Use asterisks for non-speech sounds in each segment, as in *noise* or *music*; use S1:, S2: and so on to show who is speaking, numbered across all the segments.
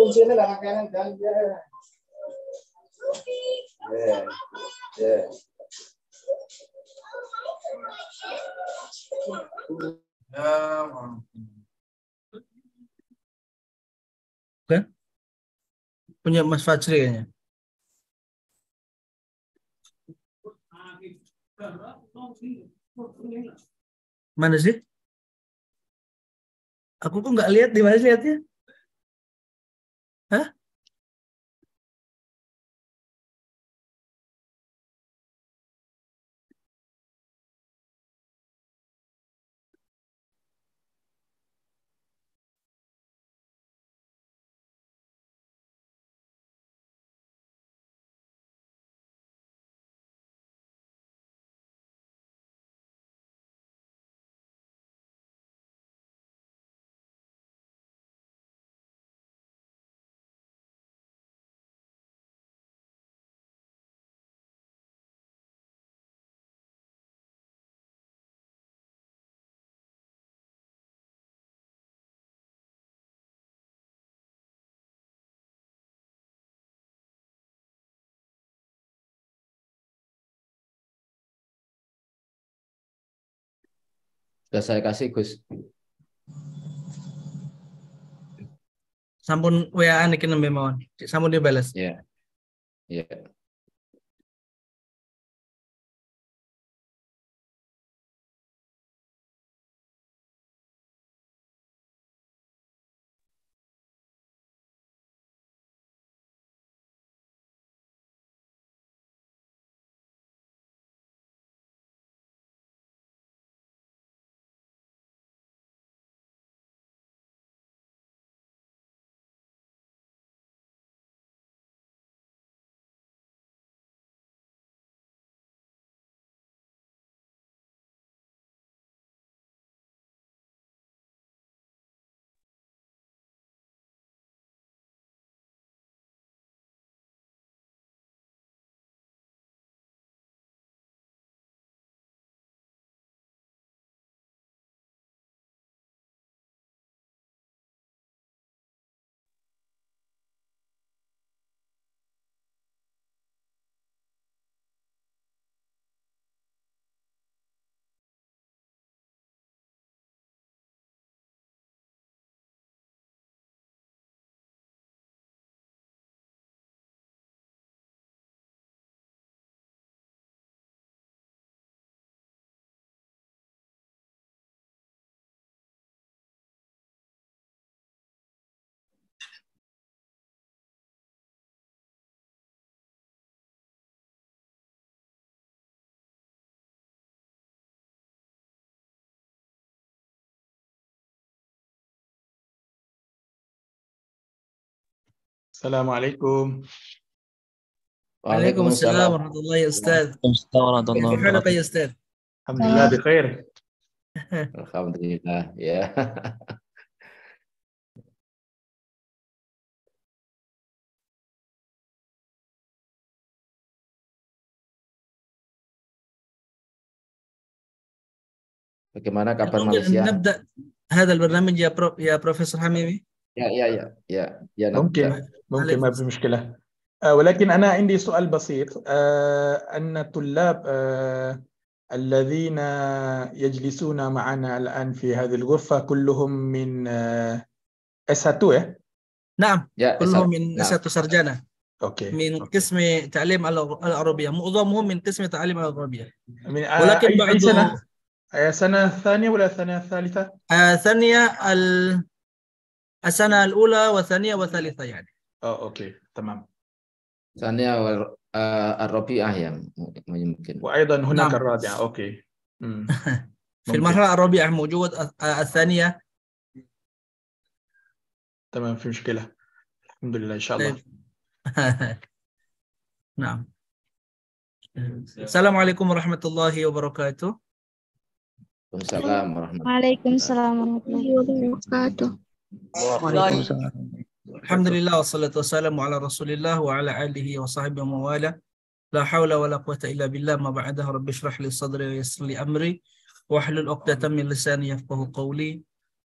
S1: kunci na lang ang kanan dyan. Yeah. Yeah.
S2: Kan? Punya Mas Fajri kayaknya. Mana sih? Aku kok nggak lihat di mana lihatnya? Huh?
S3: Sudah saya kasih Gus.
S2: Sampun WA-an iki nembe mawon. Sampun dibales.
S3: Ya. Ya.
S4: Assalamualaikum.
S2: Waalaikumsalam warahmatullahi Ustaz.
S5: Waalaikumsalam
S2: Kaifa
S5: warahmatullahi
S2: halaka ya Ustaz?
S4: Alhamdulillah bikhair.
S3: Alhamdulillah. Ya. Bagaimana kabar
S2: ممكن
S3: Malaysia?
S2: أن نبدأ هذا البرنامج يا برو... يا بروفيسور حميمي؟
S3: يا يا يا يا يا نعم،
S4: ممكن ممكن ما في مشكلة. آه، ولكن أنا عندي سؤال بسيط. آه، أن الطلاب آه، الذين يجلسون معنا الآن في هذه الغرفة كلهم من اس 2 إيه؟
S2: نعم كلهم من
S3: نعم.
S2: اس 2 سرجانة.
S4: أوكي
S2: من قسم تعليم العربيه معظمهم من قسم تعليم العربيه
S4: من
S2: ولكن
S4: أي سنة؟ سنة ثانية ولا سنة ثالثة؟
S2: ثانية ال... السنة الأولى والثانية والثالثة يعني.
S4: آه أوكي تمام.
S3: الثانية والربيعه آه، هي ممكن
S4: وأيضا هناك
S2: نعم.
S4: الرابعة أوكي. *laughs*
S2: في المرحلة الربيعه موجود الثانية.
S4: تمام في مشكلة. الحمد لله إن شاء الله. طيب. *laughs*
S2: نعم. السلام عليكم ورحمة الله وبركاته.
S3: السلام ورحمة
S6: الله. وعليكم السلام
S5: ورحمة الله وبركاته.
S2: الحمد لله والصلاة والسلام على رسول الله وعلى آله وصحبه ومن والاه. لا حول ولا قوة إلا بالله. ما بعدها رب اشرح لي صدري ويسر لي أمري واحلل عقدة من لساني يفقه قولي.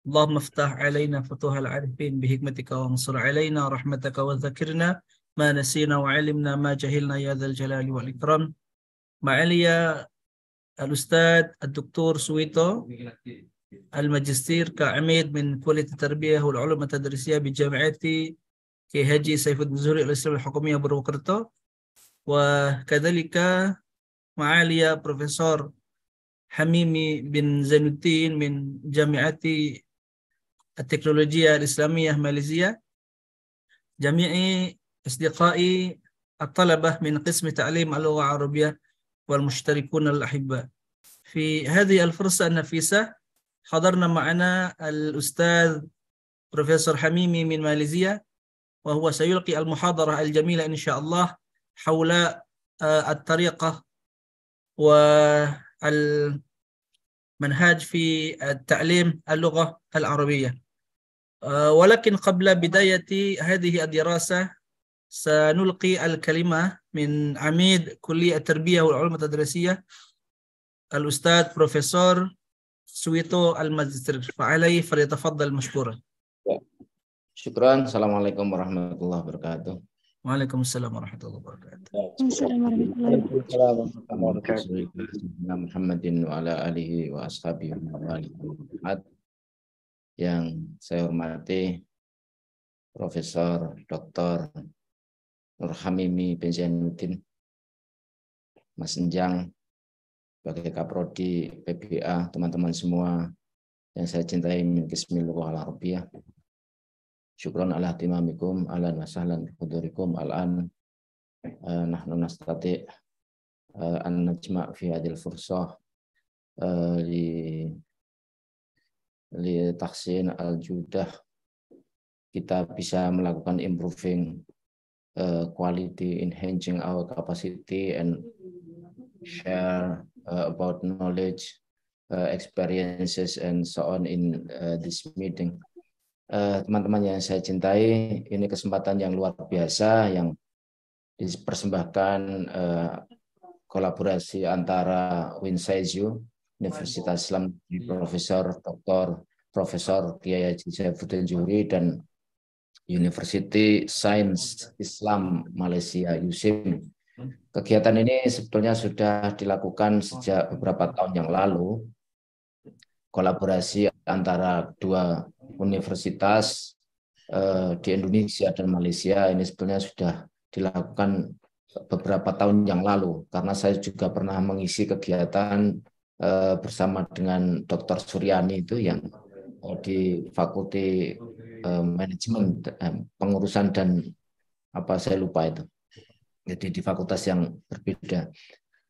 S2: اللهم افتح علينا فتوح العارفين بحكمتك وانصر علينا رحمتك وذكرنا ما نسينا وعلمنا ما جهلنا يا ذا الجلال والإكرام. معالي الأستاذ الدكتور سويتو. الماجستير كعميد من كلية التربية والعلوم التدريسية بجامعة كي هاجي سيف الدين زهري الإسلام الحكومية بروكرتو وكذلك معالي بروفيسور حميمي بن زين الدين من جامعة التكنولوجيا الإسلامية ماليزيا. جميع أصدقائي الطلبة من قسم تعليم اللغة العربية والمشتركون الأحباء. في هذه الفرصة النفيسة حضرنا معنا الأستاذ بروفيسور حميمي من ماليزيا وهو سيلقي المحاضرة الجميلة إن شاء الله حول آه، الطريقة والمنهاج في التعليم اللغة العربية. آه، ولكن قبل بداية هذه الدراسة سنلقي الكلمة من عميد كلية التربية والعلوم التدريسية الأستاذ بروفيسور سويتو الماجستير فعليه فليتفضل مشكورا
S3: Syukran. Assalamualaikum warahmatullahi wabarakatuh.
S2: وعليكم السلام ورحمة الله وبركاته
S6: السلام ورحمة الله
S3: Sayyidina Muhammadin wa ala alihi wa ashabihi wa alihi wa ba'd. yang saya hormati Profesor Dr. Nur Hamimi bin Zainuddin Mas Enjang sebagai Kaprodi PBA teman-teman semua yang saya cintai min Bismillah al-Arabiyah Syukran ala timamikum ala wa sahlan hudurikum al-an Eh, nahnu nastati eh, an najma' fi hadil fursah eh, li li tahsin al judah kita bisa melakukan improving eh, quality enhancing our capacity and share uh, about knowledge uh, experiences and so on in uh, this meeting teman-teman yang saya cintai, ini kesempatan yang luar biasa yang dipersembahkan kolaborasi antara Winseju, Universitas Islam Profesor Dr. Profesor Kiai Haji Saifuddin Juhri dan University Science Islam Malaysia USIM. Kegiatan ini sebetulnya sudah dilakukan sejak beberapa tahun yang lalu. Kolaborasi antara dua universitas eh, di Indonesia dan Malaysia ini sebetulnya sudah dilakukan beberapa tahun yang lalu karena saya juga pernah mengisi kegiatan eh, bersama dengan Dr. Suryani itu yang eh, di Fakulti eh, Manajemen eh, Pengurusan dan apa saya lupa itu. Jadi di fakultas yang berbeda.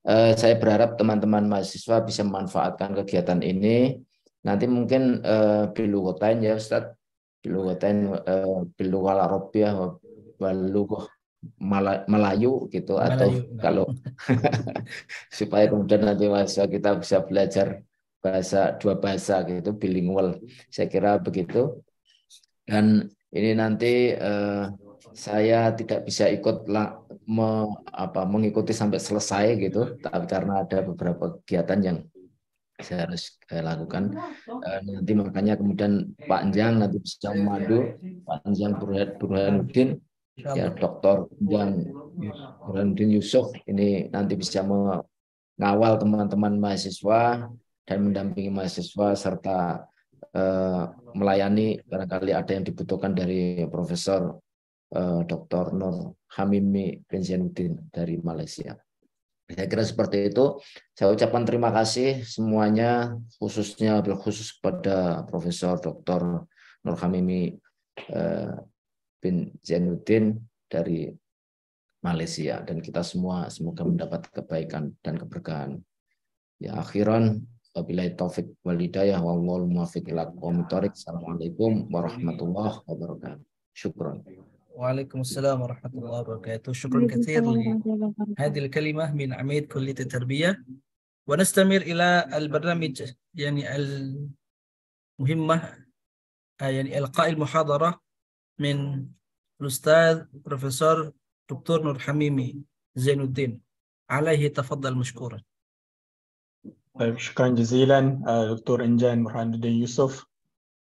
S3: Eh, saya berharap teman-teman mahasiswa bisa memanfaatkan kegiatan ini Nanti mungkin uh, bilugotain ya Ustaz, bilugotain uh, bilugal Arabiyah, bilugoh Melayu gitu atau
S2: Melayu.
S3: kalau *laughs* supaya kemudian nanti masa kita bisa belajar bahasa dua bahasa gitu bilingual saya kira begitu dan ini nanti eh, saya tidak bisa ikut me, apa, mengikuti sampai selesai gitu. Tapi karena ada beberapa kegiatan yang saya harus eh, lakukan Eh, nanti makanya kemudian Pak Anjang nanti bisa memandu. Pak Anjang Burhan- Burhanuddin ya Dokter Anjang Burhanuddin Yusuf ini nanti bisa mengawal teman-teman mahasiswa dan mendampingi mahasiswa serta eh, melayani barangkali ada yang dibutuhkan dari Profesor eh, Dr. Nur Hamimi bin Zainuddin dari Malaysia. Saya kira seperti itu. Saya ucapkan terima kasih semuanya, khususnya khusus kepada Profesor Dr. Nur Hamimi eh, bin Zainuddin dari Malaysia dan kita semua semoga mendapat kebaikan dan keberkahan. Ya akhiran wabillahi taufik wal hidayah wal muwaffiq ila. Assalamualaikum warahmatullahi wabarakatuh. Syukron.
S2: وعليكم السلام ورحمة الله وبركاته. شكرا كثير لهذه الكلمة من عميد كلية التربية. ونستمر إلى البرنامج يعني المهمة آه، يعني إلقاء المحاضرة من الأستاذ بروفيسور دكتور نور حميمي زين الدين. عليه تفضل مشكورا.
S4: طيب شكرا جزيلا آه، دكتور إنجان برهان الدين يوسف.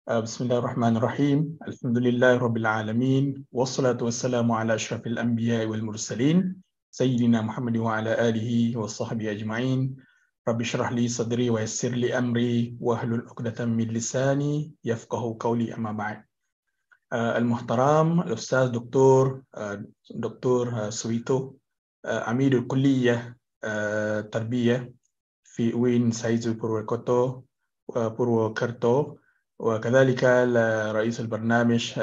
S4: Uh, Bismillahirrahmanirrahim. Alhamdulillah Rabbil Alamin. Wassalatu wassalamu ala ashrafil anbiya wal mursalin. Sayyidina Muhammad wa ala alihi wa sahbihi ajma'in. Rabbi syrah li sadri wa yassir li amri wa hlul uqdatan min lisani yafqahu qawli amma ba'd. Uh, Al-Muhtaram, Al-Ustaz Dr. Uh, Dr. Uh, Suwito, uh, Amidul Kulliyah uh, Tarbiyah fi UIN Saizu Purwokerto, uh, Purwokerto. وكذلك رئيس البرنامج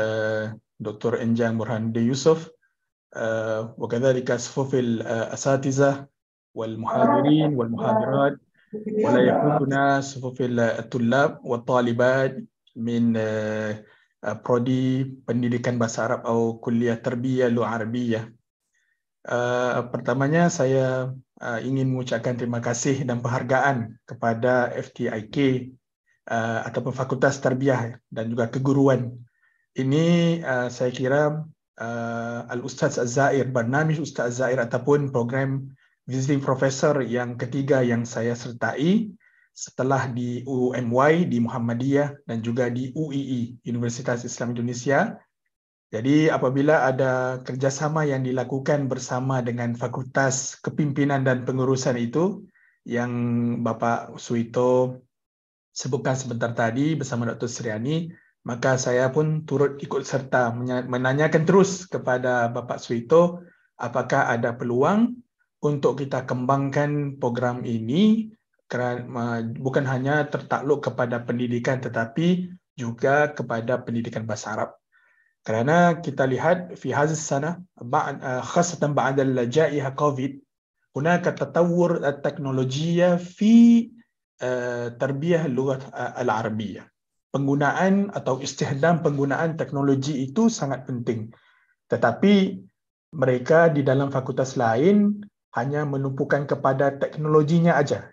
S4: دكتور إنجان برهان دي يوسف وكذلك صفوف الأساتذة والمحاضرين والمحاضرات ولا يفوتنا صفوف الطلاب والطالبات من prodi pendidikan bahasa Arab atau kuliah tarbiyah luar Arabiyah. Pertamanya saya ingin mengucapkan terima kasih dan penghargaan kepada FTIK uh, ataupun fakultas tarbiyah dan juga keguruan. Ini uh, saya kira uh, Al-Ustaz Az-Zair, Barnamij Ustaz Az-Zair ataupun program Visiting Professor yang ketiga yang saya sertai setelah di UMY di Muhammadiyah dan juga di UII, Universitas Islam Indonesia. Jadi apabila ada kerjasama yang dilakukan bersama dengan Fakultas Kepimpinan dan Pengurusan itu yang Bapak Suito sebutkan sebentar tadi bersama Dr. Sriani, maka saya pun turut ikut serta menanyakan terus kepada Bapak Suito apakah ada peluang untuk kita kembangkan program ini kerana bukan hanya tertakluk kepada pendidikan tetapi juga kepada pendidikan bahasa Arab. Kerana kita lihat fi hadhihi sana khasatan ba'da al-ja'iha Covid hunaka tatawwur at-teknologiya fi tarbiyah lughat al-arabiyah. Penggunaan atau istihdam penggunaan teknologi itu sangat penting. Tetapi mereka di dalam fakultas lain hanya menumpukan kepada teknologinya aja.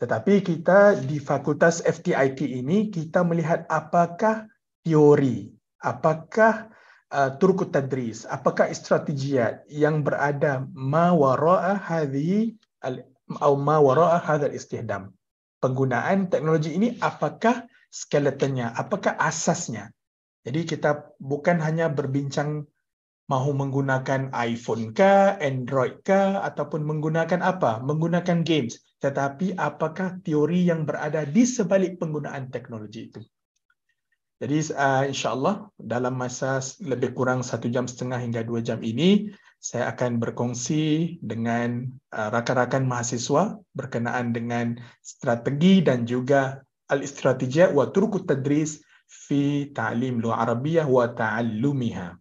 S4: Tetapi kita di fakultas FTIT ini kita melihat apakah teori apakah uh, turkut tadris, apakah strategiat yang berada ma wara'a hadhi atau ma wara'a hadzal istihdam. Penggunaan teknologi ini apakah skeletonnya, apakah asasnya? Jadi kita bukan hanya berbincang mahu menggunakan iPhone kah, Android kah ataupun menggunakan apa? Menggunakan games. Tetapi apakah teori yang berada di sebalik penggunaan teknologi itu? Jadi uh, insyaAllah dalam masa lebih kurang satu jam setengah hingga dua jam ini, saya akan berkongsi dengan uh, rakan-rakan mahasiswa berkenaan dengan strategi dan juga al-istratijah wa turku tadris fi ta'lim luar Arabiyah wa ta'allumiha.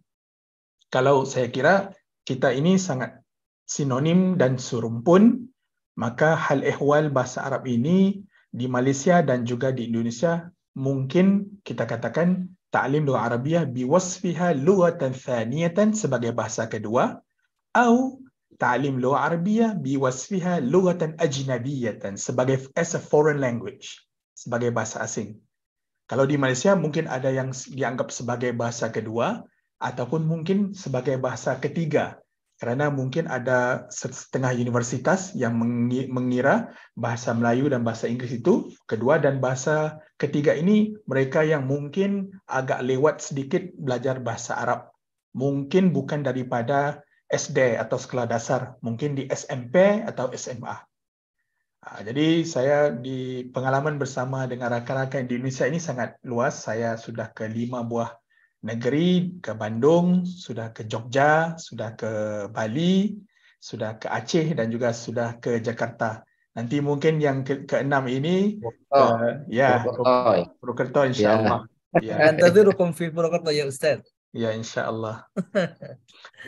S4: Kalau saya kira kita ini sangat sinonim dan surumpun, maka hal ehwal bahasa Arab ini di Malaysia dan juga di Indonesia mungkin kita katakan ta'lim lugah arabiyah biwasfiha lughatan thaniyatan sebagai bahasa kedua atau ta'lim lugah arabiyah biwasfiha lughatan ajnabiyatan sebagai as a foreign language sebagai bahasa asing. Kalau di Malaysia mungkin ada yang dianggap sebagai bahasa kedua ataupun mungkin sebagai bahasa ketiga kerana mungkin ada setengah universitas yang mengira bahasa Melayu dan bahasa Inggeris itu kedua dan bahasa ketiga ini mereka yang mungkin agak lewat sedikit belajar bahasa Arab mungkin bukan daripada SD atau sekolah dasar mungkin di SMP atau SMA ah, jadi saya di pengalaman bersama dengan rakan-rakan di Indonesia ini sangat luas saya sudah ke lima buah negeri ke Bandung, sudah ke Jogja, sudah ke Bali, sudah ke Aceh dan juga sudah ke Jakarta. Nanti mungkin yang ke keenam ini
S3: oh,
S4: uh, ya Purwokerto insyaallah.
S2: Ya. Antazirukum fi Purwokerto ya Ustaz.
S4: Ya insyaallah.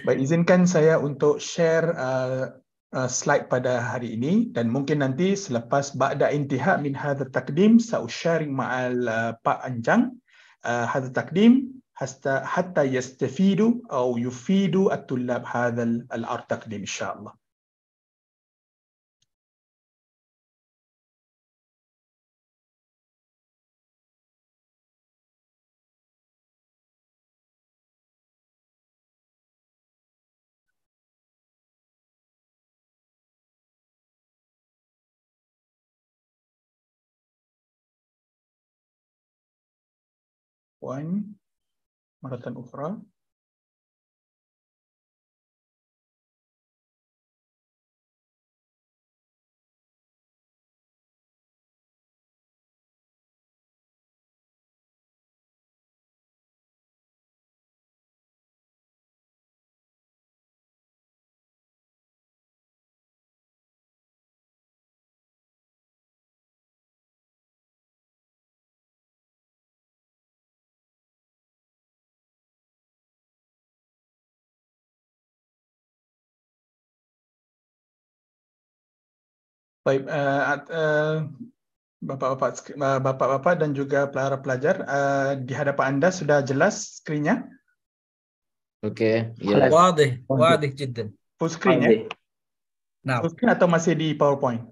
S4: Baik izinkan saya untuk share uh, uh, slide pada hari ini dan mungkin nanti selepas ba'da intihak min hadha taqdim sa sharing ma'al uh, Pak Anjang uh, hadha taqdim حتى حتى يستفيدوا او يفيدوا الطلاب هذا الارض تقديم ان شاء الله One. Maratan ukhra. Baik, uh, uh, bapak-bapak, eh, bapak-bapak dan juga para pelajar uh, di hadapan anda sudah jelas skrinnya.
S3: Okey. Jelas.
S2: Wadih, wadih jiddan.
S4: Full screen ya?
S2: Nah.
S4: Full screen atau masih di PowerPoint?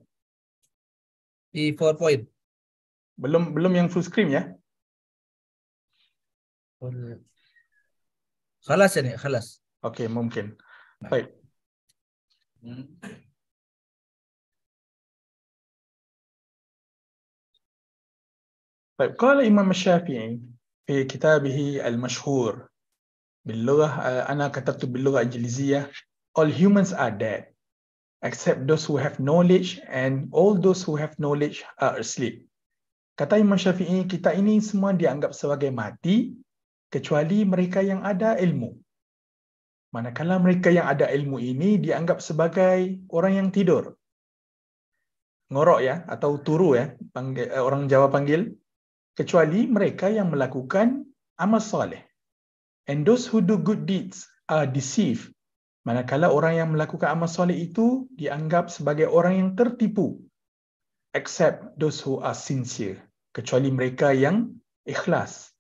S2: Di PowerPoint.
S4: Belum belum yang full screen ya?
S2: Khalas ini, khalas.
S4: Okey, mungkin. Baik. Hmm. طيب قال الإمام الشافعي في كتابه المشهور باللغة أنا كتبت باللغة الإنجليزية All humans are dead except those who have knowledge and all those who have knowledge are asleep. Kata Imam Syafi'i, kita ini semua dianggap sebagai mati kecuali mereka yang ada ilmu. Manakala mereka yang ada ilmu ini dianggap sebagai orang yang tidur. Ngorok ya atau turu ya panggil, eh, orang Jawa panggil kecuali mereka yang melakukan amal soleh. And those who do good deeds are deceived. Manakala orang yang melakukan amal soleh itu dianggap sebagai orang yang tertipu. Except those who are sincere. Kecuali mereka yang ikhlas.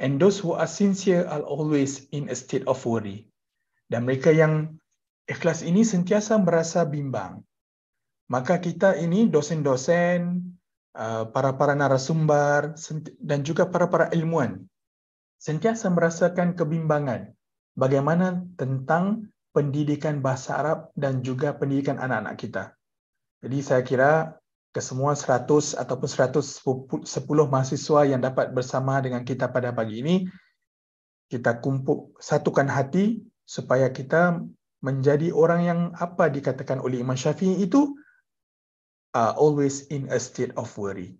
S4: And those who are sincere are always in a state of worry. Dan mereka yang ikhlas ini sentiasa merasa bimbang. Maka kita ini dosen-dosen, para-para narasumber dan juga para-para ilmuwan sentiasa merasakan kebimbangan bagaimana tentang pendidikan bahasa Arab dan juga pendidikan anak-anak kita. Jadi saya kira kesemua 100 ataupun 110 mahasiswa yang dapat bersama dengan kita pada pagi ini kita kumpul satukan hati supaya kita menjadi orang yang apa dikatakan oleh Imam Syafi'i itu are always in a state of worry.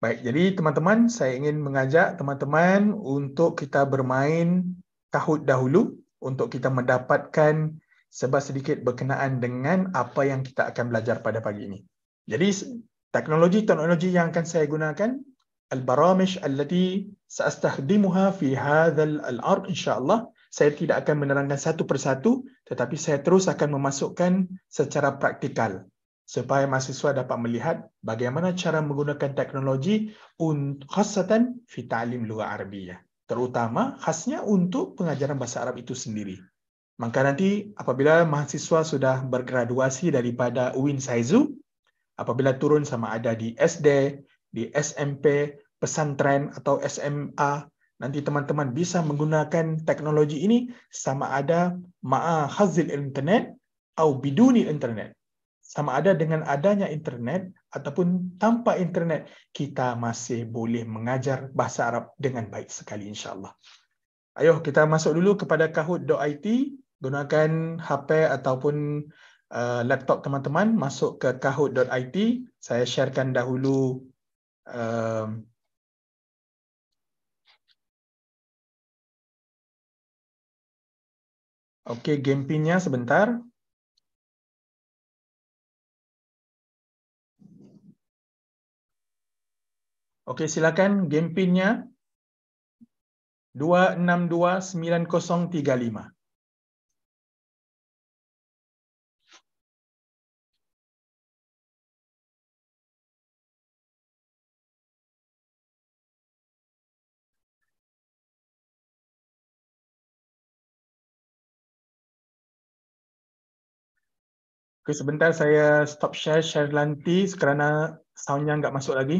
S4: Baik, jadi teman-teman, saya ingin mengajak teman-teman untuk kita bermain kahut dahulu untuk kita mendapatkan sebab sedikit berkenaan dengan apa yang kita akan belajar pada pagi ini. Jadi teknologi-teknologi yang akan saya gunakan al-baramish allati saastakhdimuha fi hadzal al-ard insyaallah saya tidak akan menerangkan satu persatu tetapi saya terus akan memasukkan secara praktikal supaya mahasiswa dapat melihat bagaimana cara menggunakan teknologi khasatan fi ta'lim lughah Arabiyah terutama khasnya untuk pengajaran bahasa Arab itu sendiri. Maka nanti apabila mahasiswa sudah bergraduasi daripada UIN Saizu, apabila turun sama ada di SD, di SMP, pesantren atau SMA, nanti teman-teman bisa menggunakan teknologi ini sama ada ma'a hazil internet atau biduni internet. Sama ada dengan adanya internet ataupun tanpa internet, kita masih boleh mengajar bahasa Arab dengan baik sekali insyaAllah. Ayo kita masuk dulu kepada kahoot.it, gunakan HP ataupun uh, laptop teman-teman, masuk ke kahoot.it. Saya sharekan dahulu uh, Okey, game pinnya sebentar. Okey, silakan game pinnya 2629035. Okey, sebentar saya stop share share nanti kerana soundnya enggak masuk lagi.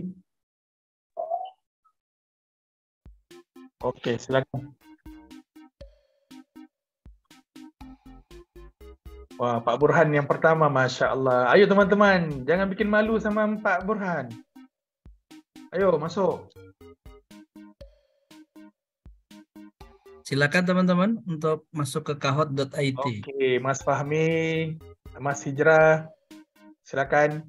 S4: Okey, silakan. Wah, Pak Burhan yang pertama, Masya Allah. Ayo teman-teman, jangan bikin malu sama Pak Burhan. Ayo, masuk.
S2: Silakan teman-teman untuk masuk ke kahot.it.
S4: Okey, Mas Fahmi, Mas Hijrah, silakan.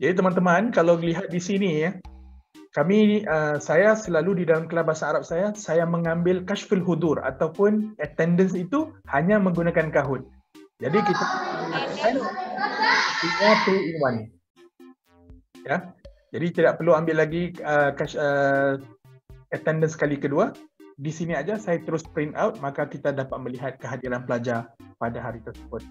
S4: Jadi teman-teman, kalau lihat di sini ya, kami uh, saya selalu di dalam kelas bahasa Arab saya, saya mengambil kashful hudur ataupun attendance itu hanya menggunakan kahut. Jadi kita two in one. Ya. Jadi tidak perlu ambil lagi uh, cash, uh, attendance kali kedua. Di sini aja saya terus print out maka kita dapat melihat kehadiran pelajar pada hari tersebut.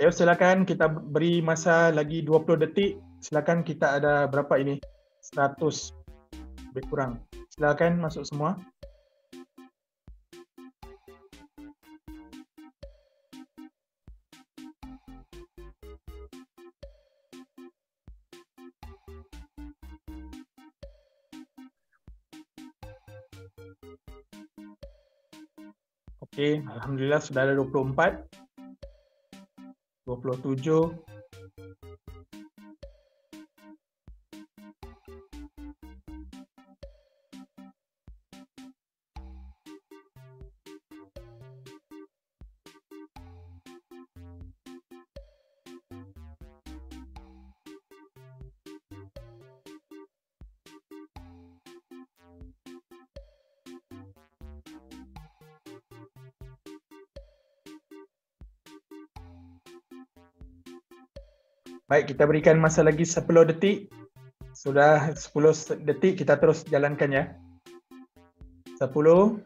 S4: Ayo silakan kita beri masa lagi 20 detik. Silakan kita ada berapa ini? 100 lebih kurang. Silakan masuk semua. Okey, alhamdulillah sudah ada 24. 27 Baik, kita berikan masa lagi 10 detik. Sudah 10 detik, kita terus jalankan ya. 10, 9,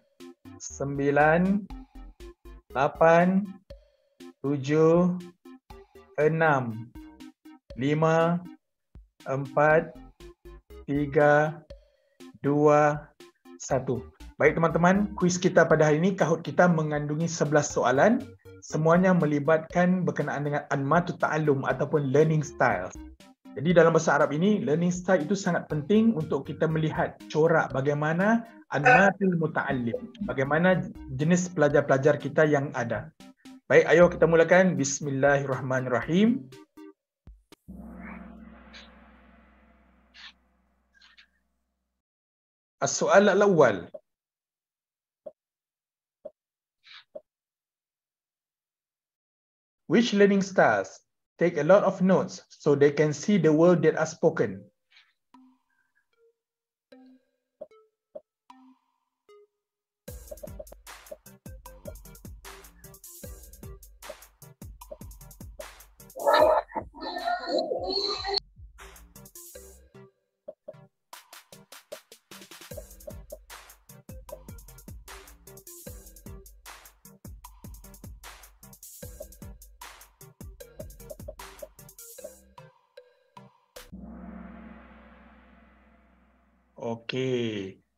S4: 8, 7, 6, 5, 4, 3, 2, 1. Baik teman-teman, kuis kita pada hari ini, kahut kita mengandungi 11 soalan semuanya melibatkan berkenaan dengan anmatu ta'allum ataupun learning style. Jadi dalam bahasa Arab ini, learning style itu sangat penting untuk kita melihat corak bagaimana anmatul muta'allim. Bagaimana jenis pelajar-pelajar kita yang ada. Baik, ayo kita mulakan. Bismillahirrahmanirrahim. As-soal al-awwal. Which learning styles take a lot of notes so they can see the word that are spoken?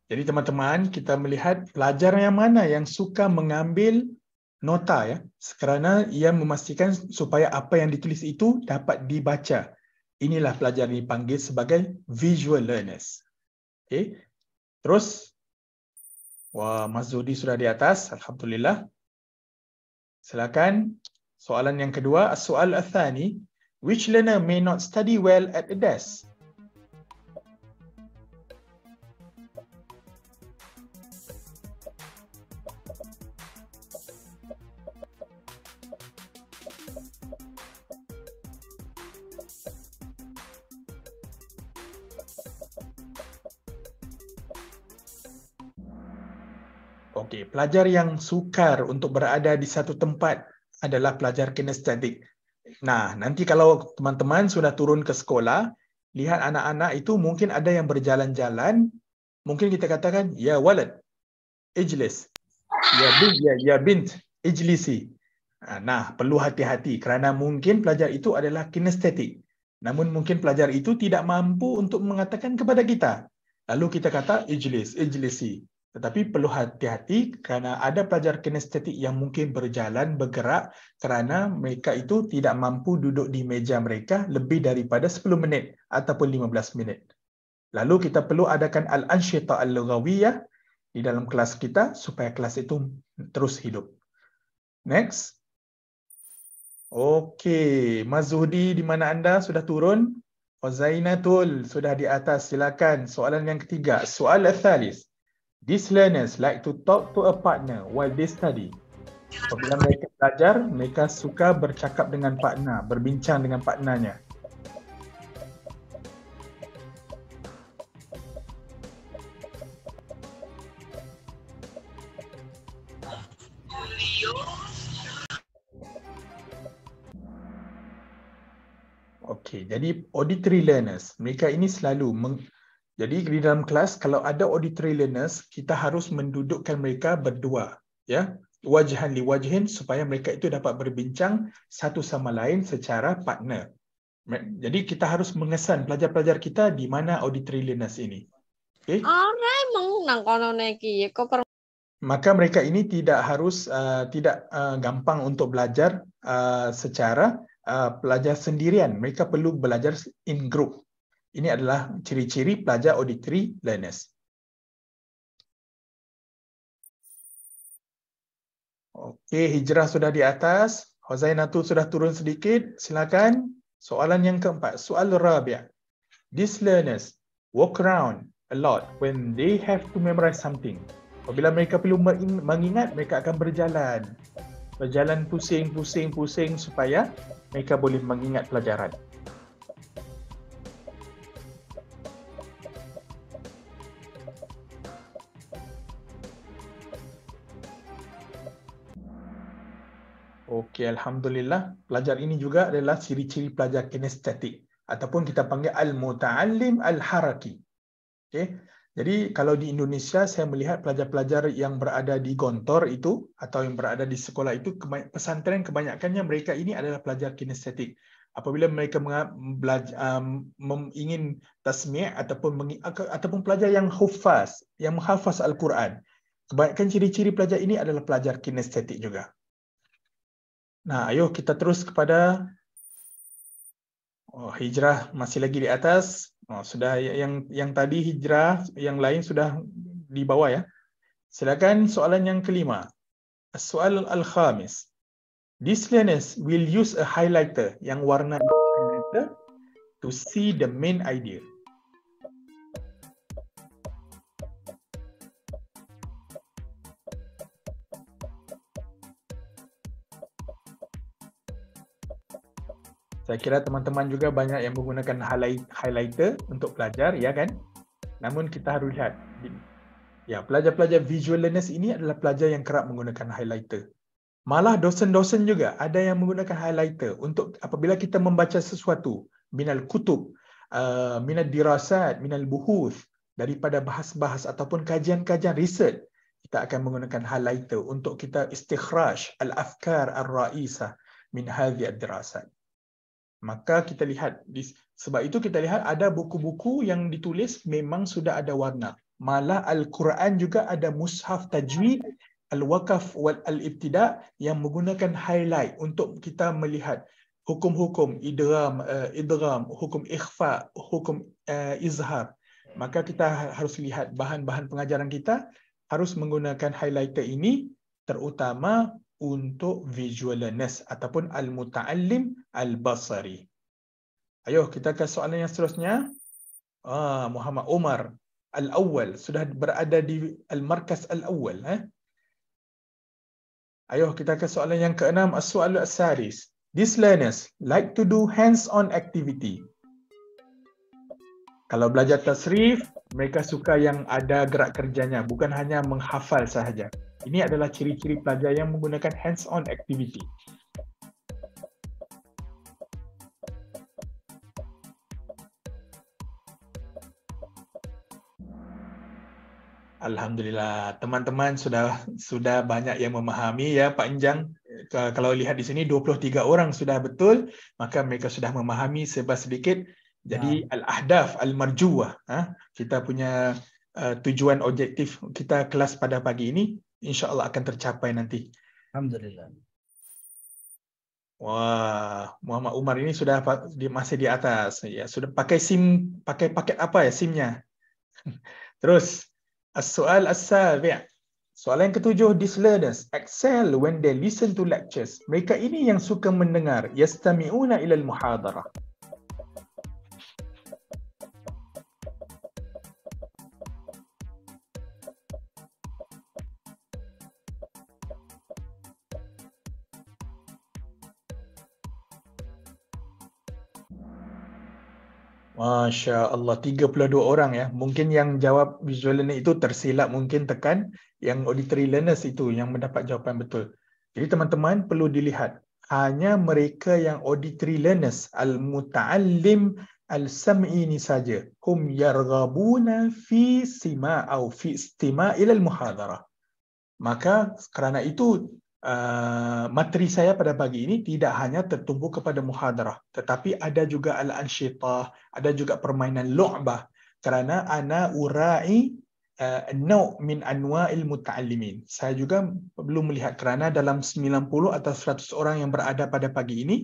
S4: Jadi teman-teman, kita melihat pelajar yang mana yang suka mengambil nota ya. Kerana ia memastikan supaya apa yang ditulis itu dapat dibaca. Inilah pelajar yang dipanggil sebagai visual learners. Okey. Terus Wah, Mas Zudi sudah di atas. Alhamdulillah. Silakan. Soalan yang kedua, soal athani, which learner may not study well at a desk? Pelajar yang sukar untuk berada di satu tempat adalah pelajar kinestetik. Nah, nanti kalau teman-teman sudah turun ke sekolah, lihat anak-anak itu mungkin ada yang berjalan-jalan, mungkin kita katakan, ya walad, ijlis. Ya bint, ya, ya bint, ijlisi. Nah, perlu hati-hati kerana mungkin pelajar itu adalah kinestetik. Namun mungkin pelajar itu tidak mampu untuk mengatakan kepada kita. Lalu kita kata ijlis, ijlisi. Tetapi perlu hati-hati kerana ada pelajar kinestetik yang mungkin berjalan, bergerak kerana mereka itu tidak mampu duduk di meja mereka lebih daripada 10 minit ataupun 15 minit. Lalu kita perlu adakan al-ansyita al-lughawiyah di dalam kelas kita supaya kelas itu terus hidup. Next. Okey, Mazudi di mana anda sudah turun? Fazainatul sudah di atas. Silakan. Soalan yang ketiga. Soal al-thalis. These learners like to talk to a partner while they study. Apabila mereka belajar, mereka suka bercakap dengan partner, berbincang dengan partnernya. Okey, jadi auditory learners, mereka ini selalu meng, jadi di dalam kelas kalau ada auditory learners, kita harus mendudukkan mereka berdua, ya. Wajhan li wajhin supaya mereka itu dapat berbincang satu sama lain secara partner. Jadi kita harus mengesan pelajar-pelajar kita di mana auditory learners ini. Okey.
S7: Ora emang nang kono neki kok per
S4: Maka mereka ini tidak harus uh, tidak uh, gampang untuk belajar uh, secara uh, pelajar sendirian. Mereka perlu belajar in group. Ini adalah ciri-ciri pelajar auditory learners. Okey, hijrah sudah di atas. Hozainatul sudah turun sedikit. Silakan. Soalan yang keempat. Soal rabi'. These learners walk around a lot when they have to memorize something. Apabila mereka perlu mengingat, mereka akan berjalan. Berjalan pusing, pusing, pusing supaya mereka boleh mengingat pelajaran. Okey, Alhamdulillah. Pelajar ini juga adalah ciri-ciri pelajar kinestetik ataupun kita panggil al-muta'allim al-haraki. Okey. Jadi kalau di Indonesia saya melihat pelajar-pelajar yang berada di gontor itu atau yang berada di sekolah itu pesantren kebanyakannya mereka ini adalah pelajar kinestetik. Apabila mereka belajar, um, ingin tasmi' ataupun ataupun pelajar yang hufaz, yang menghafaz Al-Quran, kebanyakan ciri-ciri pelajar ini adalah pelajar kinestetik juga. Nah, ayo kita terus kepada oh, hijrah masih lagi di atas. Oh, sudah yang yang tadi hijrah, yang lain sudah di bawah ya. Silakan soalan yang kelima. Soal al-khamis. These learners will use a highlighter yang warna highlighter to see the main idea. Saya kira teman-teman juga banyak yang menggunakan highlighter untuk belajar, ya kan? Namun kita harus lihat, ya pelajar-pelajar visual learners ini adalah pelajar yang kerap menggunakan highlighter. Malah dosen-dosen juga ada yang menggunakan highlighter untuk apabila kita membaca sesuatu, minal kutub, uh, minal dirasat, minal buhuth, daripada bahas-bahas ataupun kajian-kajian research, kita akan menggunakan highlighter untuk kita istikhraj al-afkar al-ra'isah min hadhi ad-dirasat maka kita lihat sebab itu kita lihat ada buku-buku yang ditulis memang sudah ada warna. Malah al-Quran juga ada mushaf tajwid al-waqaf wal al-ibtida yang menggunakan highlight untuk kita melihat hukum-hukum idgham uh, idgham hukum ikhfa hukum uh, izhar. Maka kita harus lihat bahan-bahan pengajaran kita harus menggunakan highlighter ini terutama untuk visual learners ataupun al-muta'allim al-basari. Ayo kita ke soalan yang seterusnya. Ah, Muhammad Umar al-awwal sudah berada di al-markas al-awwal. Eh? Ayo kita ke soalan yang keenam. As-soal as-saris. These learners like to do hands-on activity. Kalau belajar tasrif, mereka suka yang ada gerak kerjanya, bukan hanya menghafal sahaja. Ini adalah ciri-ciri pelajar yang menggunakan hands-on activity. Alhamdulillah, teman-teman sudah sudah banyak yang memahami ya Pak Enjang. Kalau lihat di sini 23 orang sudah betul, maka mereka sudah memahami sebab sedikit. Jadi ya. al-ahdaf al-marjuwah, ha? kita punya uh, tujuan objektif kita kelas pada pagi ini insya-Allah akan tercapai nanti.
S2: Alhamdulillah.
S4: Wah, Muhammad Umar ini sudah masih di atas. Ya, sudah pakai SIM, pakai paket apa ya SIM-nya? *laughs* Terus, as-soal as-sabi'. Soalan yang ketujuh, these learners excel when they listen to lectures. Mereka ini yang suka mendengar. Yastami'una ila al-muhadarah. Masya Allah, 32 orang ya. Mungkin yang jawab visual learner itu tersilap mungkin tekan yang auditory learners itu yang mendapat jawapan betul. Jadi teman-teman perlu dilihat. Hanya mereka yang auditory learners, al-muta'allim al-sam'i ini saja. Hum yarghabuna fi sima' atau fi istima' ila al-muhadarah. Maka kerana itu uh, materi saya pada pagi ini tidak hanya tertumpu kepada muhadarah tetapi ada juga al-ansyitah, ada juga permainan lu'bah kerana ana urai uh, nau' min anwa'il muta'allimin. Saya juga perlu melihat kerana dalam 90 atau 100 orang yang berada pada pagi ini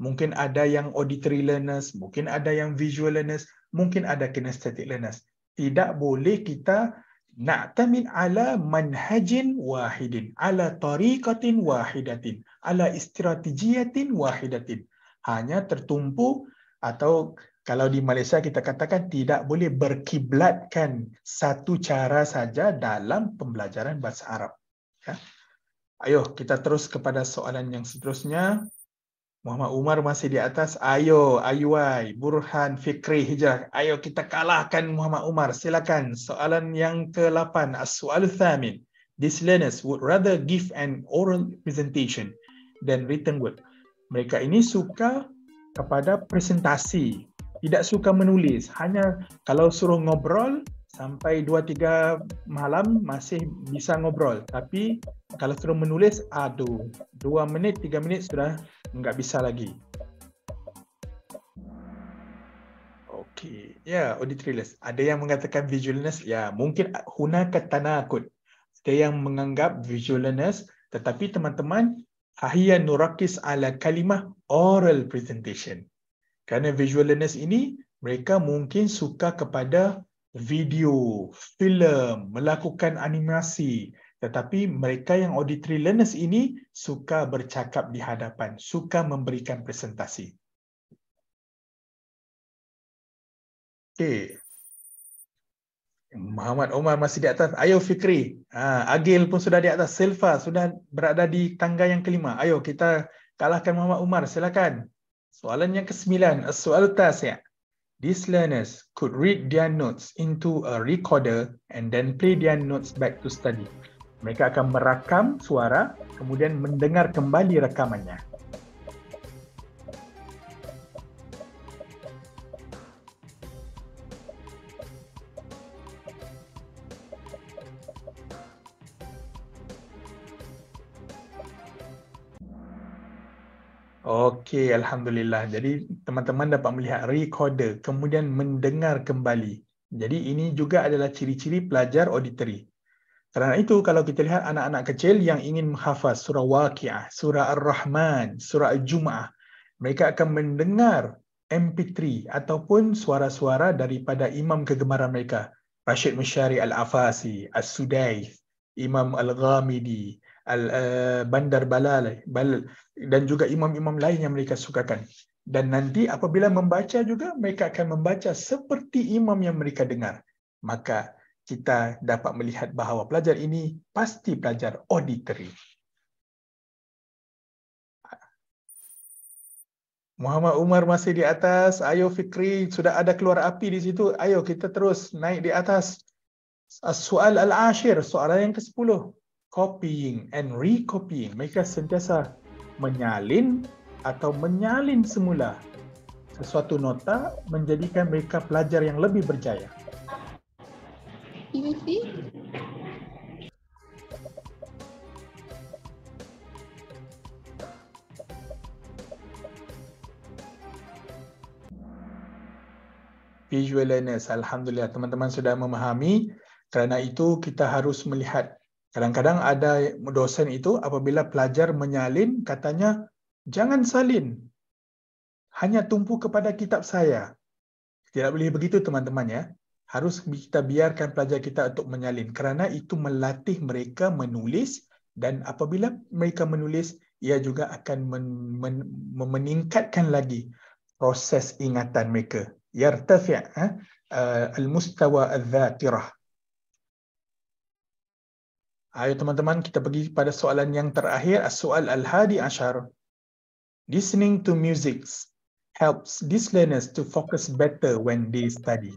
S4: mungkin ada yang auditory learners, mungkin ada yang visual learners, mungkin ada kinesthetic learners. Tidak boleh kita na'tamid ala manhajin wahidin ala tariqatin wahidatin ala istirategiyatin wahidatin. Hanya tertumpu atau kalau di Malaysia kita katakan tidak boleh berkiblatkan satu cara saja dalam pembelajaran bahasa Arab. Ya. ayo kita terus kepada soalan yang seterusnya Muhammad Umar masih di atas. Ayo, Ayuai, Burhan, Fikri, Hijrah. Ayo kita kalahkan Muhammad Umar. Silakan. Soalan yang ke-8. As-soal thamin. These learners would rather give an oral presentation than written word. Mereka ini suka kepada presentasi. Tidak suka menulis. Hanya kalau suruh ngobrol, sampai 2-3 malam masih bisa ngobrol. Tapi kalau suruh menulis, aduh, 2 minit, 3 minit sudah enggak bisa lagi. Okey, ya, auditory list. Ada yang mengatakan visualness, ya, mungkin huna ketanakut. Ada yang menganggap visualness, tetapi teman-teman, ahya nurakis ala kalimah oral presentation. Kerana visualness ini, mereka mungkin suka kepada video, filem, melakukan animasi. Tetapi mereka yang auditory learners ini suka bercakap di hadapan, suka memberikan presentasi. Okey. Muhammad Omar masih di atas. Ayo Fikri. Ha, Agil pun sudah di atas. Silva sudah berada di tangga yang kelima. Ayo kita kalahkan Muhammad Umar. Silakan. Soalan yang kesembilan. Soal tas ya. These learners could read their notes into a recorder and then play their notes back to study. Mereka akan merakam suara, kemudian mendengar kembali rekamannya. Okey, Alhamdulillah. Jadi teman-teman dapat melihat recorder, kemudian mendengar kembali. Jadi ini juga adalah ciri-ciri pelajar auditory. Kerana itu kalau kita lihat anak-anak kecil yang ingin menghafaz surah Waqiah, surah Ar-Rahman, surah Al-Jum'ah, mereka akan mendengar MP3 ataupun suara-suara daripada imam kegemaran mereka. Rashid Mushari Al-Afasi, As-Sudais, Imam Al-Ghamidi, Al-Bandar uh, Balal, Balal dan juga imam-imam lain yang mereka sukakan. Dan nanti apabila membaca juga, mereka akan membaca seperti imam yang mereka dengar. Maka kita dapat melihat bahawa pelajar ini pasti pelajar auditory. Muhammad Umar masih di atas. Ayo Fikri, sudah ada keluar api di situ. Ayo kita terus naik di atas. Soal al-ashir, soalan yang ke-10. Copying and recopying. Mereka sentiasa menyalin atau menyalin semula sesuatu nota menjadikan mereka pelajar yang lebih berjaya.
S7: PVC?
S4: Visual learners, Alhamdulillah teman-teman sudah memahami kerana itu kita harus melihat Kadang-kadang ada dosen itu apabila pelajar menyalin katanya jangan salin. Hanya tumpu kepada kitab saya. Tidak boleh begitu teman-teman ya. Harus kita biarkan pelajar kita untuk menyalin kerana itu melatih mereka menulis dan apabila mereka menulis ia juga akan men- men- meningkatkan lagi proses ingatan mereka. Yartafi' eh? uh, al-mustawa al-dhatirah. Ayo teman-teman kita pergi pada soalan yang terakhir, soal al-hadi ashar. Listening to music helps these learners to focus better when they study?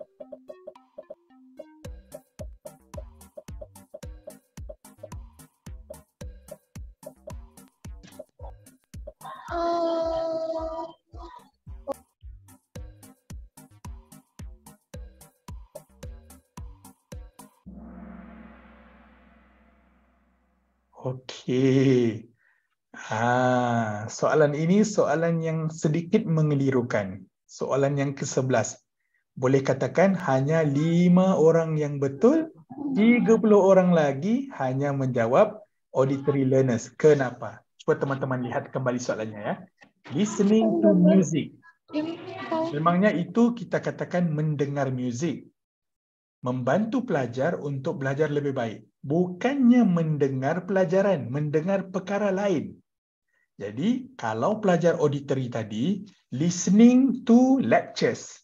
S4: Soalan ini soalan yang sedikit mengelirukan. Soalan yang ke-11. Boleh katakan hanya lima orang yang betul, 30 orang lagi hanya menjawab auditory learners. Kenapa? Cuba teman-teman lihat kembali soalannya ya. Listening to music. Memangnya itu kita katakan mendengar muzik. Membantu pelajar untuk belajar lebih baik bukannya mendengar pelajaran, mendengar perkara lain. Jadi, kalau pelajar auditory tadi, listening to lectures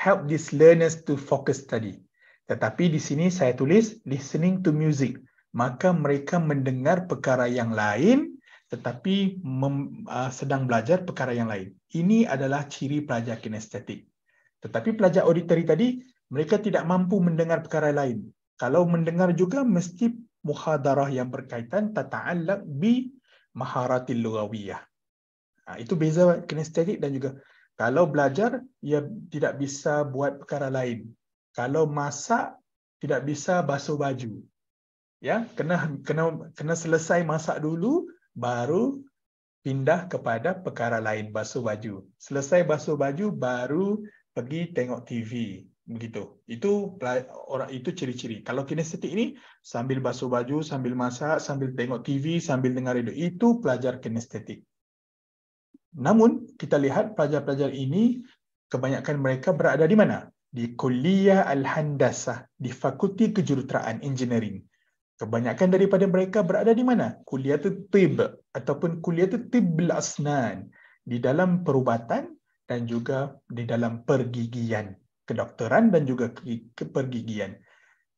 S4: help these learners to focus study. Tetapi di sini saya tulis listening to music. Maka mereka mendengar perkara yang lain tetapi mem, uh, sedang belajar perkara yang lain. Ini adalah ciri pelajar kinestetik. Tetapi pelajar auditory tadi, mereka tidak mampu mendengar perkara lain kalau mendengar juga mesti muhadarah yang berkaitan tata'allaq bi maharatil lughawiyah. Ha, itu beza kinestetik dan juga kalau belajar ia tidak bisa buat perkara lain. Kalau masak tidak bisa basuh baju. Ya, kena kena kena selesai masak dulu baru pindah kepada perkara lain basuh baju. Selesai basuh baju baru pergi tengok TV begitu. Itu orang itu ciri-ciri. Kalau kinestetik ini sambil basuh baju, sambil masak, sambil tengok TV, sambil dengar radio, itu pelajar kinestetik. Namun kita lihat pelajar-pelajar ini kebanyakan mereka berada di mana? Di Kuliah Al-Handasah, di Fakulti Kejuruteraan Engineering. Kebanyakan daripada mereka berada di mana? Kuliah tib ataupun kuliah tibl asnan di dalam perubatan dan juga di dalam pergigian kedokteran dan juga kepergigian.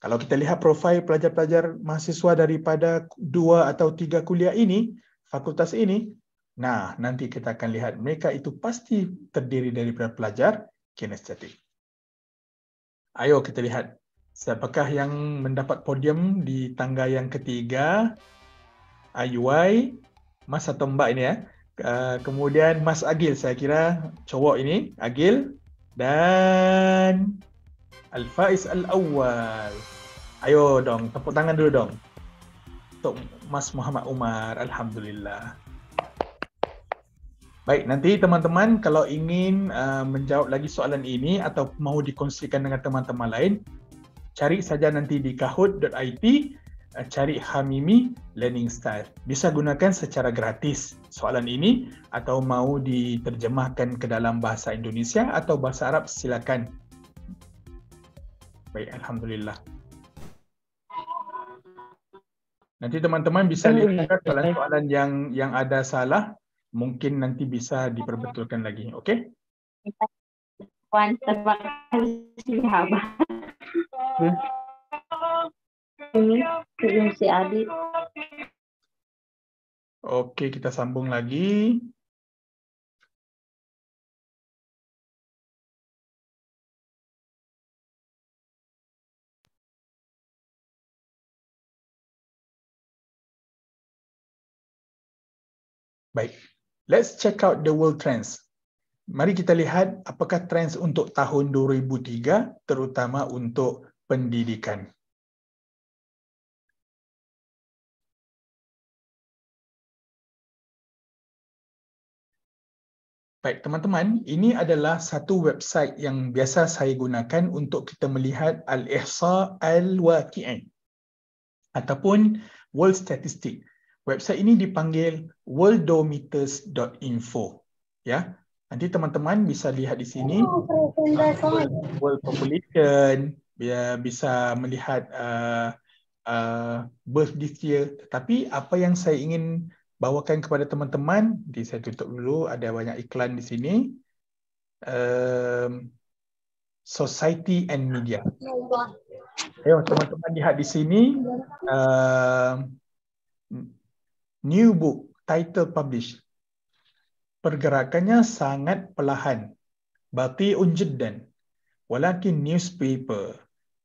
S4: Kalau kita lihat profil pelajar-pelajar mahasiswa daripada dua atau tiga kuliah ini, fakultas ini, nah nanti kita akan lihat mereka itu pasti terdiri daripada pelajar kinestetik. Ayo kita lihat siapakah yang mendapat podium di tangga yang ketiga. IUI, Mas atau ini ya. Uh, kemudian Mas Agil, saya kira cowok ini, Agil dan Al-Faiz Al-Awwal. Ayo dong, tepuk tangan dulu dong. Untuk Mas Muhammad Umar, Alhamdulillah. Baik, nanti teman-teman kalau ingin uh, menjawab lagi soalan ini atau mahu dikongsikan dengan teman-teman lain, cari saja nanti di kahoot.it cari Hamimi Learning Style. Bisa gunakan secara gratis soalan ini atau mau diterjemahkan ke dalam bahasa Indonesia atau bahasa Arab silakan. Baik, Alhamdulillah. Nanti teman-teman bisa lihat soalan-soalan yang yang ada salah, mungkin nanti bisa diperbetulkan lagi. Okey?
S6: Puan, terima kasih, ini si Adi.
S4: Oke, kita sambung lagi. Baik, let's check out the world trends. Mari kita lihat apakah trends untuk tahun 2003 terutama untuk pendidikan. Baik, teman-teman, ini adalah satu website yang biasa saya gunakan untuk kita melihat Al-Ihsa Al-Waqi'i ataupun World Statistic. Website ini dipanggil worldometers.info. Ya, nanti teman-teman bisa lihat di sini oh, world population, ya bisa melihat uh, uh, birth this year. Tapi apa yang saya ingin bawakan kepada teman-teman. Di saya tutup dulu ada banyak iklan di sini. Um, society and media. Ayo teman-teman lihat di sini. Um, new book title published. pergerakannya sangat perlahan. Bati'un jiddan. Walakin newspaper,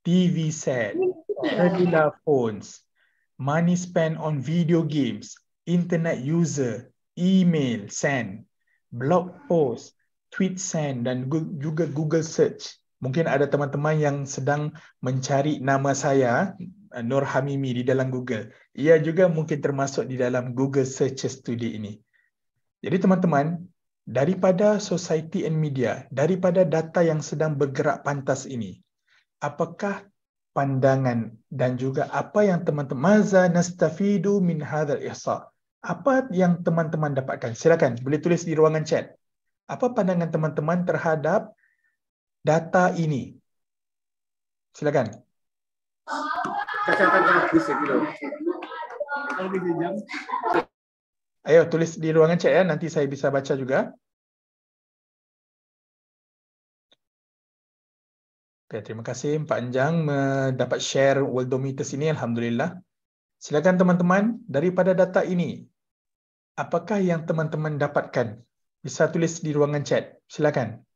S4: TV set, cellular phones, money spent on video games, internet user, email send, blog post, tweet send dan juga Google search. Mungkin ada teman-teman yang sedang mencari nama saya uh, Nur Hamimi di dalam Google. Ia juga mungkin termasuk di dalam Google searches today ini. Jadi teman-teman, daripada society and media, daripada data yang sedang bergerak pantas ini, apakah pandangan dan juga apa yang teman-teman maza nastafidu min hadzal ihsa? Apa yang teman-teman dapatkan? Silakan boleh tulis di ruangan chat. Apa pandangan teman-teman terhadap data ini? Silakan. Ayo tulis di ruangan chat ya, nanti saya bisa baca juga. Okay, terima kasih Pak Anjang mendapat share Worldometers ini, Alhamdulillah. Silakan teman-teman, daripada data ini, apakah yang teman-teman dapatkan? Bisa tulis di ruangan chat. Silakan.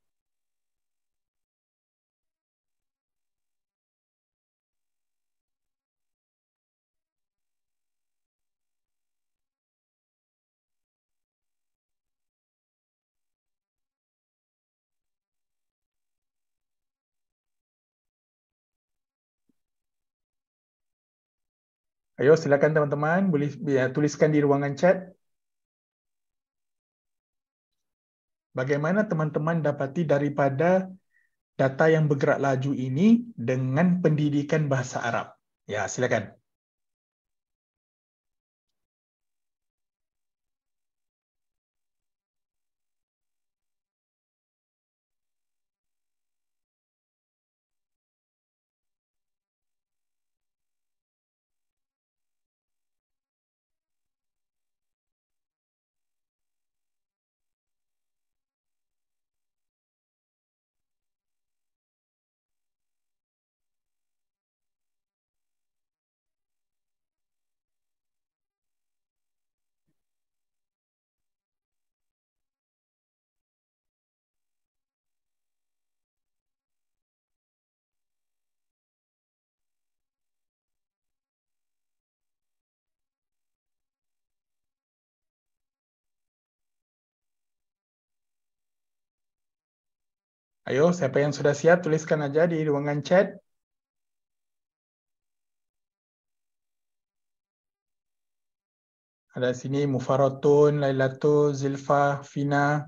S4: Ayo silakan teman-teman boleh ya, tuliskan di ruangan chat. Bagaimana teman-teman dapati daripada data yang bergerak laju ini dengan pendidikan bahasa Arab? Ya, silakan. Ayo, siapa yang sudah siap tuliskan aja di ruangan chat. Ada sini Mufaratun, Lailatul, Zilfa, Fina,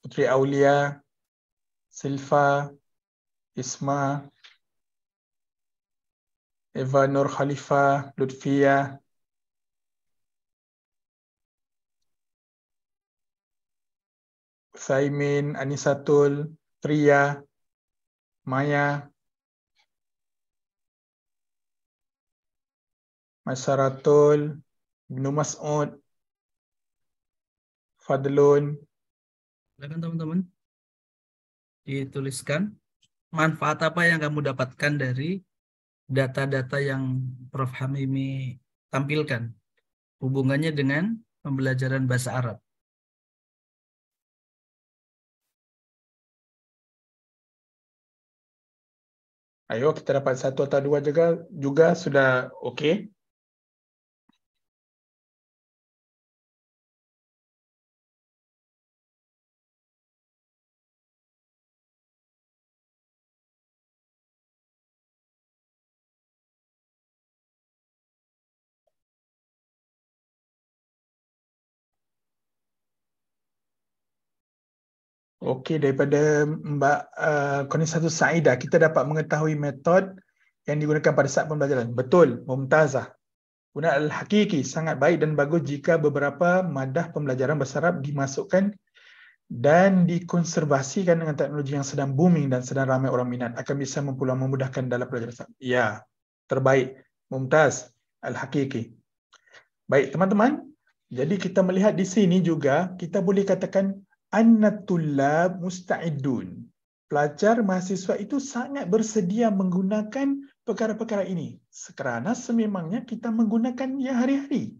S4: Putri Aulia, Silfa, Isma, Eva Nur Khalifah, Lutfia, Saimin, Anisatul, Tria, Maya, Masyaratul, Ibnu Mas'ud, Fadlun,
S2: Silakan teman-teman. Dituliskan manfaat apa yang kamu dapatkan dari data-data yang Prof. Hamimi tampilkan. Hubungannya dengan pembelajaran bahasa Arab.
S4: Ayo kita dapat satu atau dua juga juga sudah okey. Okey, daripada Mbak uh, Konisatu Saidah, kita dapat mengetahui metod yang digunakan pada saat pembelajaran. Betul, Mumtazah. Guna Al-Hakiki sangat baik dan bagus jika beberapa madah pembelajaran bahasa dimasukkan dan dikonservasikan dengan teknologi yang sedang booming dan sedang ramai orang minat akan bisa mempulang memudahkan dalam pelajaran Arab. Ya, terbaik. Mumtaz Al-Hakiki. Baik, teman-teman. Jadi kita melihat di sini juga, kita boleh katakan annatullab musta'idun. Pelajar mahasiswa itu sangat bersedia menggunakan perkara-perkara ini. Kerana sememangnya kita menggunakan ya hari-hari.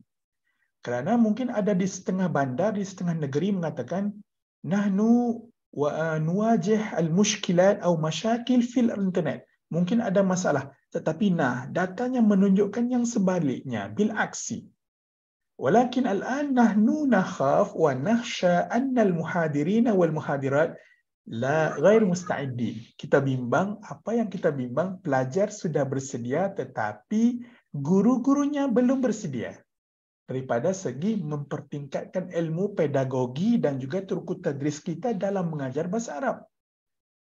S4: Kerana mungkin ada di setengah bandar, di setengah negeri mengatakan nahnu wa uh, nuwajih al-mushkilat atau masyakil fil internet. Mungkin ada masalah, tetapi nah datanya menunjukkan yang sebaliknya bil aksi. Nahnu nakhaf wa nakhsha anna al-muhadirin wal muhadirat la ghair musta'idin. Kita bimbang, apa yang kita bimbang, pelajar sudah bersedia tetapi guru-gurunya belum bersedia daripada segi mempertingkatkan ilmu pedagogi dan juga turku tadris kita dalam mengajar bahasa Arab.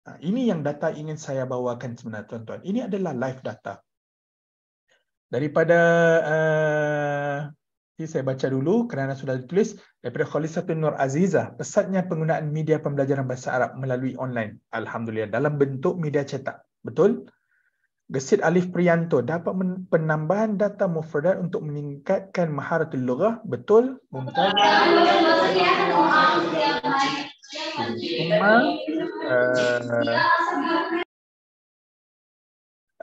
S4: Ha, ini yang data ingin saya bawakan sebenarnya tuan-tuan. Ini adalah live data. Daripada uh, saya baca dulu kerana sudah ditulis daripada Khalisatul Nur Aziza, pesatnya penggunaan media pembelajaran bahasa Arab melalui online. Alhamdulillah dalam bentuk media cetak. Betul? Gesit Alif Priyanto dapat penambahan data mufradat untuk meningkatkan maharatul lughah. Betul? Mumtaz. Uh,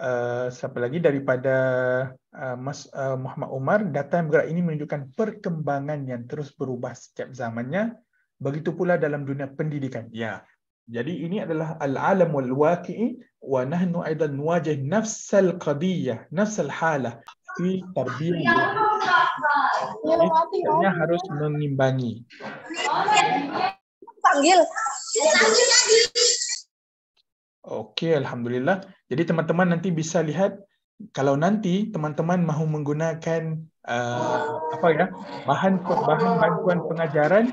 S4: uh, siapa lagi daripada uh, Mas uh, Muhammad Umar data yang bergerak ini menunjukkan perkembangan yang terus berubah setiap zamannya begitu pula dalam dunia pendidikan ya jadi ini adalah al-alam wal waqi'i wa nahnu aidan nuwajih nafsal qadiyah, nafsal halah fi tarbiyah. Ini harus mengimbangi.
S7: Panggil.
S4: Okey, alhamdulillah. Jadi teman-teman nanti bisa lihat kalau nanti teman-teman mahu menggunakan uh, apa ya bahan bahan bantuan pengajaran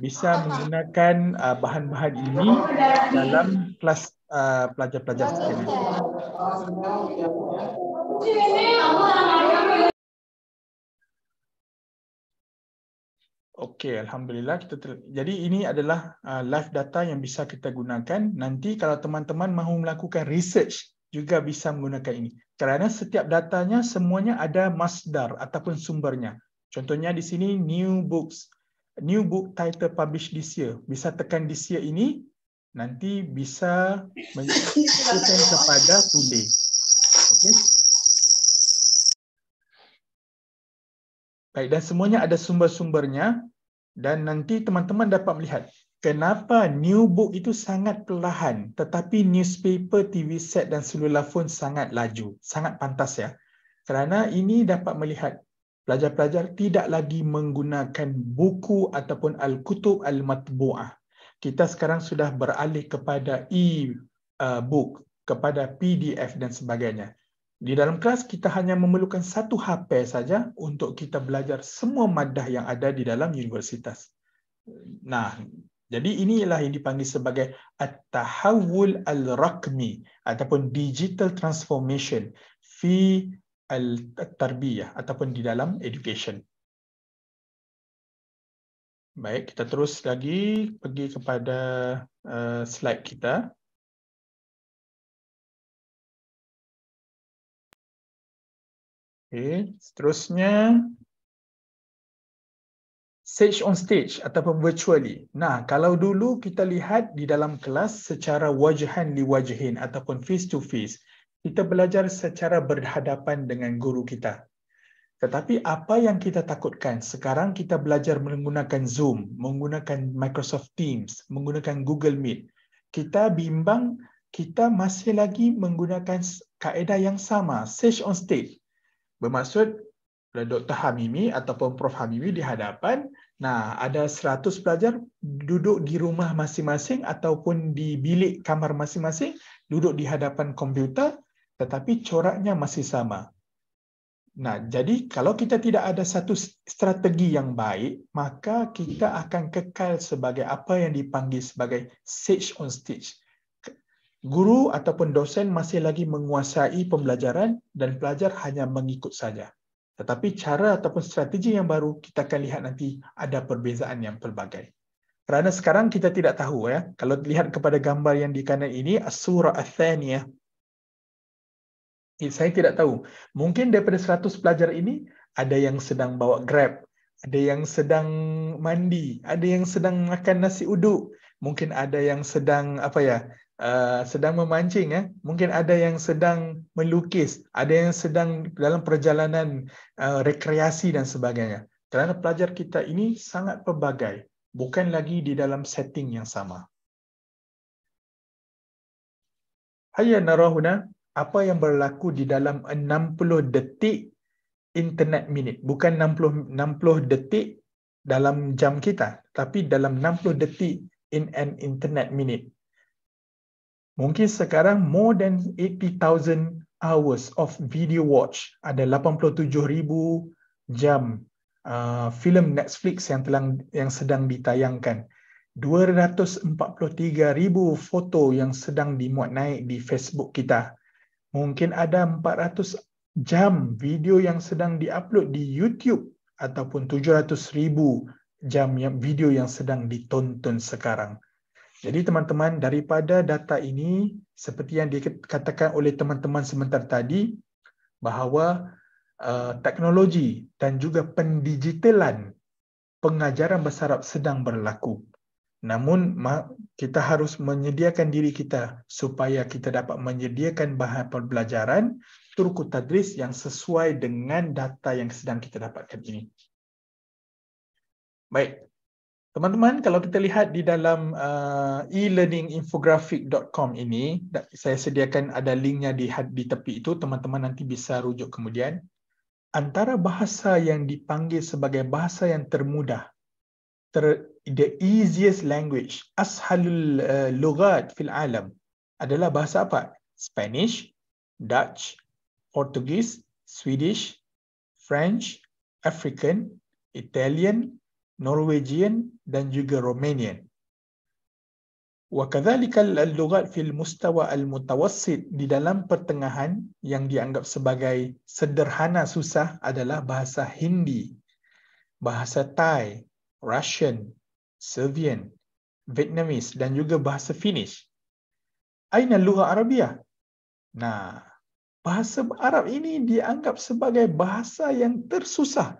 S4: bisa menggunakan uh, bahan-bahan ini dalam kelas uh, pelajar-pelajar sekalian. Okey, alhamdulillah kita ter- jadi ini adalah uh, live data yang bisa kita gunakan. Nanti kalau teman-teman mahu melakukan research juga bisa menggunakan ini. Kerana setiap datanya semuanya ada masdar ataupun sumbernya. Contohnya di sini new books new book title published this year. Bisa tekan this year ini, nanti bisa menunjukkan *laughs* kepada today. Okay. Baik, dan semuanya ada sumber-sumbernya dan nanti teman-teman dapat melihat kenapa new book itu sangat perlahan tetapi newspaper, TV set dan selular phone sangat laju, sangat pantas ya. Kerana ini dapat melihat pelajar-pelajar tidak lagi menggunakan buku ataupun al-kutub al-matbu'ah. Kita sekarang sudah beralih kepada e-book, kepada PDF dan sebagainya. Di dalam kelas kita hanya memerlukan satu HP saja untuk kita belajar semua madah yang ada di dalam universitas. Nah, jadi inilah yang dipanggil sebagai at-tahawul al-rakmi ataupun digital transformation fi al-tarbiyah ataupun di dalam education. Baik, kita terus lagi pergi kepada uh, slide kita. Okay, seterusnya stage on stage ataupun virtually. Nah, kalau dulu kita lihat di dalam kelas secara wajahan li wajahin ataupun face to face, kita belajar secara berhadapan dengan guru kita. Tetapi apa yang kita takutkan, sekarang kita belajar menggunakan Zoom, menggunakan Microsoft Teams, menggunakan Google Meet. Kita bimbang, kita masih lagi menggunakan kaedah yang sama, stage on stage. Bermaksud, Dr. Hamimi ataupun Prof. Hamimi di hadapan, nah ada 100 pelajar duduk di rumah masing-masing ataupun di bilik kamar masing-masing, duduk di hadapan komputer, tetapi coraknya masih sama. Nah, jadi kalau kita tidak ada satu strategi yang baik, maka kita akan kekal sebagai apa yang dipanggil sebagai sage on stage. Guru ataupun dosen masih lagi menguasai pembelajaran dan pelajar hanya mengikut saja. Tetapi cara ataupun strategi yang baru kita akan lihat nanti ada perbezaan yang pelbagai. Kerana sekarang kita tidak tahu ya, kalau lihat kepada gambar yang di kanan ini, as-surah ats-tsaniyah saya tidak tahu. Mungkin daripada 100 pelajar ini, ada yang sedang bawa grab, ada yang sedang mandi, ada yang sedang makan nasi uduk, mungkin ada yang sedang apa ya, uh, sedang memancing ya, mungkin ada yang sedang melukis, ada yang sedang dalam perjalanan uh, rekreasi dan sebagainya. Kerana pelajar kita ini sangat pelbagai. bukan lagi di dalam setting yang sama. Hayya narahuna apa yang berlaku di dalam 60 detik internet minit bukan 60 60 detik dalam jam kita tapi dalam 60 detik in an internet minute mungkin sekarang more than 80000 hours of video watch ada 87000 jam uh, filem Netflix yang telah yang sedang ditayangkan 243,000 foto yang sedang dimuat naik di Facebook kita. Mungkin ada 400 jam video yang sedang diupload di YouTube ataupun 700,000 jam yang video yang sedang ditonton sekarang. Jadi teman-teman daripada data ini seperti yang dikatakan oleh teman-teman sebentar tadi bahawa uh, teknologi dan juga pendigitalan pengajaran bahasa Arab sedang berlaku. Namun kita harus menyediakan diri kita supaya kita dapat menyediakan bahan pembelajaran turku tadris yang sesuai dengan data yang sedang kita dapatkan ini. Baik. Teman-teman, kalau kita lihat di dalam uh, e-learninginfographic.com ini, saya sediakan ada linknya di di tepi itu, teman-teman nanti bisa rujuk kemudian. Antara bahasa yang dipanggil sebagai bahasa yang termudah ter, the easiest language, ashalul uh, lughat fil alam adalah bahasa apa? Spanish, Dutch, Portuguese, Swedish, French, African, Italian, Norwegian dan juga Romanian. وكذلك اللغات في المستوى المتوسط di dalam pertengahan yang dianggap sebagai sederhana susah adalah bahasa Hindi, bahasa Thai, Russian, Serbian, Vietnamese dan juga bahasa Finnish. Aina lugha Arabia? Nah, bahasa Arab ini dianggap sebagai bahasa yang tersusah.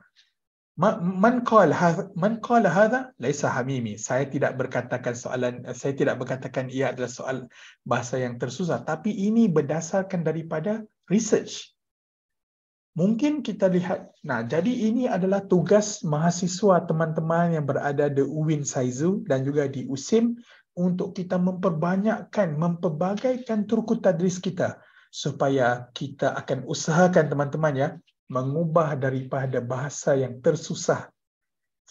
S4: Man qala hadha man qala hadha laisa hamimi. Saya tidak berkatakan soalan saya tidak berkatakan ia adalah soal bahasa yang tersusah, tapi ini berdasarkan daripada research mungkin kita lihat nah jadi ini adalah tugas mahasiswa teman-teman yang berada di UIN Saizu dan juga di USIM untuk kita memperbanyakkan memperbagaikan turku tadris kita supaya kita akan usahakan teman-teman ya mengubah daripada bahasa yang tersusah.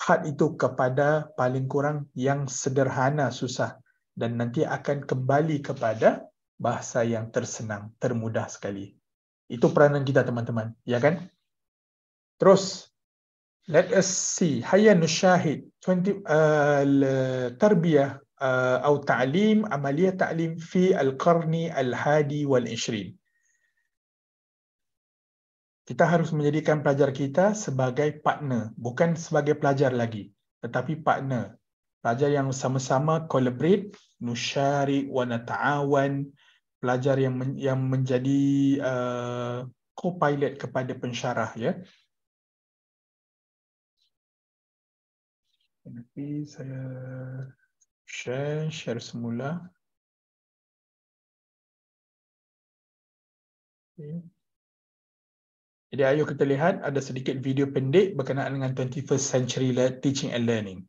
S4: Had itu kepada paling kurang yang sederhana susah. Dan nanti akan kembali kepada bahasa yang tersenang termudah sekali. Itu peranan kita teman-teman, ya kan? Terus let us see. Hayya nushahid 20 uh, tarbiyah uh, atau ta'lim amaliyah ta'lim fi al-qarni al-hadi wal-20. Kita harus menjadikan pelajar kita sebagai partner, bukan sebagai pelajar lagi, tetapi partner. Pelajar yang sama-sama collaborate, nusyari wa nata'awan, pelajar yang men, yang menjadi uh, co-pilot kepada pensyarah ya. Nanti saya share share semula. Okay. Jadi ayo kita lihat ada sedikit video pendek berkenaan dengan 21st century teaching and learning.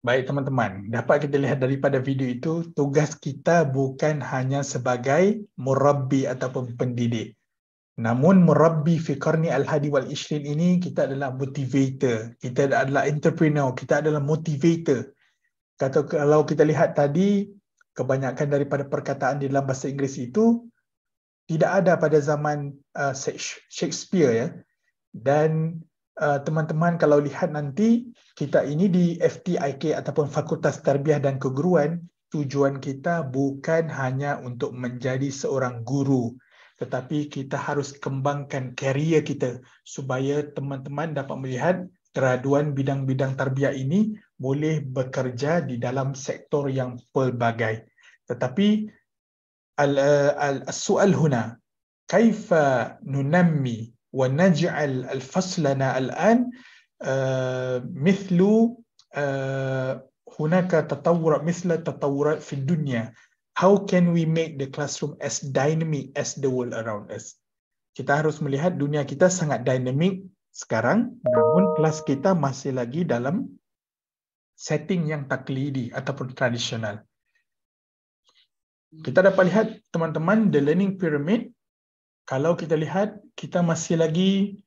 S4: Baik teman-teman, dapat kita lihat daripada video itu, tugas kita bukan hanya sebagai murabbi ataupun pendidik. Namun murabbi fi qarni al-hadi wal ishrin ini kita adalah motivator, kita adalah entrepreneur, kita adalah motivator. Kata kalau kita lihat tadi kebanyakan daripada perkataan di dalam bahasa Inggeris itu tidak ada pada zaman uh, Shakespeare ya. Dan Uh, teman-teman kalau lihat nanti kita ini di FTIK ataupun Fakultas Tarbiyah dan Keguruan tujuan kita bukan hanya untuk menjadi seorang guru tetapi kita harus kembangkan karya kita supaya teman-teman dapat melihat graduan bidang-bidang tarbiyah ini boleh bekerja di dalam sektor yang pelbagai. Tetapi al uh, al soal huna kaifa nunammi ونجعل الفصلنا الآن مثل هناك تطور مثل التطورات في الدنيا how can we make the classroom as dynamic as the world around us kita harus melihat dunia kita sangat dynamic sekarang namun kelas kita masih lagi dalam setting yang taklidi ataupun tradisional kita dapat lihat teman-teman the learning pyramid kalau kita lihat kita masih lagi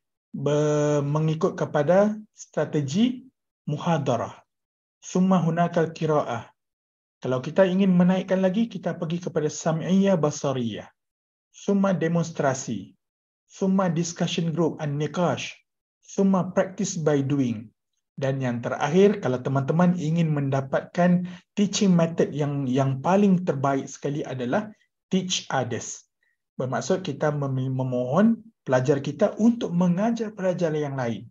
S4: mengikut kepada strategi muhadarah. Summa hunaka qiraah. Kalau kita ingin menaikkan lagi kita pergi kepada sam'iyah basariyah. Summa demonstrasi. Summa discussion group and niqash. Summa practice by doing. Dan yang terakhir kalau teman-teman ingin mendapatkan teaching method yang yang paling terbaik sekali adalah teach others bermaksud kita memohon pelajar kita untuk mengajar pelajar yang lain.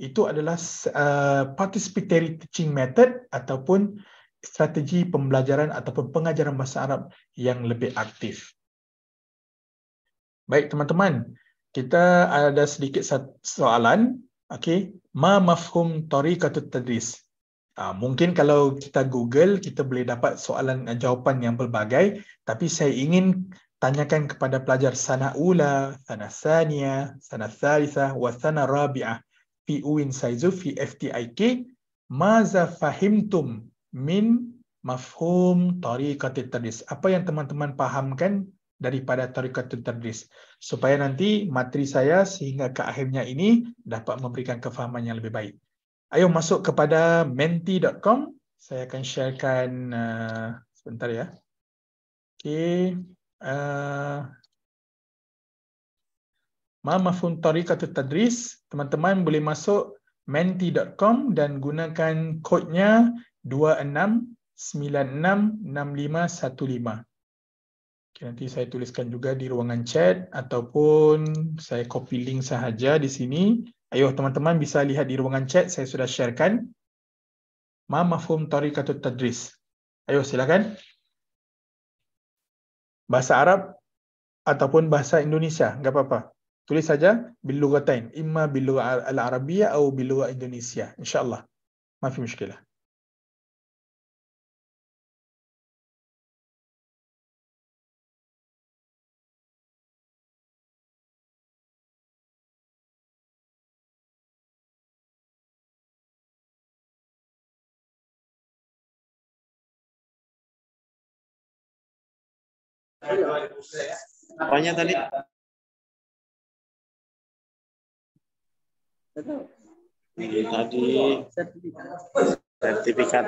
S4: Itu adalah uh, participatory teaching method ataupun strategi pembelajaran ataupun pengajaran bahasa Arab yang lebih aktif. Baik teman-teman. Kita ada sedikit soalan. Okey. Ma mafhum tariqatut tadris? Uh, mungkin kalau kita google kita boleh dapat soalan uh, jawapan yang pelbagai. Tapi saya ingin tanyakan kepada pelajar sana ula sana thaniya sana thalitha wa sana rabi'ah fi uin saizu fi FTIK maza fahimtum min mafhum tariqatut tadris apa yang teman-teman fahamkan daripada tarikat tadris supaya nanti materi saya sehingga ke akhirnya ini dapat memberikan kefahaman yang lebih baik. Ayo masuk kepada menti.com. Saya akan sharekan uh, sebentar ya. Okey. Ma mafhum tarikat tadris, teman-teman boleh masuk menti.com dan gunakan kodnya 26966515. Okay, nanti saya tuliskan juga di ruangan chat ataupun saya copy link sahaja di sini. Ayo teman-teman bisa lihat di ruangan chat saya sudah sharekan. Ma mafhum tariqatut tadris. Ayo silakan. Bahasa Arab ataupun bahasa Indonesia, enggak apa-apa. Tulis saja bil lughatain, imma bil al-arabiyyah atau bil Indonesia. Insya-Allah. Ma fi mushkilah.
S5: Apanya tadi? Tadi sertifikat.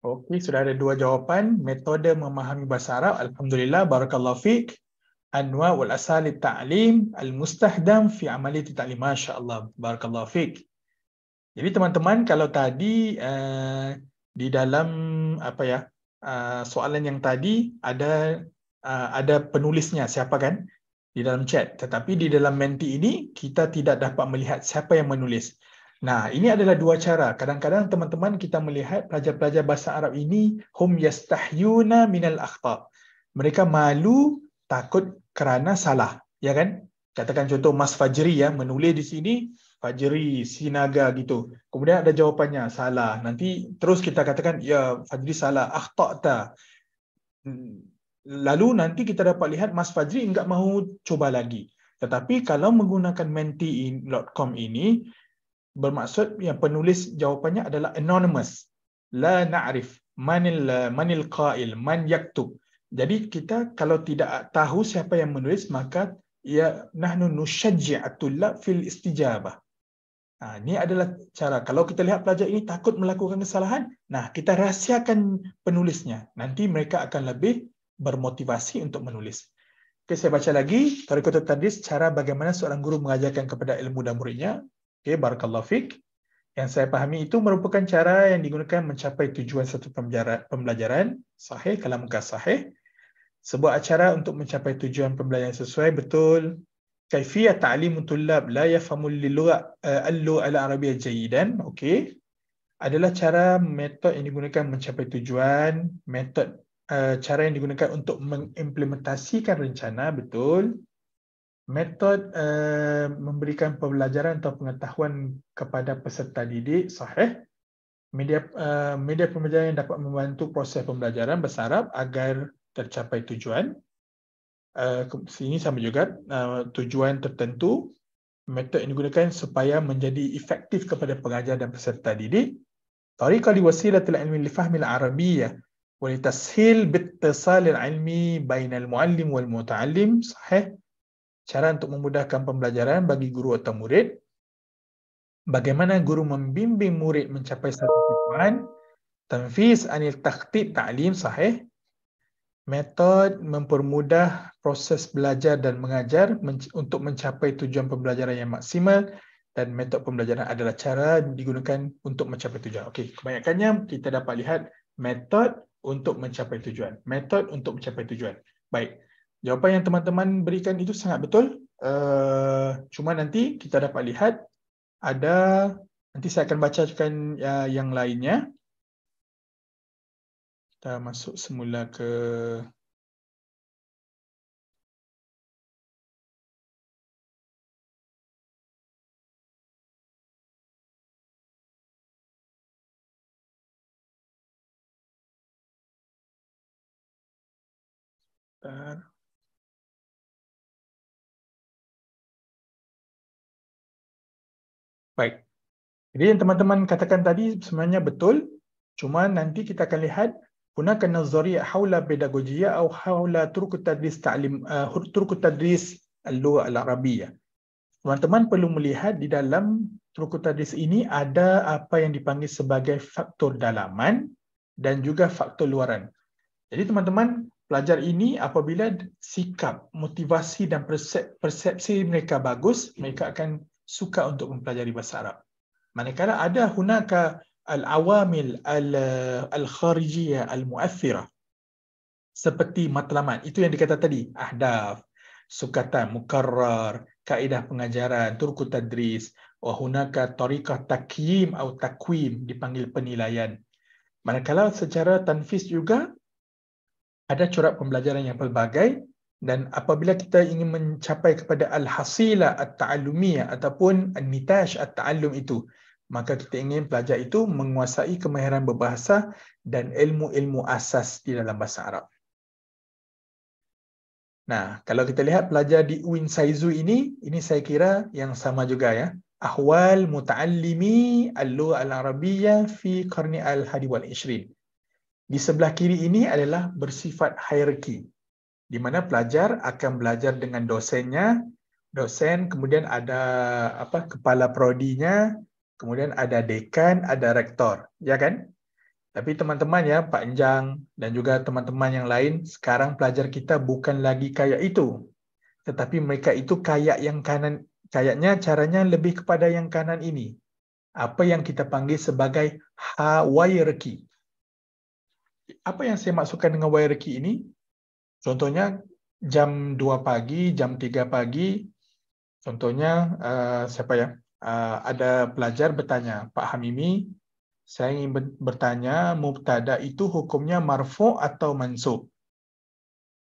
S4: Okey, sudah ada dua jawapan. Metode memahami bahasa Arab. Alhamdulillah, barakallahu fiqh. Anwa wal asalib ta'lim al-mustahdam fi amali ta'lim. Masya Allah, barakallahu fiqh. Jadi teman-teman, kalau tadi uh, di dalam apa ya uh, soalan yang tadi ada uh, ada penulisnya siapa kan di dalam chat. Tetapi di dalam menti ini kita tidak dapat melihat siapa yang menulis. Nah, ini adalah dua cara. Kadang-kadang teman-teman kita melihat pelajar-pelajar bahasa Arab ini hum yastahyuna minal akhta. Mereka malu takut kerana salah, ya kan? Katakan contoh Mas Fajri ya menulis di sini Fajri, Sinaga gitu. Kemudian ada jawapannya salah. Nanti terus kita katakan ya Fajri salah, akhta'ta. Hmm, Lalu nanti kita dapat lihat Mas Fajri enggak mahu coba lagi. Tetapi kalau menggunakan menti.com ini bermaksud yang penulis jawapannya adalah anonymous. La na'rif manil manil qail man yaktub. Jadi kita kalau tidak tahu siapa yang menulis maka ya nahnu nushajji' at-tullab fil istijabah. Ha, ini adalah cara. Kalau kita lihat pelajar ini takut melakukan kesalahan, nah kita rahsiakan penulisnya. Nanti mereka akan lebih bermotivasi untuk menulis. Okey, saya baca lagi. Tarikatul Tadris, cara bagaimana seorang guru mengajarkan kepada ilmu dan muridnya. Okey, Barakallahu Fik. Yang saya pahami itu merupakan cara yang digunakan mencapai tujuan satu pembelajaran. Sahih, kalau muka sahih. Sebuah acara untuk mencapai tujuan pembelajaran sesuai, betul. Kaifiyah ta'limu tullab la yafhamu lilugha allu ala arabiyyah jayidan. Okey. Adalah cara metod yang digunakan mencapai tujuan, metod uh, cara yang digunakan untuk mengimplementasikan rencana, betul. Metod uh, memberikan pembelajaran atau pengetahuan kepada peserta didik, sahih. Media uh, media pembelajaran yang dapat membantu proses pembelajaran bersarap agar tercapai tujuan. Uh, sini sama juga uh, tujuan tertentu. Metod yang digunakan supaya menjadi efektif kepada pengajar dan peserta didik. Tariqah li wasilatil ilmi li fahmi al-arabiyyah wa li tashil bittisal al-ilmi cara untuk memudahkan pembelajaran bagi guru atau murid bagaimana guru membimbing murid mencapai satu tujuan tanfiz anil takhtit ta'lim sahih metod mempermudah proses belajar dan mengajar men- untuk mencapai tujuan pembelajaran yang maksimal dan metod pembelajaran adalah cara digunakan untuk mencapai tujuan. Okey, kebanyakannya kita dapat lihat metod untuk mencapai tujuan. Metod untuk mencapai tujuan. Baik. Jawapan yang teman-teman berikan itu sangat betul. Uh, cuma nanti kita dapat lihat ada nanti saya akan bacakan uh, yang lainnya kita masuk semula ke Bentar. Baik. Jadi yang teman-teman katakan tadi sebenarnya betul. Cuma nanti kita akan lihat هناك نظرية حول بيداغوجية أو حول طرق التدريس تعليم طرق التدريس اللغة العربية. Teman-teman perlu melihat di dalam turku tadris ini ada apa yang dipanggil sebagai faktor dalaman dan juga faktor luaran. Jadi teman-teman pelajar ini apabila sikap, motivasi dan persepsi mereka bagus, mereka akan suka untuk mempelajari bahasa Arab. Manakala ada hunaka al-awamil al-kharijiyah al-mu'athirah. Seperti matlamat. Itu yang dikata tadi. Ahdaf sukatan mukarrar kaedah pengajaran turku tadris. Wa hunaka tariqah takyim atau takwim dipanggil penilaian. Manakala secara tanfis juga ada corak pembelajaran yang pelbagai dan apabila kita ingin mencapai kepada al-hasila at-ta'allumiyah ataupun an-nitash at-ta'allum itu maka kita ingin pelajar itu menguasai kemahiran berbahasa dan ilmu-ilmu asas di dalam bahasa Arab. Nah, kalau kita lihat pelajar di UIN Saizu ini, ini saya kira yang sama juga ya. Ahwal muta'allimi al-lugha al-arabiyyah fi qarni al-hadi wal ishrin. Di sebelah kiri ini adalah bersifat hierarki. Di mana pelajar akan belajar dengan dosennya, dosen kemudian ada apa kepala prodinya, kemudian ada dekan, ada rektor, ya kan? Tapi teman-teman ya, Pak Enjang dan juga teman-teman yang lain, sekarang pelajar kita bukan lagi kayak itu. Tetapi mereka itu kayak yang kanan, kayaknya caranya lebih kepada yang kanan ini. Apa yang kita panggil sebagai hierarchy. Apa yang saya maksudkan dengan hierarchy ini? Contohnya jam 2 pagi, jam 3 pagi, contohnya uh, siapa ya? uh, ada pelajar bertanya, Pak Hamimi, saya ingin bertanya, mubtada itu hukumnya marfu atau mansub?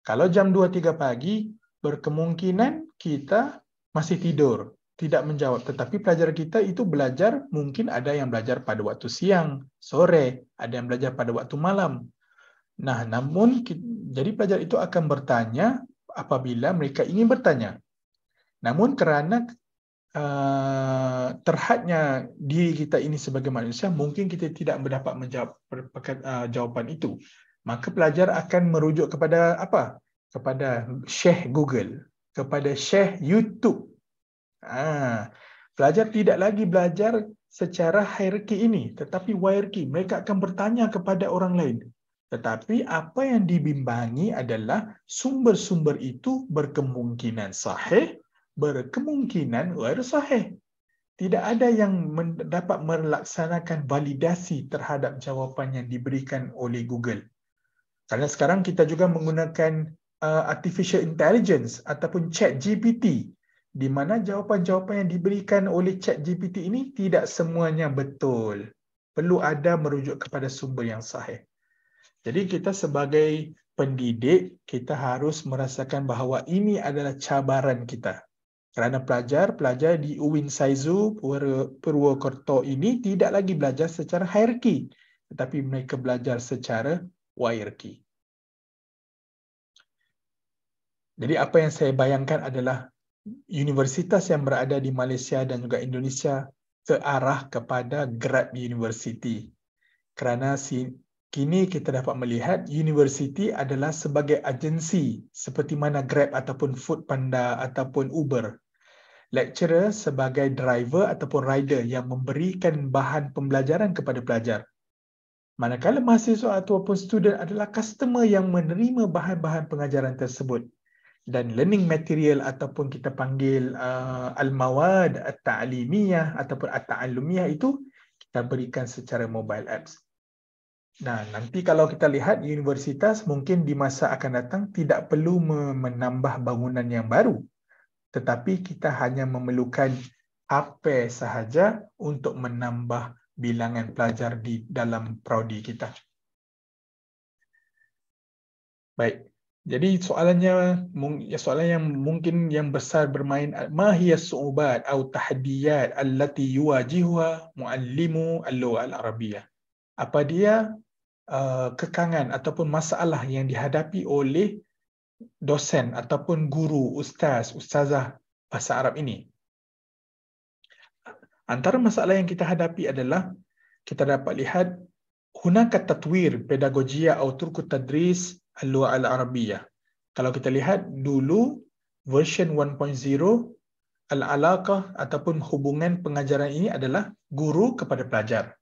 S4: Kalau jam 2-3 pagi, berkemungkinan kita masih tidur. tidak menjawab. Tetapi pelajar kita itu belajar, mungkin ada yang belajar pada waktu siang, sore, ada yang belajar pada waktu malam. Nah, namun jadi pelajar itu akan bertanya apabila mereka ingin bertanya. Namun kerana uh, terhadnya diri kita ini sebagai manusia, mungkin kita tidak mendapat menjawab uh, jawapan itu. Maka pelajar akan merujuk kepada apa? Kepada Syekh Google, kepada Syekh YouTube. Ah, pelajar tidak lagi belajar secara hierarki ini, tetapi hierarki. Mereka akan bertanya kepada orang lain. Tetapi apa yang dibimbangi adalah sumber-sumber itu berkemungkinan sahih, berkemungkinan ghair sahih. Tidak ada yang dapat melaksanakan validasi terhadap jawapan yang diberikan oleh Google. Kerana sekarang kita juga menggunakan uh, artificial intelligence ataupun chat GPT di mana jawapan-jawapan yang diberikan oleh chat GPT ini tidak semuanya betul. Perlu ada merujuk kepada sumber yang sahih. Jadi kita sebagai pendidik, kita harus merasakan bahawa ini adalah cabaran kita. Kerana pelajar-pelajar di UIN Saizu Purwo- Purwokerto ini tidak lagi belajar secara hierarki, tetapi mereka belajar secara hierarki. Jadi apa yang saya bayangkan adalah universitas yang berada di Malaysia dan juga Indonesia ke arah kepada grad university. Kerana kini kita dapat melihat university adalah sebagai agensi seperti mana Grab ataupun Food Panda ataupun Uber. Lecturer sebagai driver ataupun rider yang memberikan bahan pembelajaran kepada pelajar. Manakala mahasiswa ataupun student adalah customer yang menerima bahan-bahan pengajaran tersebut dan learning material ataupun kita panggil uh, al-mawad at-ta'limiyah ataupun at-ta'allumiyah itu kita berikan secara mobile apps. Nah, nanti kalau kita lihat universitas mungkin di masa akan datang tidak perlu me- menambah bangunan yang baru. Tetapi kita hanya memerlukan HP sahaja untuk menambah bilangan pelajar di dalam prodi kita. Baik. Jadi soalannya ya, soalan yang mungkin yang besar bermain ma hiya su'ubat atau tahdiyat allati yuwajihuha muallimu al-lugha al-arabiyyah. Apa dia uh, kekangan ataupun masalah yang dihadapi oleh dosen ataupun guru, ustaz, ustazah bahasa Arab ini. Antara masalah yang kita hadapi adalah kita dapat lihat hunaka tatwir pedagogiyah atau turku tadris al-lugha al-arabiyyah. Kalau kita lihat dulu version 1.0 al-alaqah ataupun hubungan pengajaran ini adalah guru kepada pelajar.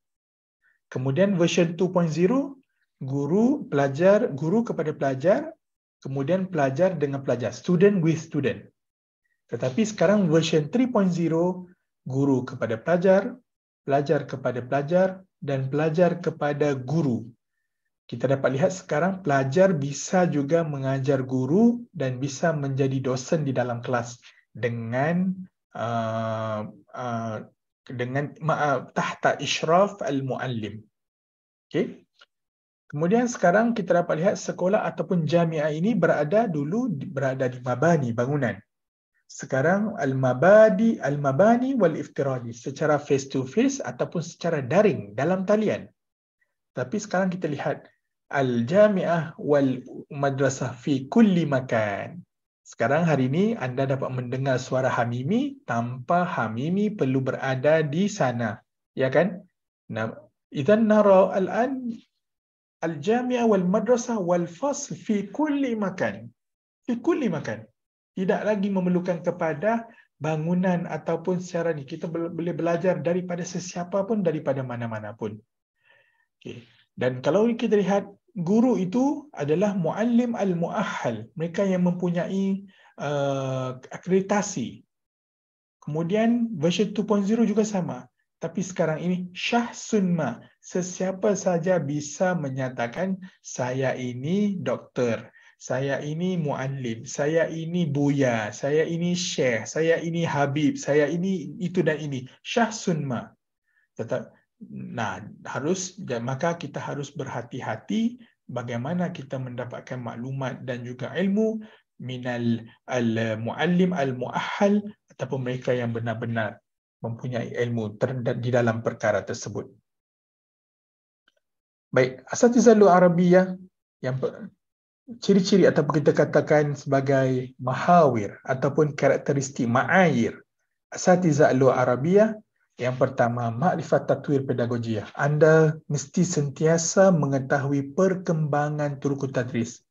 S4: Kemudian version 2.0 guru pelajar guru kepada pelajar kemudian pelajar dengan pelajar student with student. Tetapi sekarang version 3.0 guru kepada pelajar, pelajar kepada pelajar dan pelajar kepada guru. Kita dapat lihat sekarang pelajar bisa juga mengajar guru dan bisa menjadi dosen di dalam kelas dengan uh, uh, dengan uh, tahta isyraf al-muallim. Okey. Kemudian sekarang kita dapat lihat sekolah ataupun jamiah ini berada dulu berada di mabani bangunan. Sekarang al-mabadi al-mabani wal iftiradi secara face to face ataupun secara daring dalam talian. Tapi sekarang kita lihat al-jamiah wal madrasah fi kulli makan. Sekarang hari ini anda dapat mendengar suara Hamimi tanpa Hamimi perlu berada di sana. Ya kan? Nah, idzan nara al-an al-jami'ah wal madrasah wal fasl fi kulli makan. Fi kulli makan. Tidak lagi memerlukan kepada bangunan ataupun secara ni kita boleh belajar daripada sesiapa pun daripada mana-mana pun. Okay. Dan kalau kita lihat guru itu adalah muallim al-muahhal, mereka yang mempunyai uh, akreditasi. Kemudian version 2.0 juga sama. Tapi sekarang ini syah sunma. Sesiapa saja bisa menyatakan saya ini doktor, saya ini muallim, saya ini buya, saya ini syekh, saya ini habib, saya ini itu dan ini. Syah sunma. Nah harus maka kita harus berhati-hati bagaimana kita mendapatkan maklumat dan juga ilmu minal al muallim al muahhal ataupun mereka yang benar-benar mempunyai ilmu ter- di dalam perkara tersebut. Baik, asatizah luar Arabiyah yang ciri-ciri ataupun kita katakan sebagai mahawir ataupun karakteristik ma'ayir asatizah luar Arabiyah yang pertama, makrifat tatwir pedagogiyah. Anda mesti sentiasa mengetahui perkembangan turku tadris.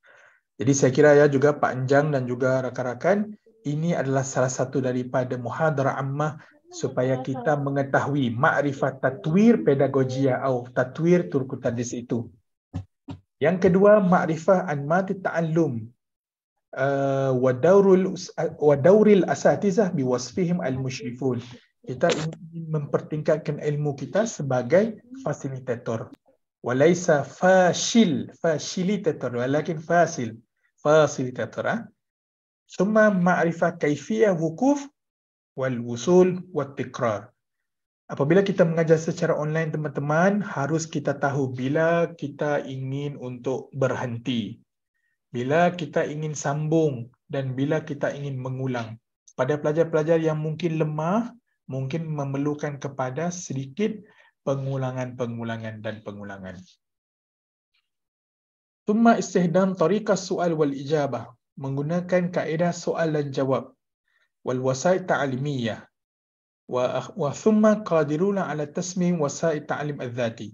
S4: Jadi saya kira ya juga Pak Anjang dan juga rakan-rakan, ini adalah salah satu daripada muhadarah ammah supaya kita mengetahui makrifat tatwir pedagogiyah atau tatwir turku tadris itu. Yang kedua, makrifah anmati ta'allum daurul wa dauril asatizah biwasfihim al-musyrifun kita ingin mempertingkatkan ilmu kita sebagai fasilitator. Walaisa fashil, facilitator, walakin fasil, fasilitator. Ha? Summa ma'rifah kaifiyah wukuf wal wusul wal tikrar. Apabila kita mengajar secara online teman-teman, harus kita tahu bila kita ingin untuk berhenti. Bila kita ingin sambung dan bila kita ingin mengulang. Pada pelajar-pelajar yang mungkin lemah, mungkin memerlukan kepada sedikit pengulangan-pengulangan dan pengulangan. Tumma istihdam tariqah soal wal ijabah menggunakan kaedah soal dan jawab wal wasai ta'limiyah wa thumma qadiruna ala tasmim wasai ta'lim adzati.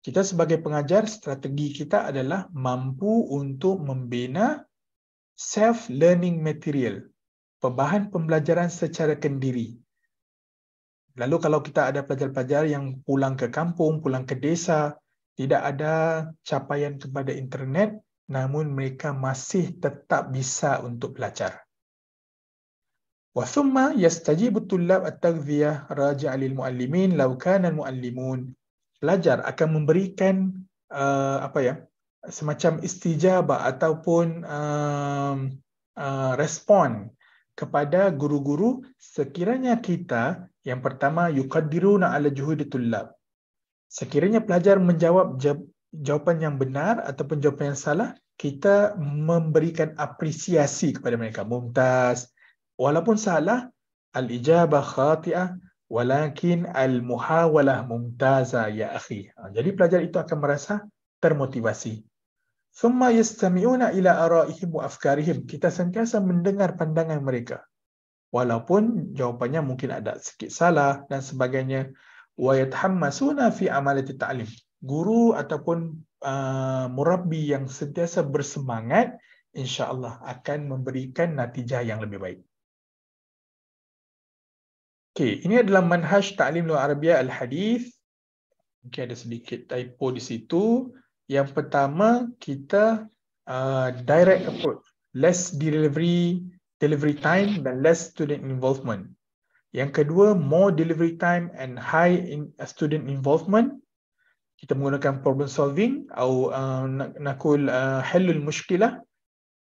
S4: Kita sebagai pengajar strategi kita adalah mampu untuk membina self learning material, perbahan pembelajaran secara kendiri Lalu kalau kita ada pelajar-pelajar yang pulang ke kampung, pulang ke desa, tidak ada capaian kepada internet, namun mereka masih tetap bisa untuk belajar. Wa thumma yastajibu tullab at-taghdhiyah raji'a lil muallimin law kana al-muallimun pelajar akan memberikan uh, apa ya semacam istijabah ataupun uh, uh, respon kepada guru-guru sekiranya kita yang pertama yuqaddiruna ala juhudi tullab. Sekiranya pelajar menjawab jawapan yang benar ataupun jawapan yang salah, kita memberikan apresiasi kepada mereka. Mumtaz. Walaupun salah, al-ijabah khati'ah walakin al-muhawalah mumtazah ya akhi. Ha, jadi pelajar itu akan merasa termotivasi. Thumma yastami'una ila ara'ihim wa afkarihim. Kita sentiasa mendengar pandangan mereka. Walaupun jawapannya mungkin ada sedikit salah dan sebagainya. Wa yatahammasuna fi amalati ta'lim. Guru ataupun uh, murabbi yang sentiasa bersemangat insya-Allah akan memberikan natijah yang lebih baik. Okey, ini adalah manhaj ta'lim luar Arabia al-hadis. Mungkin ada sedikit typo di situ. Yang pertama, kita uh, direct approach. Less delivery delivery time dan less student involvement. Yang kedua, more delivery time and high in uh, student involvement. Kita menggunakan problem solving atau uh, nakul uh, halul mushkilah.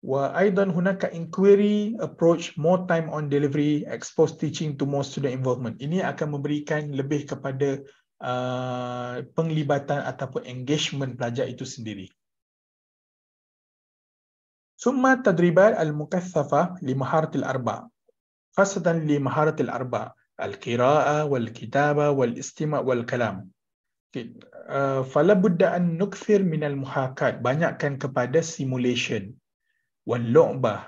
S4: Wa aidan hunaka inquiry approach more time on delivery expose teaching to more student involvement. Ini akan memberikan lebih kepada Uh, penglibatan ataupun engagement pelajar itu sendiri. Li maharatil arba. Khasatan li maharatil arba. Al-qira'a wal-kitaba wal-istima' wal-kalam. Uh, fala budda an nukthir min al-muhakat. Banyakkan kepada simulation. Wal-lu'bah.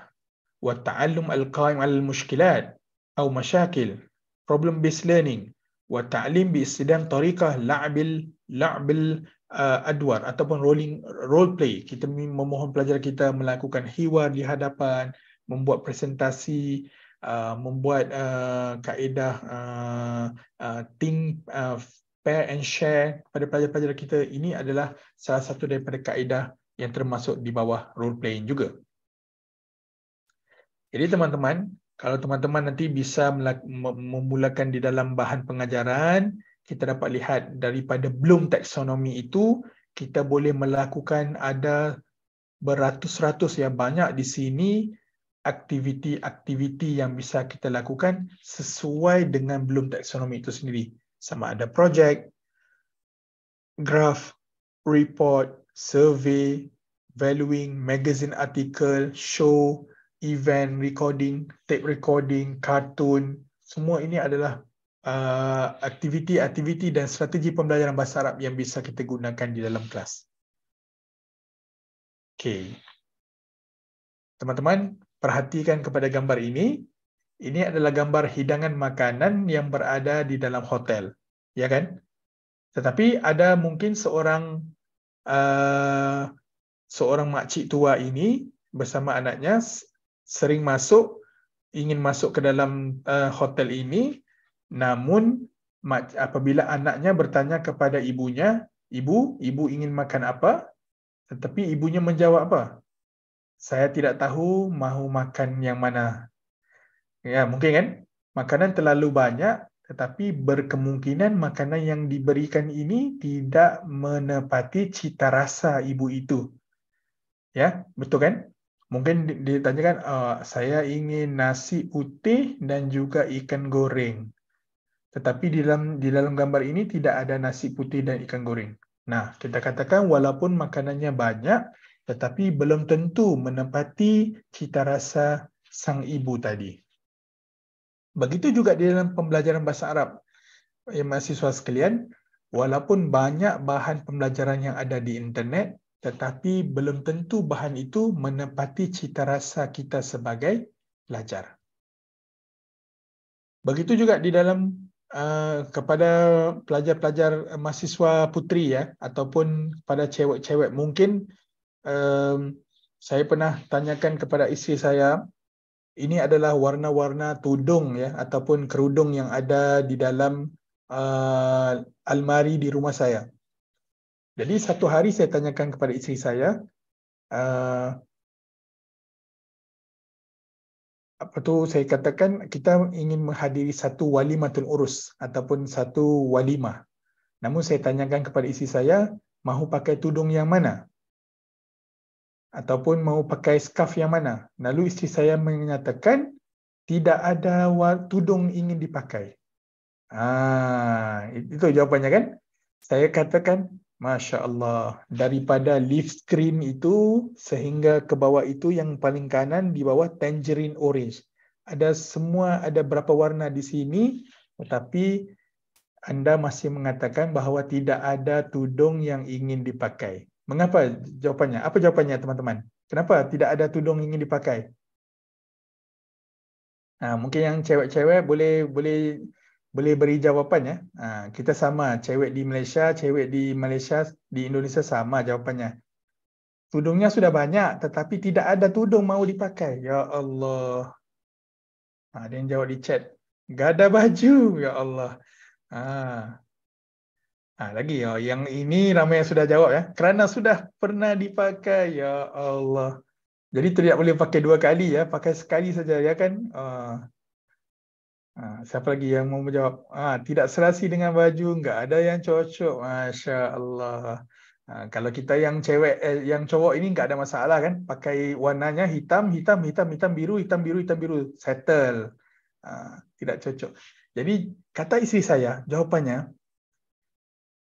S4: Wa-ta'allum al-qaim al-mushkilat. Atau masyakil. Problem-based learning wa ta'lim bi istidam tariqah la'bil la'bil uh, adwar ataupun rolling role play. Kita memohon pelajar kita melakukan hiwar di hadapan membuat presentasi uh, membuat uh, kaedah uh, uh, think uh, pair and share pada pelajar-pelajar kita. Ini adalah salah satu daripada kaedah yang termasuk di bawah role playing juga. Jadi teman-teman kalau teman-teman nanti bisa memulakan di dalam bahan pengajaran, kita dapat lihat daripada Bloom taxonomy itu, kita boleh melakukan ada beratus-ratus yang banyak di sini aktiviti-aktiviti yang bisa kita lakukan sesuai dengan Bloom taxonomy itu sendiri. Sama ada project, graph, report, survey, valuing, magazine article, show, event recording, tape recording, cartoon, semua ini adalah uh, aktiviti-aktiviti dan strategi pembelajaran bahasa Arab yang bisa kita gunakan di dalam kelas. Okey. Teman-teman, perhatikan kepada gambar ini. Ini adalah gambar hidangan makanan yang berada di dalam hotel. Ya kan? Tetapi ada mungkin seorang uh, seorang makcik tua ini bersama anaknya sering masuk ingin masuk ke dalam uh, hotel ini namun apabila anaknya bertanya kepada ibunya ibu ibu ingin makan apa? Tetapi ibunya menjawab apa? Saya tidak tahu mahu makan yang mana. Ya mungkin kan? Makanan terlalu banyak tetapi berkemungkinan makanan yang diberikan ini tidak menepati cita rasa ibu itu. Ya betul kan? Mungkin ditanyakan uh, saya ingin nasi putih dan juga ikan goreng tetapi di dalam di dalam gambar ini tidak ada nasi putih dan ikan goreng. Nah kita katakan walaupun makanannya banyak tetapi belum tentu menepati cita rasa sang ibu tadi. Begitu juga di dalam pembelajaran bahasa Arab. Ya mahasiswa sekalian walaupun banyak bahan pembelajaran yang ada di internet tetapi belum tentu bahan itu menepati cita rasa kita sebagai pelajar. Begitu juga di dalam uh, kepada pelajar-pelajar uh, mahasiswa putri ya ataupun pada cewek-cewek mungkin um, saya pernah tanyakan kepada isteri saya ini adalah warna-warna tudung ya ataupun kerudung yang ada di dalam uh, almari di rumah saya. Jadi satu hari saya tanyakan kepada isteri saya, uh, apa tu saya katakan kita ingin menghadiri satu walimatul urus ataupun satu walimah. Namun saya tanyakan kepada isteri saya, mahu pakai tudung yang mana? Ataupun mahu pakai scarf yang mana? Lalu isteri saya menyatakan tidak ada tudung ingin dipakai. Ah, itu jawapannya kan? Saya katakan Masya Allah. Daripada lift screen itu sehingga ke bawah itu yang paling kanan di bawah tangerine orange. Ada semua, ada berapa warna di sini. Tetapi anda masih mengatakan bahawa tidak ada tudung yang ingin dipakai. Mengapa jawapannya? Apa jawapannya teman-teman? Kenapa tidak ada tudung ingin dipakai? Nah, mungkin yang cewek-cewek boleh boleh boleh beri jawapan ya. Ha, kita sama, cewek di Malaysia, cewek di Malaysia, di Indonesia sama jawapannya. Tudungnya sudah banyak tetapi tidak ada tudung mau dipakai. Ya Allah. Ha, ada yang jawab di chat. Gak ada baju. Ya Allah. Ha. Ha, lagi ya, yang ini ramai yang sudah jawab ya. Kerana sudah pernah dipakai. Ya Allah. Jadi tidak boleh pakai dua kali ya. Pakai sekali saja ya kan. Uh. Ha, siapa lagi yang mau menjawab? Ha, tidak serasi dengan baju, enggak ada yang cocok. Masya Allah. Ha, kalau kita yang cewek, eh, yang cowok ini enggak ada masalah kan? Pakai warnanya hitam, hitam, hitam, hitam, biru, hitam, biru, hitam, biru. Settle. Ha, tidak cocok. Jadi kata isteri saya, jawapannya,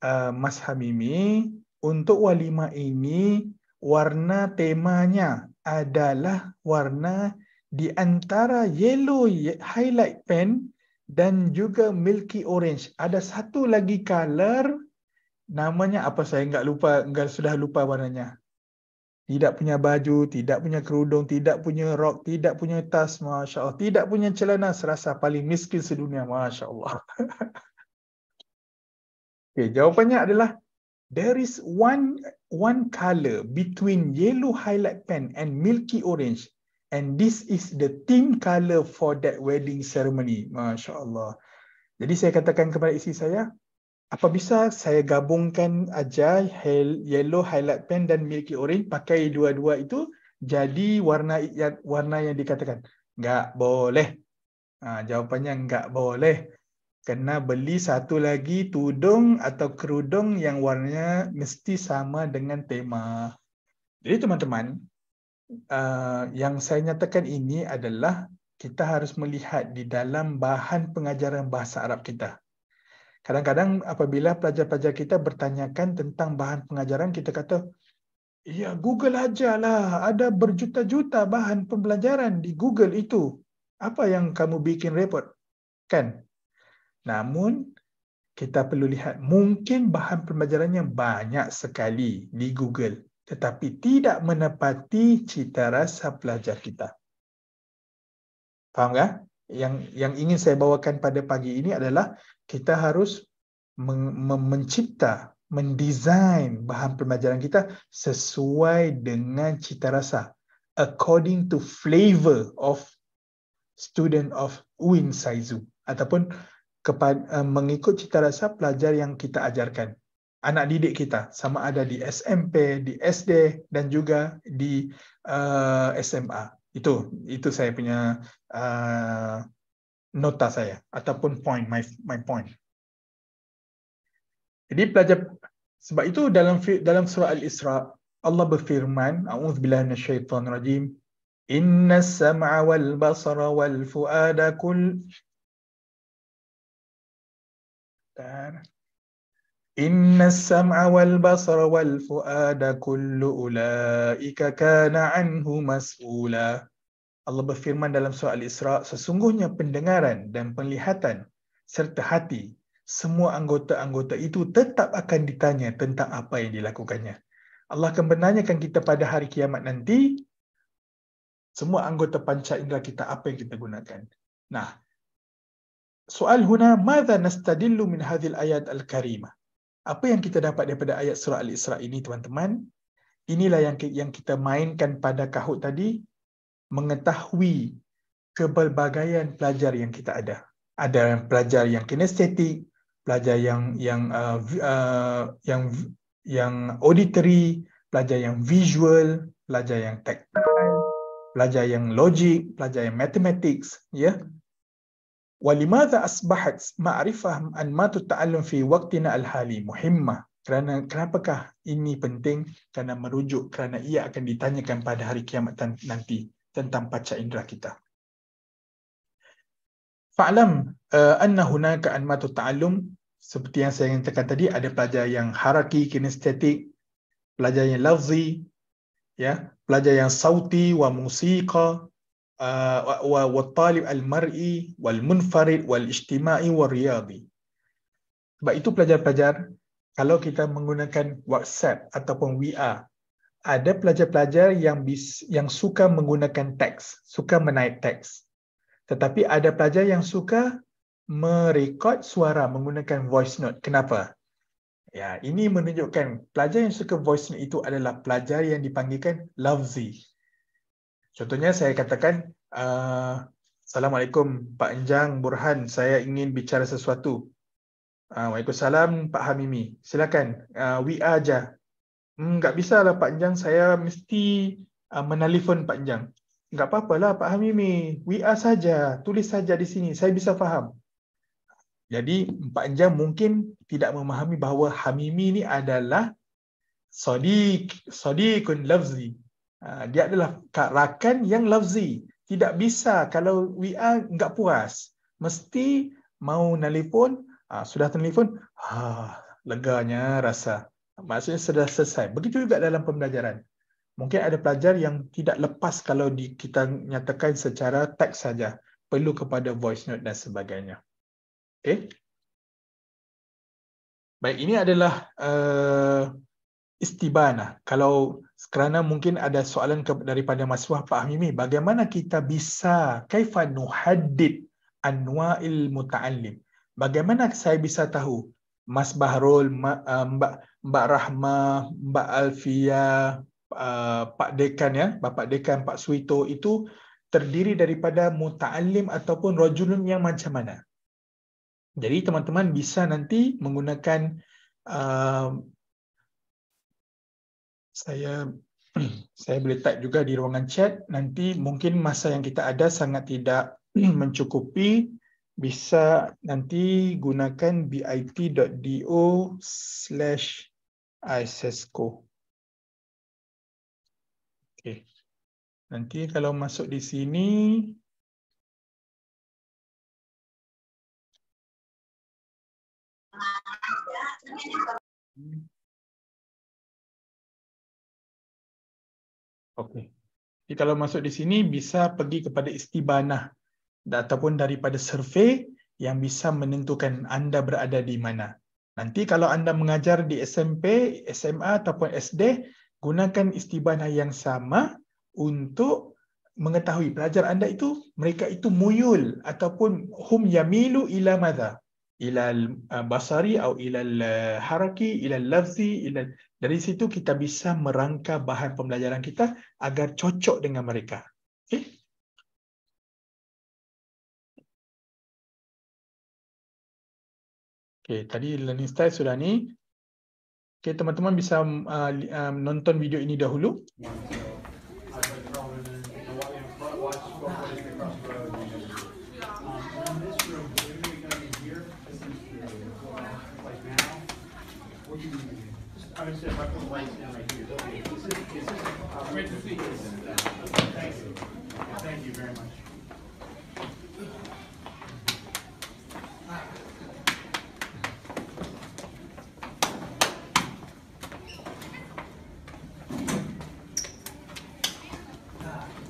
S4: uh, Mas Hamimi, untuk walima ini warna temanya adalah warna di antara yellow highlight pen dan juga milky orange. Ada satu lagi color namanya apa saya enggak lupa, enggak sudah lupa warnanya. Tidak punya baju, tidak punya kerudung, tidak punya rok, tidak punya tas, Masya Allah. Tidak punya celana, serasa paling miskin sedunia, Masya Allah. *laughs* okay, jawapannya adalah, there is one one color between yellow highlight pen and milky orange and this is the theme color for that wedding ceremony. Masya Allah. Jadi saya katakan kepada isteri saya, apa bisa saya gabungkan aja yellow highlight pen dan milky orange pakai dua-dua itu jadi warna yang warna yang dikatakan. Enggak boleh. Ha, jawapannya enggak boleh. Kena beli satu lagi tudung atau kerudung yang warnanya mesti sama dengan tema. Jadi teman-teman, uh, yang saya nyatakan ini adalah kita harus melihat di dalam bahan pengajaran bahasa Arab kita. Kadang-kadang apabila pelajar-pelajar kita bertanyakan tentang bahan pengajaran, kita kata, ya Google aja lah, ada berjuta-juta bahan pembelajaran di Google itu. Apa yang kamu bikin repot? Kan? Namun, kita perlu lihat mungkin bahan pembelajarannya banyak sekali di Google tetapi tidak menepati cita rasa pelajar kita. Faham tak? Yang yang ingin saya bawakan pada pagi ini adalah kita harus men- men- mencipta, mendesain bahan pembelajaran kita sesuai dengan cita rasa according to flavor of student of Win Saizu ataupun kepada, uh, mengikut cita rasa pelajar yang kita ajarkan anak didik kita sama ada di SMP, di SD dan juga di uh, SMA. Itu itu saya punya uh, nota saya ataupun point my my point. Jadi pelajar sebab itu dalam dalam surah Al-Isra Allah berfirman, a'udzubillahi minasyaitonir rajim, inna sam'a wal basara wal fuada kull wal basara wal fuada kullu ulaika kana anhu mas'ula. Allah berfirman dalam surah Al-Isra, sesungguhnya pendengaran dan penglihatan serta hati semua anggota-anggota itu tetap akan ditanya tentang apa yang dilakukannya. Allah akan menanyakan kita pada hari kiamat nanti semua anggota panca indera kita apa yang kita gunakan. Nah, soal huna, madza nastadillu min hadhil ayat al-karimah? Apa yang kita dapat daripada ayat surah Al-Isra ini tuan-tuan inilah yang yang kita mainkan pada kahut tadi mengetahui kepelbagaian pelajar yang kita ada ada pelajar yang kinestetik pelajar yang yang uh, uh, yang yang auditory pelajar yang visual pelajar yang tactile pelajar yang logik pelajar yang mathematics ya yeah? ولماذا أصبحت معرفة أن ما تتعلم في وقتنا الحالي مهمة kerana kenapakah ini penting kerana merujuk kerana ia akan ditanyakan pada hari kiamat nanti tentang panca indera kita fa'lam uh, anna hunaka anmatu ta'allum seperti yang saya katakan tadi ada pelajar yang haraki kinestetik pelajar yang lafzi ya pelajar yang sauti wa musiqa والطالب المرئي والmunfarid والاجتماعي والرياضي sebab itu pelajar-pelajar kalau kita menggunakan WhatsApp ataupun WeA ada pelajar-pelajar yang bis, yang suka menggunakan teks suka menaik teks tetapi ada pelajar yang suka merekod suara menggunakan voice note kenapa ya ini menunjukkan pelajar yang suka voice note itu adalah pelajar yang dipanggilkan lafzi Contohnya saya katakan, uh, Assalamualaikum Pak Enjang Burhan, saya ingin bicara sesuatu. Uh, Waalaikumsalam Pak Hamimi, silakan uh, WA aja. Hmm, tak bisa lah Pak Enjang, saya mesti uh, menelpon Pak Enjang. Tak apa-apalah Pak Hamimi, WA saja, tulis saja di sini, saya bisa faham. Jadi Pak Enjang mungkin tidak memahami bahawa Hamimi ini adalah sadiq, sadiqun lafzi, dia adalah rakan yang lafzi. Tidak bisa kalau WA enggak puas. Mesti mau nelefon, ha, sudah telefon, ha, leganya rasa. Maksudnya sudah selesai. Begitu juga dalam pembelajaran. Mungkin ada pelajar yang tidak lepas kalau di, kita nyatakan secara teks saja. Perlu kepada voice note dan sebagainya. Okay. Baik, ini adalah uh, istibana. Kalau kerana mungkin ada soalan daripada mahasiswa Pak Hamimi, bagaimana kita bisa kaifa nuhaddid anwa'il muta'allim? Bagaimana saya bisa tahu Mas Bahrul, uh, Mbak Mbak Rahma, Mbak Alfia, uh, Pak Dekan ya, Bapak Dekan, Pak Suito itu terdiri daripada muta'allim ataupun rajulun yang macam mana? Jadi teman-teman bisa nanti menggunakan uh, saya *clears throat* saya boleh type juga di ruangan chat. Nanti mungkin masa yang kita ada sangat tidak *clears throat* mencukupi. Bisa nanti gunakan bit.do slash isesco. Okay. nanti kalau masuk di sini Okey. Jadi kalau masuk di sini bisa pergi kepada istibanah ataupun daripada survey yang bisa menentukan anda berada di mana. Nanti kalau anda mengajar di SMP, SMA ataupun SD, gunakan istibanah yang sama untuk mengetahui pelajar anda itu mereka itu muyul ataupun hum yamilu ila madha ila basari atau ila haraki ila lafzi ila dari situ kita bisa merangka bahan pembelajaran kita agar cocok dengan mereka. Okay? Okay, tadi learning style sudah ni. Okay, teman-teman bisa uh, uh, nonton video ini dahulu. down right here. This is, this is, uh, great to see you.
S8: Thank you. Thank you very much.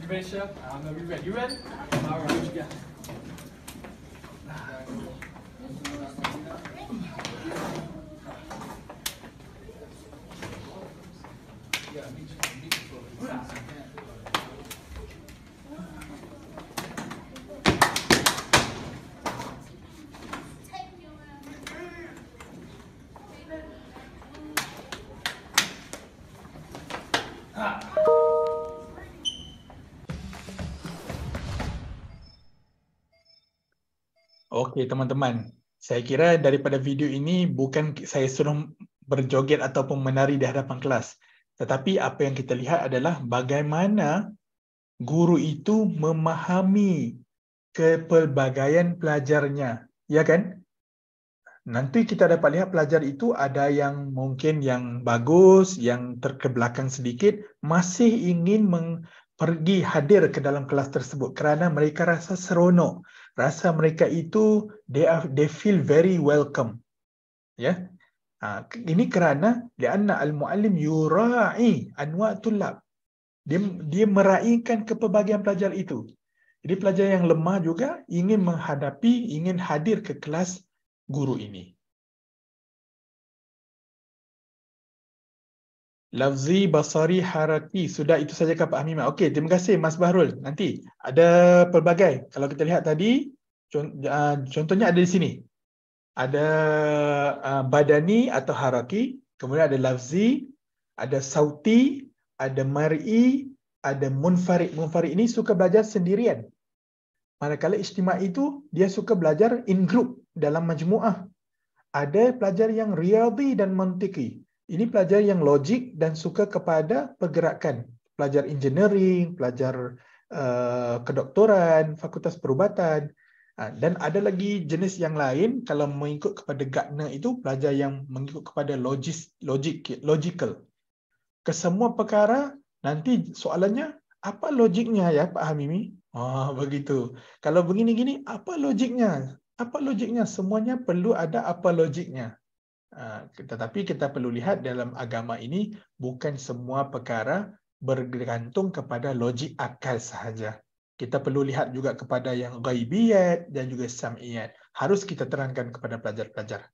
S8: You ready, Chef? I don't know if you're ready. You ready? All right, what you got?
S4: Okey teman-teman, saya kira daripada video ini bukan saya suruh berjoget ataupun menari di hadapan kelas. Tetapi apa yang kita lihat adalah bagaimana guru itu memahami kepelbagaian pelajarnya. Ya kan? Nanti kita dapat lihat pelajar itu ada yang mungkin yang bagus, yang terkebelakang sedikit, masih ingin pergi hadir ke dalam kelas tersebut kerana mereka rasa seronok rasa mereka itu they are they feel very welcome. Ya? Ha, ini kerana lianna al muallim yura'i anwa tulab dia dia meraihkan kepelbagaian pelajar itu. Jadi pelajar yang lemah juga ingin menghadapi ingin hadir ke kelas guru ini Lafzi, basari, haraki. Sudah itu saja Pak Hamimah. Okey, terima kasih Mas Bahrul. Nanti ada pelbagai. Kalau kita lihat tadi, ah, contohnya ada di sini. Ada uh, badani atau haraki. Kemudian ada lafzi, ada sauti, ada mar'i, ada munfarid. Munfarid ini suka belajar sendirian. Manakala istimak itu, dia suka belajar in group dalam majmuah. Ada pelajar yang riyadi dan mantiki. Ini pelajar yang logik dan suka kepada pergerakan. Pelajar engineering, pelajar uh, kedoktoran, fakultas perubatan. Uh, dan ada lagi jenis yang lain kalau mengikut kepada Gardner itu pelajar yang mengikut kepada logis, logik, logical. Kesemua perkara nanti soalannya apa logiknya ya Pak Hamimi? Oh, *laughs* begitu. Kalau begini-gini apa logiknya? Apa logiknya? Semuanya perlu ada apa logiknya. Ah, tetapi kita perlu lihat dalam agama ini bukan semua perkara bergantung kepada logik akal sahaja. Kita perlu lihat juga kepada yang ghaibiyat dan juga sam'iyat. Harus kita terangkan kepada pelajar-pelajar.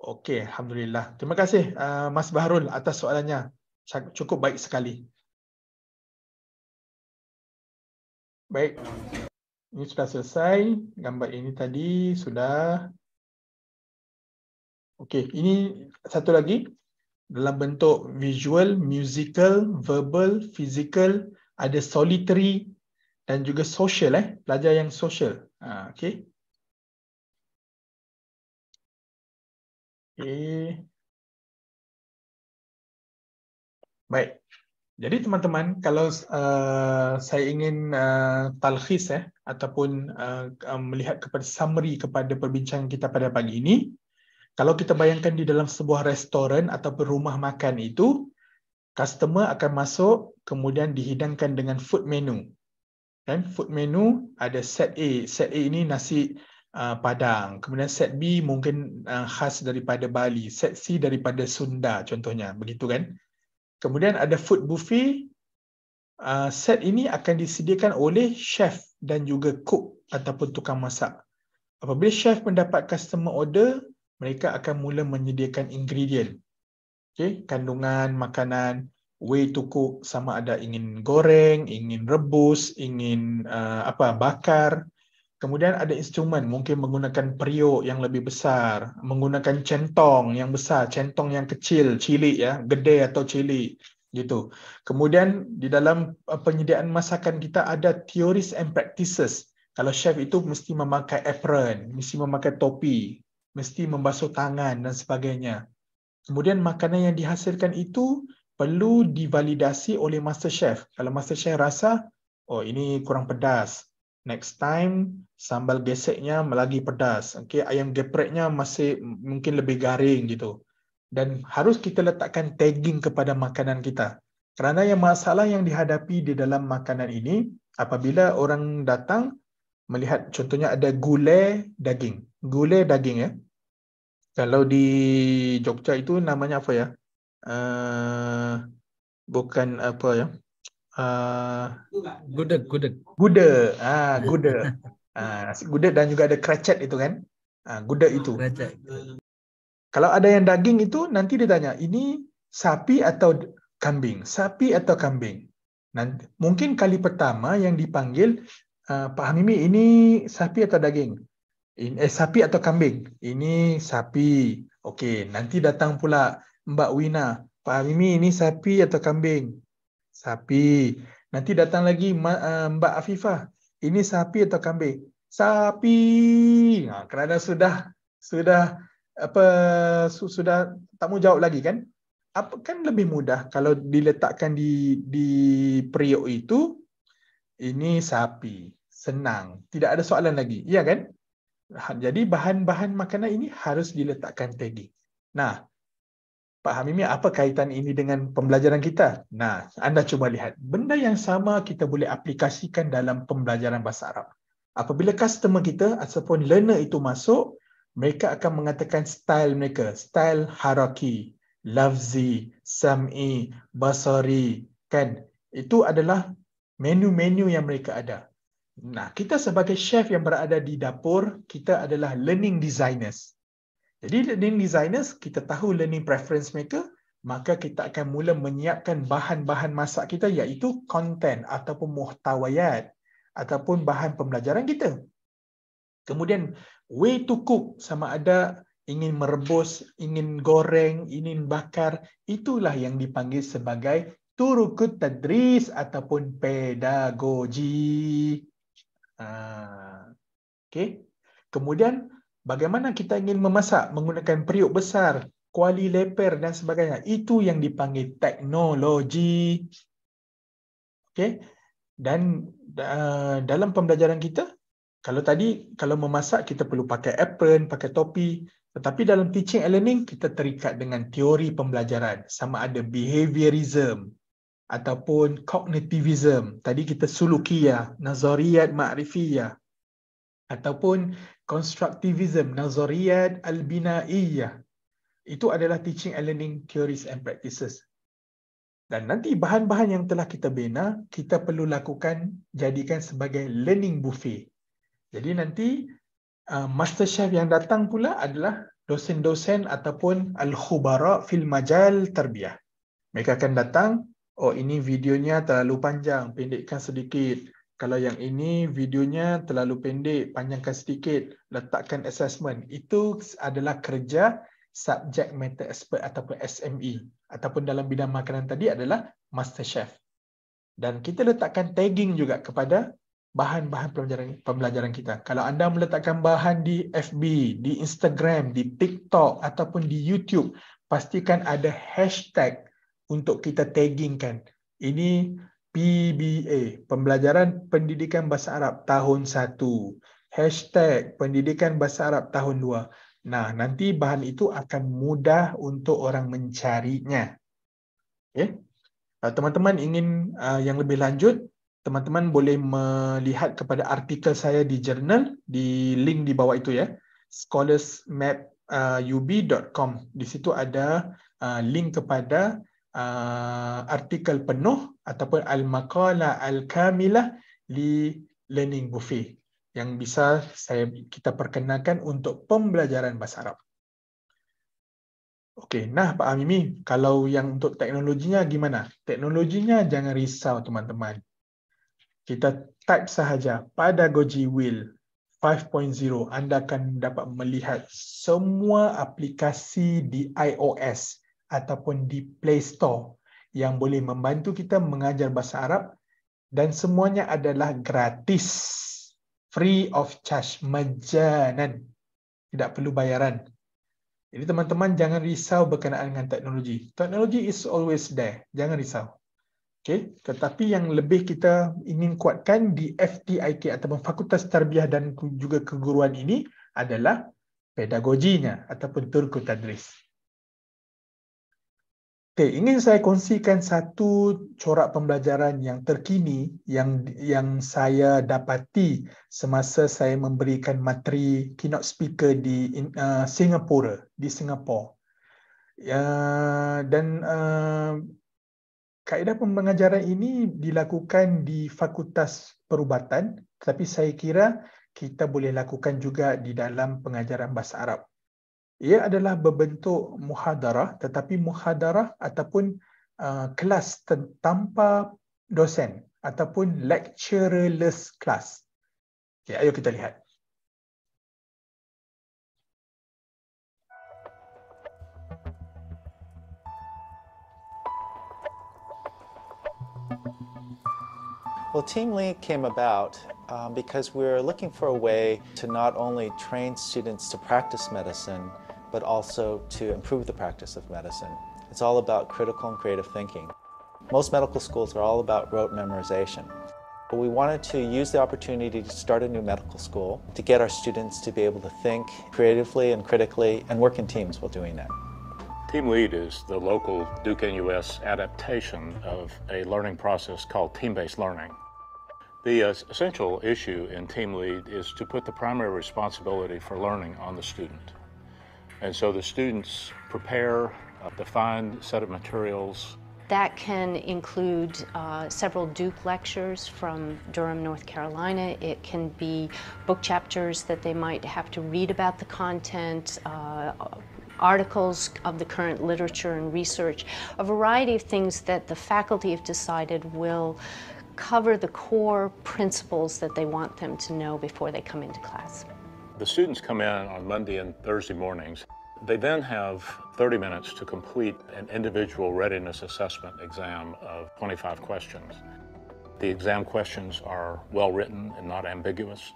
S4: Okey, Alhamdulillah. Terima kasih uh, Mas Bahrul atas soalannya. Cukup baik sekali. Baik. Ini sudah selesai. Gambar ini tadi sudah Okey, ini satu lagi dalam bentuk visual, musical, verbal, physical, ada solitary dan juga social eh, pelajar yang social. Ha, okey. Okey. Baik. Jadi teman-teman, kalau uh, saya ingin uh, talkhis eh ataupun uh, melihat kepada summary kepada perbincangan kita pada pagi ini, kalau kita bayangkan di dalam sebuah restoran atau rumah makan itu, customer akan masuk kemudian dihidangkan dengan food menu. Kan? Food menu ada set A. Set A ini nasi uh, Padang. Kemudian set B mungkin uh, khas daripada Bali. Set C daripada Sunda contohnya. Begitu kan? Kemudian ada food buffet. Uh, set ini akan disediakan oleh chef dan juga cook ataupun tukang masak. Apabila chef mendapat customer order, mereka akan mula menyediakan ingredient. Okay, kandungan makanan, way to cook sama ada ingin goreng, ingin rebus, ingin uh, apa bakar. Kemudian ada instrumen, mungkin menggunakan periuk yang lebih besar, menggunakan centong yang besar, centong yang kecil, cilik ya, gede atau cilik gitu. Kemudian di dalam uh, penyediaan masakan kita ada theories and practices. Kalau chef itu mesti memakai apron, mesti memakai topi, mesti membasuh tangan dan sebagainya. Kemudian makanan yang dihasilkan itu perlu divalidasi oleh master chef. Kalau master chef rasa, oh ini kurang pedas, next time sambal geseknya lagi pedas. Okay, ayam gepreknya masih mungkin lebih garing gitu. Dan harus kita letakkan tagging kepada makanan kita. Kerana yang masalah yang dihadapi di dalam makanan ini, apabila orang datang melihat contohnya ada gulai daging. Gulai daging ya. Kalau di Jogja itu namanya apa ya? Uh, bukan apa ya? Uh,
S2: Gudeg, gudeg.
S4: Gudeg. Ah, gudeg. Ah, gudeg dan juga ada krecet itu kan? Ah, gudeg itu.
S2: Krecet.
S4: Kalau ada yang daging itu nanti dia tanya, ini sapi atau kambing? Sapi atau kambing? Nanti, mungkin kali pertama yang dipanggil uh, Pak Hamimi ini sapi atau daging? Ini, eh sapi atau kambing? Ini sapi. Okey, nanti datang pula Mbak Wina. Pak Hamimi ini sapi atau kambing? Sapi. Nanti datang lagi uh, Mbak Afifah. Ini sapi atau kambing? Sapi. Ha, kerana sudah sudah apa sudah tak mau jawab lagi kan? Apa kan lebih mudah kalau diletakkan di di periuk itu ini sapi. Senang. Tidak ada soalan lagi. Iya kan? Ha, jadi bahan-bahan makanan ini harus diletakkan tagging. Nah, Pak Hamimi, apa kaitan ini dengan pembelajaran kita? Nah, anda cuba lihat. Benda yang sama kita boleh aplikasikan dalam pembelajaran bahasa Arab. Apabila customer kita ataupun learner itu masuk, mereka akan mengatakan style mereka. Style haraki, lafzi, sam'i, basari. Kan? Itu adalah menu-menu yang mereka ada. Nah, kita sebagai chef yang berada di dapur, kita adalah learning designers. Jadi learning designers, kita tahu learning preference mereka, maka kita akan mula menyiapkan bahan-bahan masak kita iaitu konten ataupun muhtawayat ataupun bahan pembelajaran kita. Kemudian way to cook sama ada ingin merebus, ingin goreng, ingin bakar, itulah yang dipanggil sebagai turukut tadris ataupun pedagogi. Ah, okay. Kemudian Bagaimana kita ingin memasak menggunakan periuk besar, kuali leper dan sebagainya. Itu yang dipanggil teknologi. Okay. Dan uh, dalam pembelajaran kita, kalau tadi kalau memasak kita perlu pakai apron, pakai topi. Tetapi dalam teaching and learning kita terikat dengan teori pembelajaran. Sama ada behaviorism ataupun cognitivism. Tadi kita sulukiyah, nazariyat ma'rifiyah. Ataupun constructivism, nazariyat al-binaiyah. Itu adalah teaching and learning theories and practices. Dan nanti bahan-bahan yang telah kita bina, kita perlu lakukan, jadikan sebagai learning buffet. Jadi nanti uh, master chef yang datang pula adalah dosen-dosen ataupun al-khubara fil majal tarbiyah. Mereka akan datang, oh ini videonya terlalu panjang, pendekkan sedikit kalau yang ini videonya terlalu pendek, panjangkan sedikit, letakkan assessment. Itu adalah kerja subject matter expert ataupun SME. Ataupun dalam bidang makanan tadi adalah master chef. Dan kita letakkan tagging juga kepada bahan-bahan pembelajaran, pembelajaran kita. Kalau anda meletakkan bahan di FB, di Instagram, di TikTok ataupun di YouTube, pastikan ada hashtag untuk kita taggingkan. Ini PBA, Pembelajaran Pendidikan Bahasa Arab tahun 1. Hashtag Pendidikan Bahasa Arab tahun 2. Nah, nanti bahan itu akan mudah untuk orang mencarinya. Okay. Teman-teman ingin uh, yang lebih lanjut, teman-teman boleh melihat kepada artikel saya di jurnal, di link di bawah itu ya, scholarsmapub.com. Uh, di situ ada uh, link kepada uh, artikel penuh ataupun al-maqala al-kamilah li learning buffet. yang bisa saya kita perkenalkan untuk pembelajaran bahasa Arab. Okey, nah Pak Amimi, kalau yang untuk teknologinya gimana? Teknologinya jangan risau teman-teman. Kita type sahaja Pedagogy Wheel 5.0, anda akan dapat melihat semua aplikasi di iOS ataupun di Play Store yang boleh membantu kita mengajar bahasa Arab dan semuanya adalah gratis. Free of charge, majanan. Tidak perlu bayaran. Jadi teman-teman jangan risau berkenaan dengan teknologi. Teknologi is always there. Jangan risau. Okay. Tetapi yang lebih kita ingin kuatkan di FTIK ataupun Fakultas Tarbiyah dan juga Keguruan ini adalah pedagoginya ataupun turku tadris. Okay, ingin saya kongsikan satu corak pembelajaran yang terkini yang yang saya dapati semasa saya memberikan materi keynote speaker di uh, Singapura di Singapura. Uh, dan uh, kaedah pengajaran ini dilakukan di Fakultas Perubatan tetapi saya kira kita boleh lakukan juga di dalam pengajaran bahasa Arab ia adalah berbentuk muhadarah tetapi muhadarah ataupun uh, kelas tanpa dosen ataupun lectureless class. Okay, ayo kita lihat.
S9: Well, Team Lead came about um, because we were looking for a way to not only train students to practice medicine, but also to improve the practice of medicine. It's all about critical and creative thinking. Most medical schools are all about rote memorization. But we wanted to use the opportunity to start a new medical school to get our students to be able to think creatively and critically and work in teams while doing that.
S10: Team Lead is the local Duke NUS adaptation of a learning process called team-based learning. The uh, essential issue in Team Lead is to put the primary responsibility for learning on the student. And so the students prepare a defined set of materials.
S11: That can include uh, several Duke lectures from Durham, North Carolina. It can be book chapters that they might have to read about the content, uh, articles of the current literature and research, a variety of things that the faculty have decided will cover the core principles that they want them to know before they come into class.
S10: The students come in on Monday and Thursday mornings. They then have 30 minutes to complete an individual readiness assessment exam of 25 questions. The exam questions are well written and not ambiguous.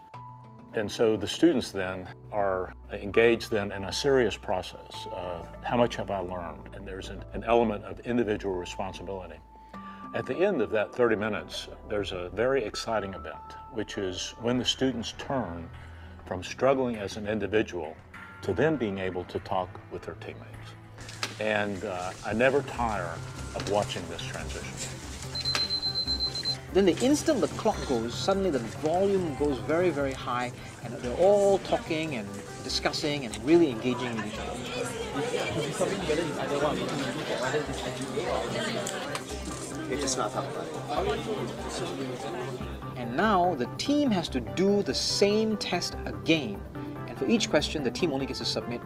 S10: And so the students then are engaged then in a serious process of how much have I learned? And there's an, an element of individual responsibility. At the end of that 30 minutes, there's a very exciting event, which is when the students turn from struggling as an individual to then being able to talk with their teammates. And uh, I never tire of watching this transition.
S12: Then the instant the clock goes, suddenly the volume goes very, very high, and they're all talking and discussing and really engaging with each other.
S13: It's not talk about it.
S12: And now the team has to do the same test again. And for each question, the team only gets to submit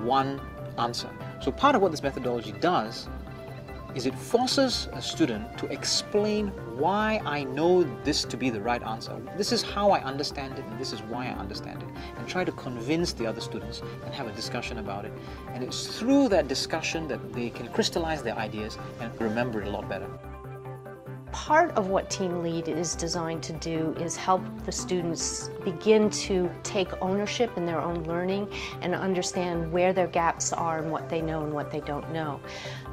S12: one answer. So part of what this methodology does is it forces a student to explain why I know this to be the right answer. This is how I understand it and this is why I understand it. And try to convince the other students and have a discussion about it. And it's through that discussion that they can crystallize their ideas and remember it a lot better
S11: part of what Team Lead is designed to do is help the students begin to take ownership in their own learning and understand where their gaps are and what they know and what they don't know.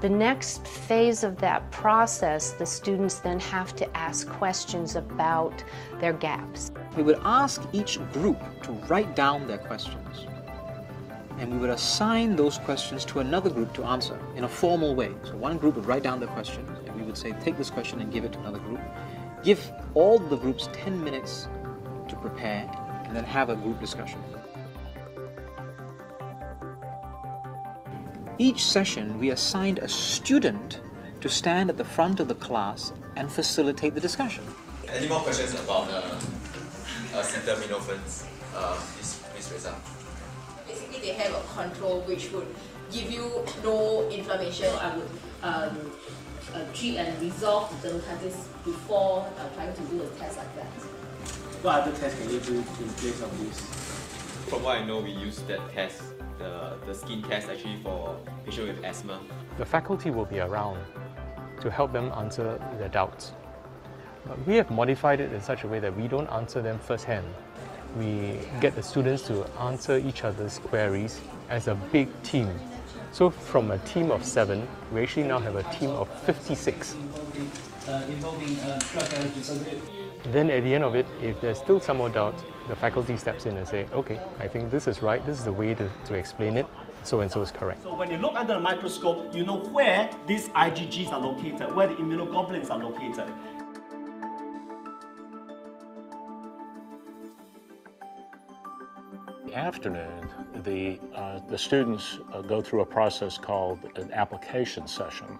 S11: The next phase of that process, the students then have to ask questions about their gaps.
S12: We would ask each group to write down their questions and we would assign those questions to another group to answer in a formal way. So one group would write down their questions, and we would say, take this question and give it to another group. Give all the groups 10 minutes to prepare, and then have a group discussion. Each session, we assigned a student to stand at the front of the class and facilitate the discussion.
S14: Any more questions about the acetaminophen's uh, this, this result?
S15: Basically, they have a control which would give you no inflammation. I would um, uh, treat and resolve the dermatitis before uh, trying to do a test like that.
S5: What other tests can you do in place of this?
S14: From what I know, we use that test, the, the skin test actually for patients with asthma.
S16: The faculty will be around to help them answer their doubts. But we have modified it in such a way that we don't answer them firsthand. We get the students to answer each other's queries as a big team. So from a team of seven, we actually now have a team of 56. Then at the end of it, if there's still some more doubt, the faculty steps in and say, okay, I think this is right, this is the way to, to explain it, so and so is correct.
S17: So when you look under the microscope, you know where these IgGs are located, where the immunoglobulins are located.
S10: the afternoon, the, uh, the students uh, go through a process called an application session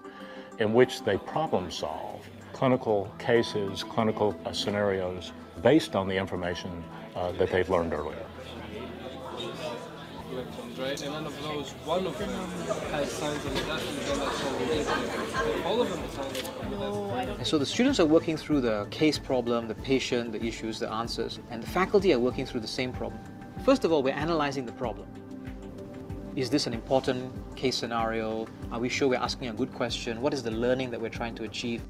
S10: in which they problem solve clinical cases, clinical uh, scenarios based on the information uh, that they've learned earlier.
S8: Right, and none of those, one of them has signs of all of them are
S12: And so the students are working through the case problem, the patient, the issues, the answers, and the faculty are working through the same problem. First of all, we're analyzing the problem. Is this an important case scenario? Are we sure we're asking a good question? What is the learning that we're trying to achieve?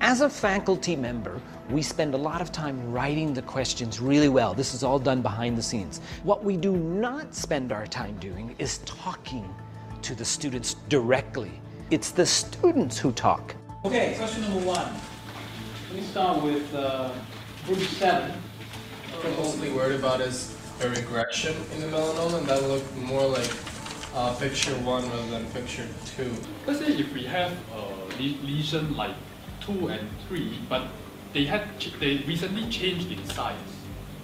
S18: As a faculty member, we spend a lot of time writing the questions really well. This is all done behind the scenes. What we do not spend our time doing is talking to the students directly. It's the students who talk.
S8: Okay, question number one. Let me start with uh, group seven.
S19: What we're mostly worried about is a regression in the melanoma, and that will look more like uh, picture one rather than picture two.
S8: Let's say if we have a lesion like two and three, but they had ch- they recently changed in size,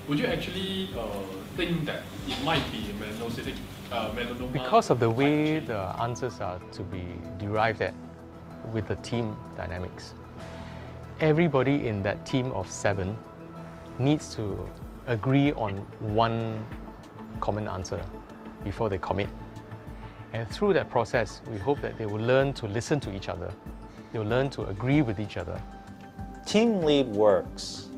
S8: would you actually uh, think that it might be a melanocytic uh, melanoma?
S16: Because of the way the answers are to be derived at with the team dynamics, everybody in that team of seven needs to agree on one common answer before they commit. And through that process, we hope that they will learn to listen to each other. They'll learn to agree with each other.
S9: Team lead works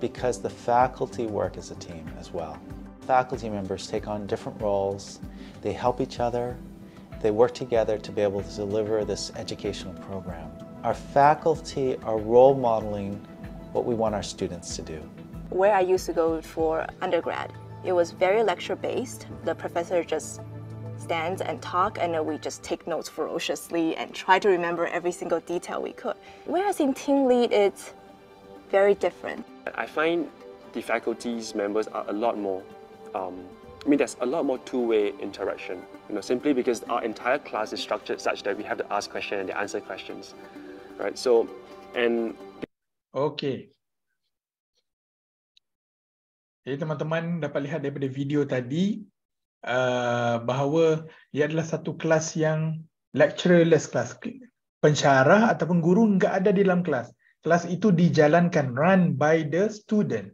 S9: because the faculty work as a team as well. Faculty members take on different roles, they help each other, they work together to be able to deliver this educational program. Our faculty are role modeling what we want our students to do.
S20: Where I used to go for undergrad, it was very lecture based. The professor just stands and talk and then we just take notes ferociously and try to remember every single detail we could. Whereas in team lead, it's very different.
S21: I find the faculty's members are a lot more, um, I mean, there's a lot more two-way interaction, you know, simply because our entire class is structured such that we have to ask questions and they answer questions, right? So, and
S4: Okey. Jadi teman-teman dapat lihat daripada video tadi uh, bahawa ia adalah satu kelas yang lectureless class. Pensyarah ataupun guru enggak ada di dalam kelas. Kelas itu dijalankan run by the student.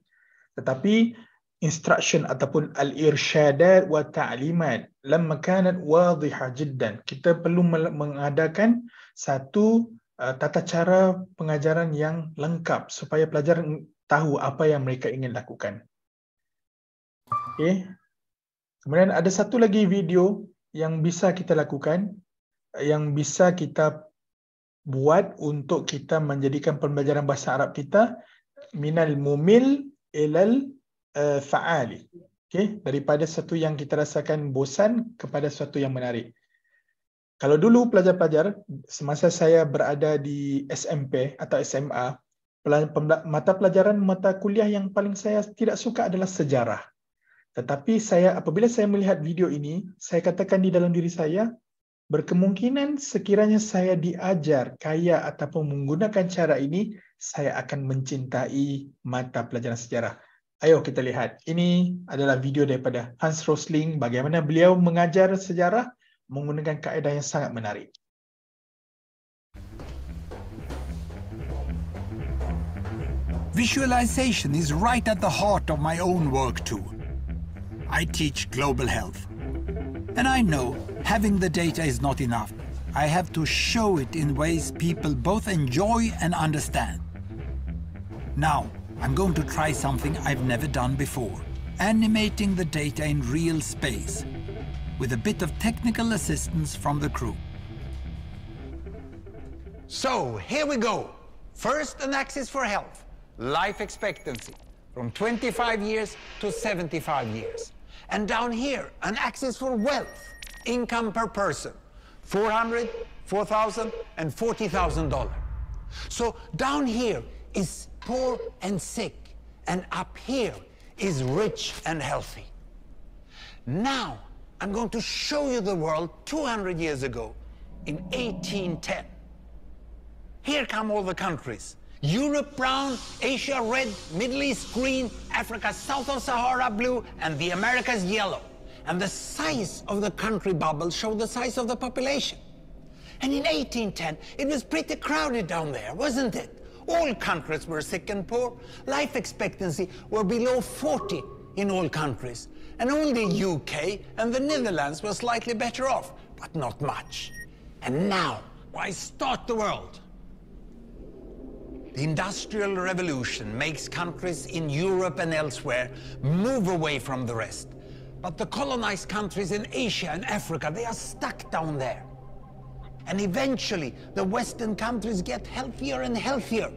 S4: Tetapi instruction ataupun al-irsyadat wa ta'limat lamma kanat wadihah jiddan. Kita perlu mengadakan satu uh, tata cara pengajaran yang lengkap supaya pelajar tahu apa yang mereka ingin lakukan. Okey. Kemudian ada satu lagi video yang bisa kita lakukan yang bisa kita buat untuk kita menjadikan pembelajaran bahasa Arab kita minal mumil ilal uh, fa'ali. Okey, daripada satu yang kita rasakan bosan kepada satu yang menarik. Kalau dulu pelajar-pelajar semasa saya berada di SMP atau SMA, mata pelajaran mata kuliah yang paling saya tidak suka adalah sejarah. Tetapi saya apabila saya melihat video ini, saya katakan di dalam diri saya, berkemungkinan sekiranya saya diajar kaya ataupun menggunakan cara ini, saya akan mencintai mata pelajaran sejarah. Ayo kita lihat. Ini adalah video daripada Hans Rosling bagaimana beliau mengajar sejarah menggunakan kaedah yang sangat menarik.
S22: Visualization is right at the heart of my own work too. I teach global health. And I know having the data is not enough. I have to show it in ways people both enjoy and understand. Now, I'm going to try something I've never done before. Animating the data in real space, with a bit of technical assistance from the crew. So, here we go. First, an axis for health, life expectancy, from 25 years to 75 years. And down here, an axis for wealth, income per person, 400, 4,000, and $40,000. So down here is poor and sick, and up here is rich and healthy. Now, I'm going to show you the world 200 years ago, in 1810. Here come all the countries. Europe brown, Asia red, Middle East green, Africa south of Sahara blue, and the Americas yellow. And the size of the country bubbles show the size of the population. And in 1810, it was pretty crowded down there, wasn't it? All countries were sick and poor. Life expectancy were below 40 in all countries. And only UK and the Netherlands were slightly better off, but not much. And now, why start the world? The Industrial Revolution makes countries in Europe and elsewhere move away from the rest. But the colonized countries in Asia and Africa, they are stuck down there. And eventually, the Western countries get healthier and healthier.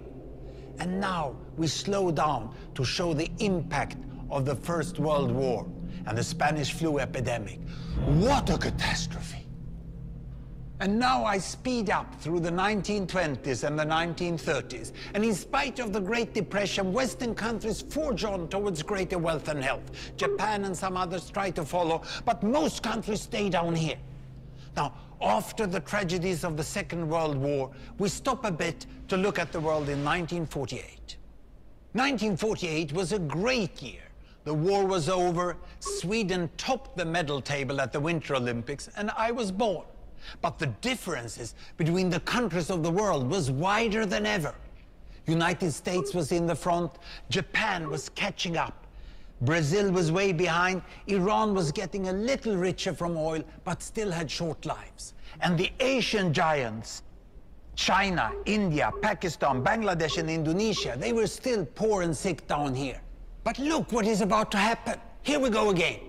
S22: And now we slow down to show the impact of the First World War and the Spanish flu epidemic. What a catastrophe! And now I speed up through the 1920s and the 1930s. And in spite of the Great Depression, Western countries forge on towards greater wealth and health. Japan and some others try to follow, but most countries stay down here. Now, after the tragedies of the Second World War, we stop a bit to look at the world in 1948. 1948 was a great year. The war was over, Sweden topped the medal table at the Winter Olympics, and I was born. But the differences between the countries of the world was wider than ever. United States was in the front, Japan was catching up. Brazil was way behind, Iran was getting a little richer from oil, but still had short lives. And the Asian giants, China, India, Pakistan, Bangladesh, and Indonesia, they were still poor and sick down here. But look what is about to happen. Here we go again.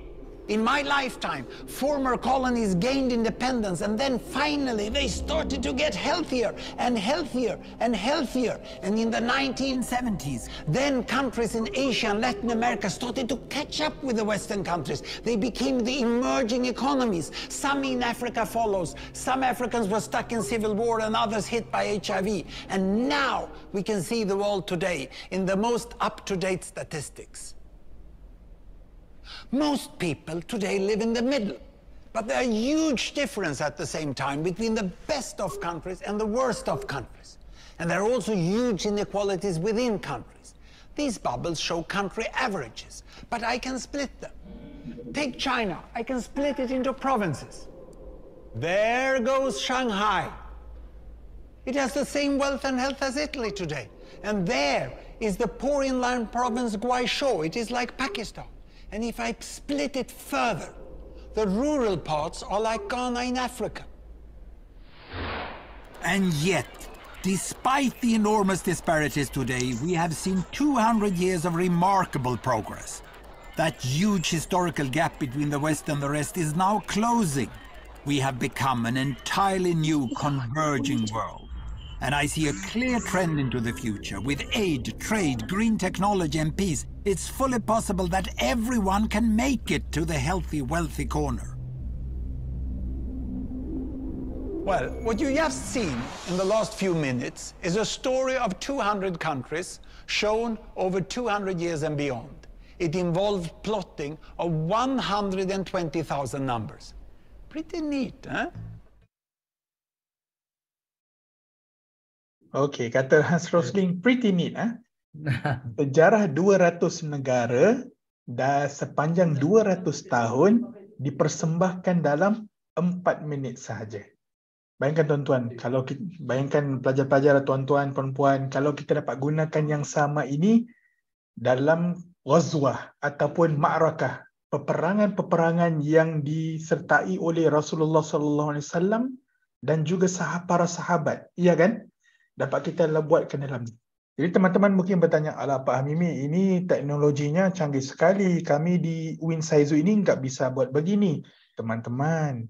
S22: In my lifetime, former colonies gained independence and then finally they started to get healthier and healthier and healthier. And in the 1970s, then countries in Asia and Latin America started to catch up with the Western countries. They became the emerging economies. Some in Africa follows. Some Africans were stuck in civil war and others hit by HIV. And now we can see the world today in the most up-to-date statistics. Most people today live in the middle. But there are huge differences at the same time between the best of countries and the worst of countries. And there are also huge inequalities within countries. These bubbles show country averages, but I can split them. Take China, I can split it into provinces. There goes Shanghai. It has the same wealth and health as Italy today. And there is the poor inland province Guizhou. It is like Pakistan. And if I split it further, the rural parts are like Ghana in Africa. And yet, despite the enormous disparities today, we have seen 200 years of remarkable progress. That huge historical gap between the West and the rest is now closing. We have become an entirely new converging world. And I see a clear trend into the future. With aid, trade, green technology and peace, it's fully possible that everyone can make it to the healthy, wealthy corner. Well, what you have seen in the last few minutes is a story of 200 countries shown over 200 years and beyond. It involved plotting of 120,000 numbers. Pretty neat, huh?
S4: Okey, kata *laughs* Hans Rosling pretty neat eh. *laughs* Sejarah 200 negara dan sepanjang 200 tahun dipersembahkan dalam 4 minit sahaja. Bayangkan tuan-tuan, kalau kita, bayangkan pelajar-pelajar tuan-tuan, perempuan, kalau kita dapat gunakan yang sama ini dalam ghazwah ataupun ma'rakah, peperangan-peperangan yang disertai oleh Rasulullah sallallahu alaihi wasallam dan juga sah- para sahabat. Iya kan? Dapat kita lah buatkan dalam ni. Jadi teman-teman mungkin bertanya, ala Pak Hamimi, ini teknologinya canggih sekali. Kami di Win Saizu ini nggak bisa buat begini. Teman-teman,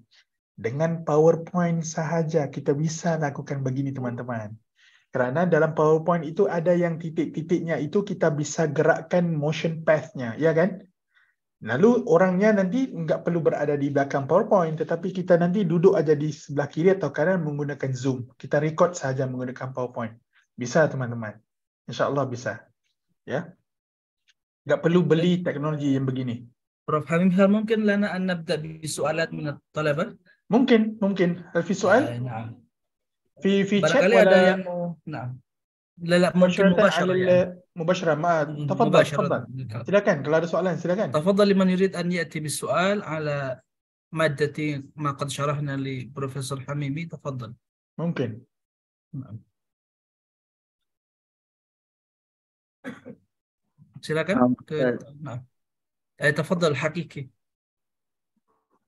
S4: dengan PowerPoint sahaja kita bisa lakukan begini teman-teman. Kerana dalam PowerPoint itu ada yang titik-titiknya itu kita bisa gerakkan motion path-nya, ya kan? Lalu orangnya nanti enggak perlu berada di belakang PowerPoint tetapi kita nanti duduk aja di sebelah kiri atau kanan menggunakan Zoom. Kita record saja menggunakan PowerPoint. Bisa teman-teman. Insya-Allah bisa. Ya. Enggak perlu beli teknologi yang begini.
S2: Prof Hamim, mungkin lana an nabda bi su'alat min at-talaba?
S4: Eh? Mungkin, mungkin. Ada soal?
S2: Uh, eh,
S4: nah. Fi fi
S2: chat ada yang mau, nah. لا لا ممكن
S4: مباشرة
S2: يعني.
S4: مباشرة. ما تفضل
S2: مباشرة.
S4: تفضل سلاكان لا سؤالان سلاكان
S2: تفضل لمن يريد أن يأتي بالسؤال على مادة ما قد شرحنا لبروفيسور حميمي. تفضل.
S4: ممكن.
S2: سلاكان نعم. نعم. نعم. تفضل حقيقي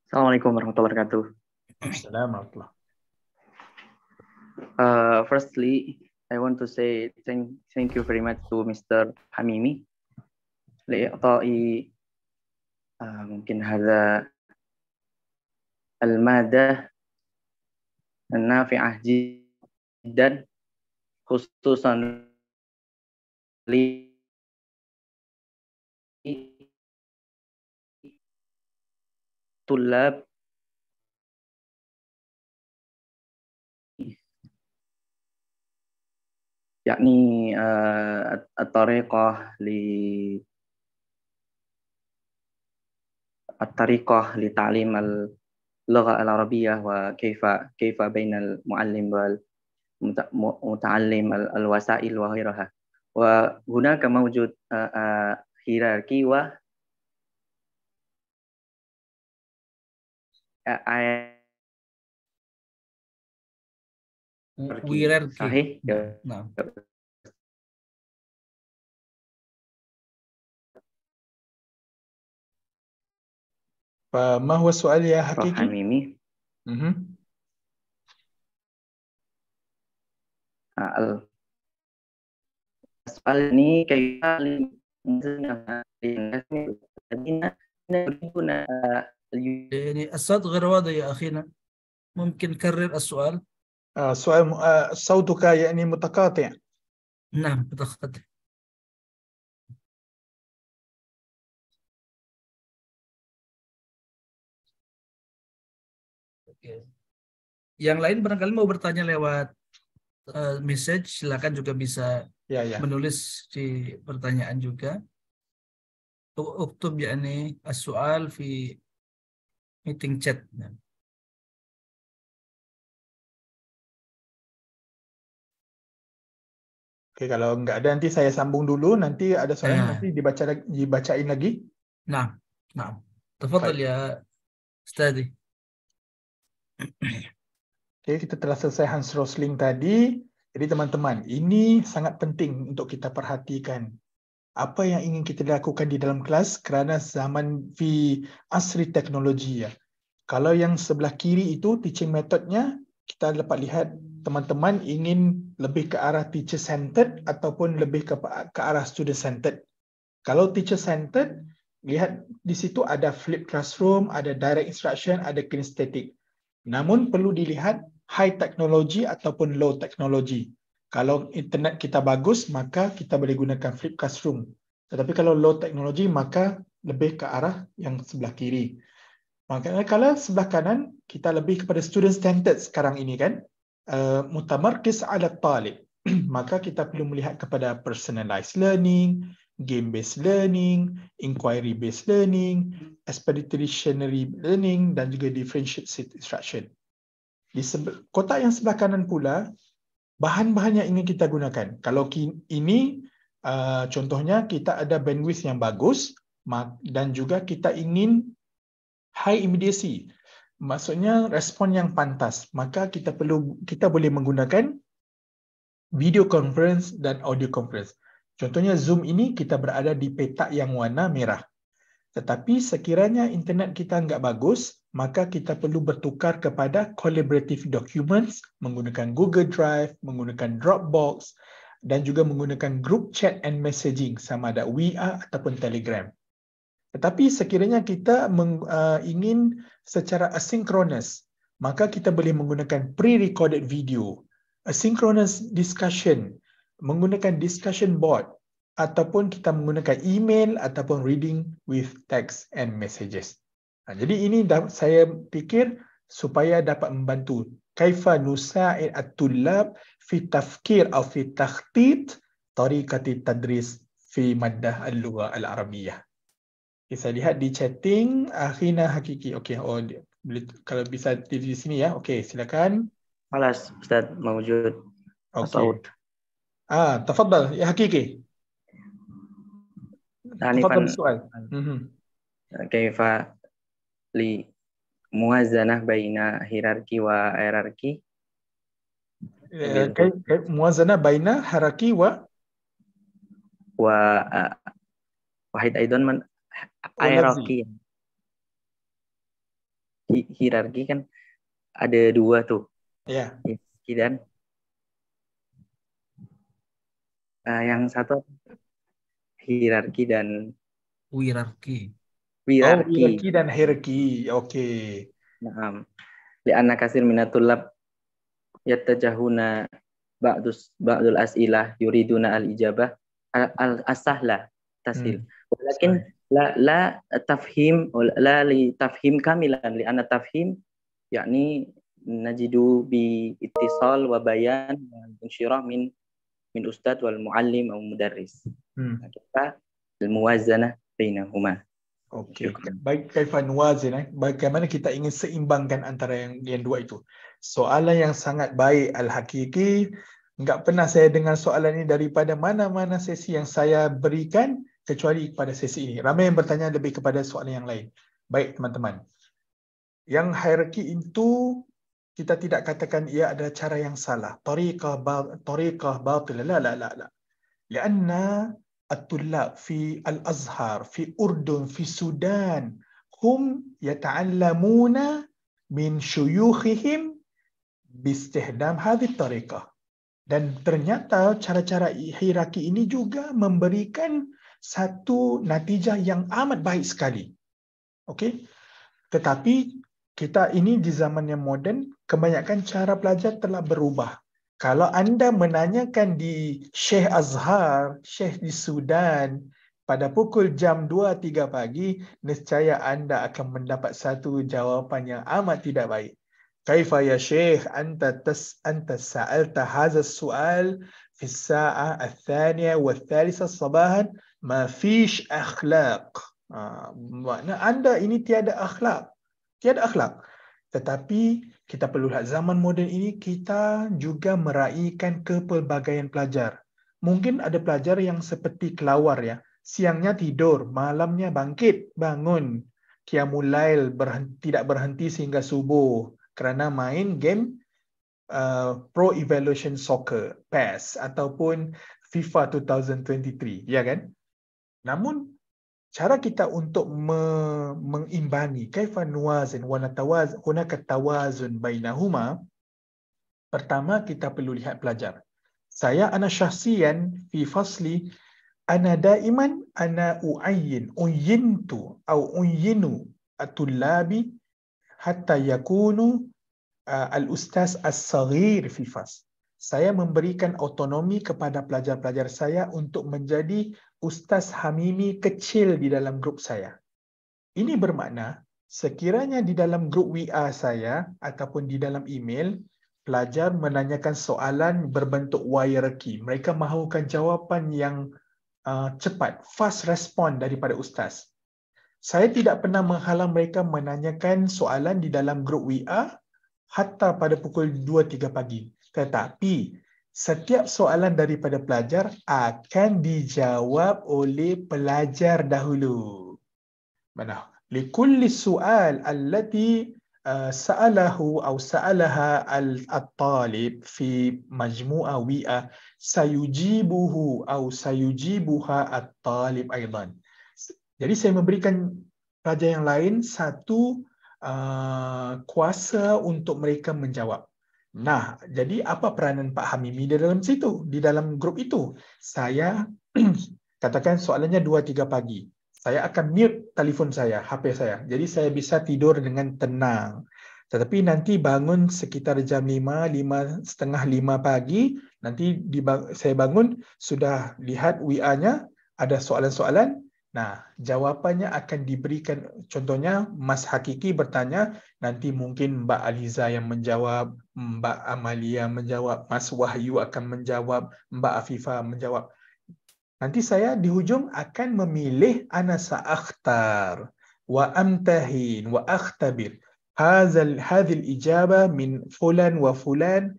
S23: السلام عليكم ورحمة
S4: الله وبركاته. السلام ورحمة الله.
S23: Uh, firstly, I want to say thank thank you very much to Mr. Hamimi لإعطاء uh, ممكن هذا المادة النافعة جدا خصوصا لي طلاب يعني آه، الطريقة ل الطريقة لتعليم اللغة العربية وكيف كيف بين المعلم والمتعلم الوسائل وغيرها. وهناك موجود آه،
S2: ويراركي
S23: صحيح
S2: نعم
S4: فما هو السؤال يا. حقيقي؟ مهم.
S23: آه، ال- السؤال ini كيف للناس الذين يريدون
S2: يعني الصوت غير واضح يا أخينا ممكن كرر السؤال
S4: سؤال م- آه، صوتك يعني متقاطع
S2: نعم متخطئ Oke. Yang lain barangkali mau bertanya lewat eh, message, silakan juga bisa
S4: Ya ya.
S2: menulis di pertanyaan juga. U- Uktub yakni as-su'al fi meeting chat. Nah.
S4: Okay, kalau enggak ada nanti saya sambung dulu. Nanti ada soalan
S2: yeah.
S4: nanti dibaca dibacain lagi.
S2: Nah, nah. Tafadhal ya, Ustaz.
S4: Okay, kita telah selesai Hans Rosling tadi. Jadi teman-teman, ini sangat penting untuk kita perhatikan apa yang ingin kita lakukan di dalam kelas kerana zaman V asri teknologi ya. Kalau yang sebelah kiri itu teaching methodnya kita dapat lihat teman-teman ingin lebih ke arah teacher centered ataupun lebih ke, ke arah student centered. Kalau teacher centered, lihat di situ ada flip classroom, ada direct instruction, ada kinesthetic. Namun perlu dilihat high technology ataupun low technology. Kalau internet kita bagus, maka kita boleh gunakan flip classroom. Tetapi kalau low technology, maka lebih ke arah yang sebelah kiri. Makanya kalau sebelah kanan, kita lebih kepada student centered sekarang ini kan. Uh, mutamarkis ala talib. *clears throat* maka kita perlu melihat kepada personalized learning, game-based learning, inquiry-based learning, expeditionary learning dan juga differentiated instruction. Di kotak yang sebelah kanan pula, bahan-bahan yang ingin kita gunakan. Kalau ini uh, contohnya kita ada bandwidth yang bagus dan juga kita ingin high immediacy. maksudnya respon yang pantas. Maka kita perlu kita boleh menggunakan video conference dan audio conference. Contohnya Zoom ini kita berada di petak yang warna merah. Tetapi sekiranya internet kita enggak bagus, maka kita perlu bertukar kepada collaborative documents menggunakan Google Drive, menggunakan Dropbox dan juga menggunakan group chat and messaging sama ada WeA ataupun Telegram. Tetapi sekiranya kita meng, uh, ingin secara asynchronous, maka kita boleh menggunakan pre-recorded video, asynchronous discussion, menggunakan discussion board ataupun kita menggunakan email ataupun reading with text and messages. Ha, jadi ini saya fikir supaya dapat membantu kaifa nusa'id at-tullab fi tafkir atau fi takhtit tariqati tadris fi maddah al-lugha al-arabiyyah. Bisa lihat di chatting Akhina Hakiki. Oke, oh kalau bisa di sini ya. Oke, silakan.
S23: Malas Ustaz mewujud.
S4: Oke. Okay. Ah, tafadhal ya Hakiki.
S23: Nah, tafadhal
S4: soal.
S23: Mhm. Kaifa li muazanah baina
S4: hierarki wa hierarki? Eh, muazanah
S23: baina haraki wa wa eh, wahid aidan man hierarki hierarki kan ada dua tuh
S4: ya
S23: hierarki dan uh, yang satu hierarki dan
S2: wirarki.
S4: Wirarki. Oh, wirarki dan hierarki. Oke. Okay.
S23: Naam. Lianna kasir minatulab yatajahuna ba'dus ba'dul as'ilah yuriduna al-ijabah al-asahla tasil. Hmm. Walakin la la tafhim la li tafhim kamilan li anna tafhim yakni najidu bi ittisal wa bayan insyirah min min ustad wal muallim atau mudarris. Hmm. Kita al-muwazanah bainahuma.
S4: Okey. Baik kaifan wazin eh. Bagaimana kita ingin seimbangkan antara yang yang dua itu. Soalan yang sangat baik al-hakiki. Enggak pernah saya dengar soalan ini daripada mana-mana sesi yang saya berikan kecuali pada sesi ini. Ramai yang bertanya lebih kepada soalan yang lain. Baik teman-teman. Yang hierarki itu kita tidak katakan ia ada cara yang salah. Tariqah ba tariqah batil. La la la la. Lianna الطلاب في الأزهر في أردن في السودان هم يتعلمون من شيوخهم باستخدام هذه الطريقة dan ternyata cara-cara hierarki ini juga memberikan satu natijah yang amat baik sekali. Okey. Tetapi kita ini di zaman yang moden kebanyakan cara belajar telah berubah kalau anda menanyakan di Syekh Azhar, Syekh di Sudan pada pukul jam 2-3 pagi, nescaya anda akan mendapat satu jawapan yang amat tidak baik. Kaifa ya Syekh anta tas anta sa'alta hadha sual fi as-sa'a ath-thaniya wa ath-thalitha sabahan ma fish akhlaq. Ha, makna anda ini tiada akhlak. Tiada akhlak. Tetapi kita perlu lihat zaman moden ini kita juga meraihkan kepelbagaian pelajar. Mungkin ada pelajar yang seperti kelawar ya. Siangnya tidur, malamnya bangkit, bangun. Qiyamulail berhenti, tidak berhenti sehingga subuh kerana main game uh, Pro Evolution Soccer, PES ataupun FIFA 2023, ya kan? Namun cara kita untuk me- mengimbangi kaifa nuwazin wa natawaz hunaka tawazun bainahuma pertama kita perlu lihat pelajar. Saya ana syahsian fi fasli ana daiman ana uayyin uyintu au uyinu at-tullabi hatta yakunu uh, al-ustaz as-saghir fi fas. Saya memberikan autonomi kepada pelajar-pelajar saya untuk menjadi Ustaz Hamimi kecil di dalam grup saya. Ini bermakna sekiranya di dalam grup WA saya ataupun di dalam email pelajar menanyakan soalan berbentuk hierarchy. Mereka mahukan jawapan yang uh, cepat, fast respon daripada ustaz. Saya tidak pernah menghalang mereka menanyakan soalan di dalam grup WA hatta pada pukul 2-3 pagi. Tetapi setiap soalan daripada pelajar akan dijawab oleh pelajar dahulu. Mana? Likulli soal allati uh, sa'alahu atau sa'alaha al- at-talib fi majmu'ah wi'a sayujibuhu atau sayujibuha at-talib aidan. Jadi saya memberikan pelajar yang lain satu uh, kuasa untuk mereka menjawab. Nah, jadi apa peranan Pak Hamimi di dalam situ, di dalam grup itu? Saya *clears throat* katakan soalannya 2-3 pagi. Saya akan mute telefon saya, HP saya. Jadi saya bisa tidur dengan tenang. Tetapi nanti bangun sekitar jam 5, 5 setengah 5 pagi, nanti saya bangun sudah lihat WA-nya, ada soalan-soalan. Nah, jawapannya akan diberikan. Contohnya, Mas Hakiki bertanya, nanti mungkin Mbak Aliza yang menjawab, Mbak Amalia menjawab, Mas Wahyu akan menjawab, Mbak Afifah menjawab. Nanti saya di hujung akan memilih ana sa'akhtar wa amtahin wa akhtabir. Hazal hadhil ijabah min fulan wa fulan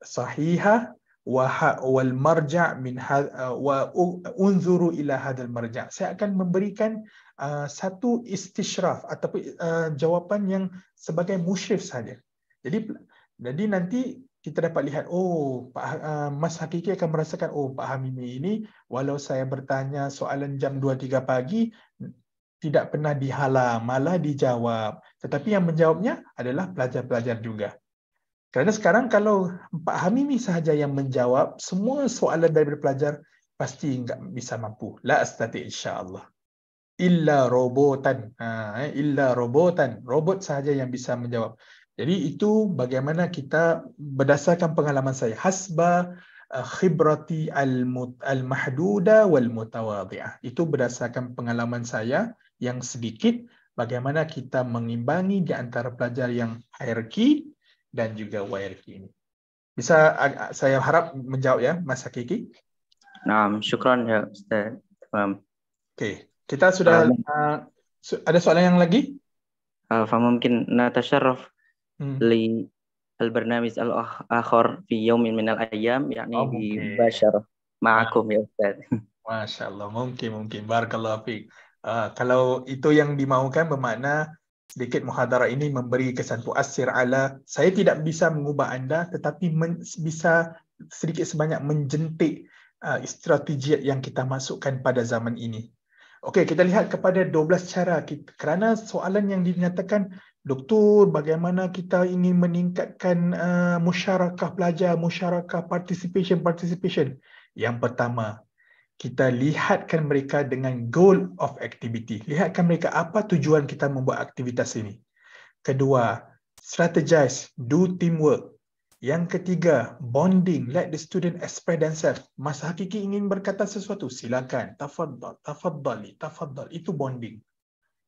S4: sahihah wa ha- wal marja' min ha- wa unzuru ila hadzal marja'. Saya akan memberikan uh, satu istishraf ataupun uh, jawapan yang sebagai musyrif saja. Jadi jadi nanti kita dapat lihat oh Pak uh, Mas Hakiki akan merasakan oh Pak Hamimi ini walau saya bertanya soalan jam 2 3 pagi tidak pernah dihalang malah dijawab tetapi yang menjawabnya adalah pelajar-pelajar juga. Kerana sekarang kalau Pak Hamimi sahaja yang menjawab semua soalan daripada pelajar pasti enggak bisa mampu. La astati insya-Allah. Illa robotan. Ha, eh, illa robotan. Robot sahaja yang bisa menjawab. Jadi itu bagaimana kita berdasarkan pengalaman saya hasba uh, khibrati al-mahduda wal mutawadhi'ah. Itu berdasarkan pengalaman saya yang sedikit bagaimana kita mengimbangi di antara pelajar yang hierarki dan juga YRQ ini. Bisa saya harap menjawab ya, Mas Hakiki?
S23: Nah, syukran ya, Ustaz. Um,
S4: Oke, okay. kita sudah
S23: um,
S4: uh, ada soalan yang lagi?
S23: Uh, mungkin natasharraf
S4: hmm.
S23: li al-barnamij al-akhor fi yaumin minal ayam yakni
S4: oh, di
S23: Bashar ma'akum ya Ustaz. *laughs*
S4: Masya Allah, mungkin, mungkin. Barakallah, Fik. Uh, eh, kalau itu yang dimaukan bermakna sedikit muhadarah ini memberi kesan puasir ala saya tidak bisa mengubah anda tetapi men, bisa sedikit sebanyak menjentik uh, strategi yang kita masukkan pada zaman ini. Okey, kita lihat kepada 12 cara kita, kerana soalan yang dinyatakan Doktor, bagaimana kita ingin meningkatkan uh, musyarakah pelajar, musyarakah participation, participation. Yang pertama, kita lihatkan mereka dengan goal of activity. Lihatkan mereka apa tujuan kita membuat aktivitas ini. Kedua, strategize, do teamwork. Yang ketiga, bonding. Let the student express themselves. Mas Hakiki ingin berkata sesuatu, silakan. Tafaddal, tafaddali, tafaddal. Itu bonding.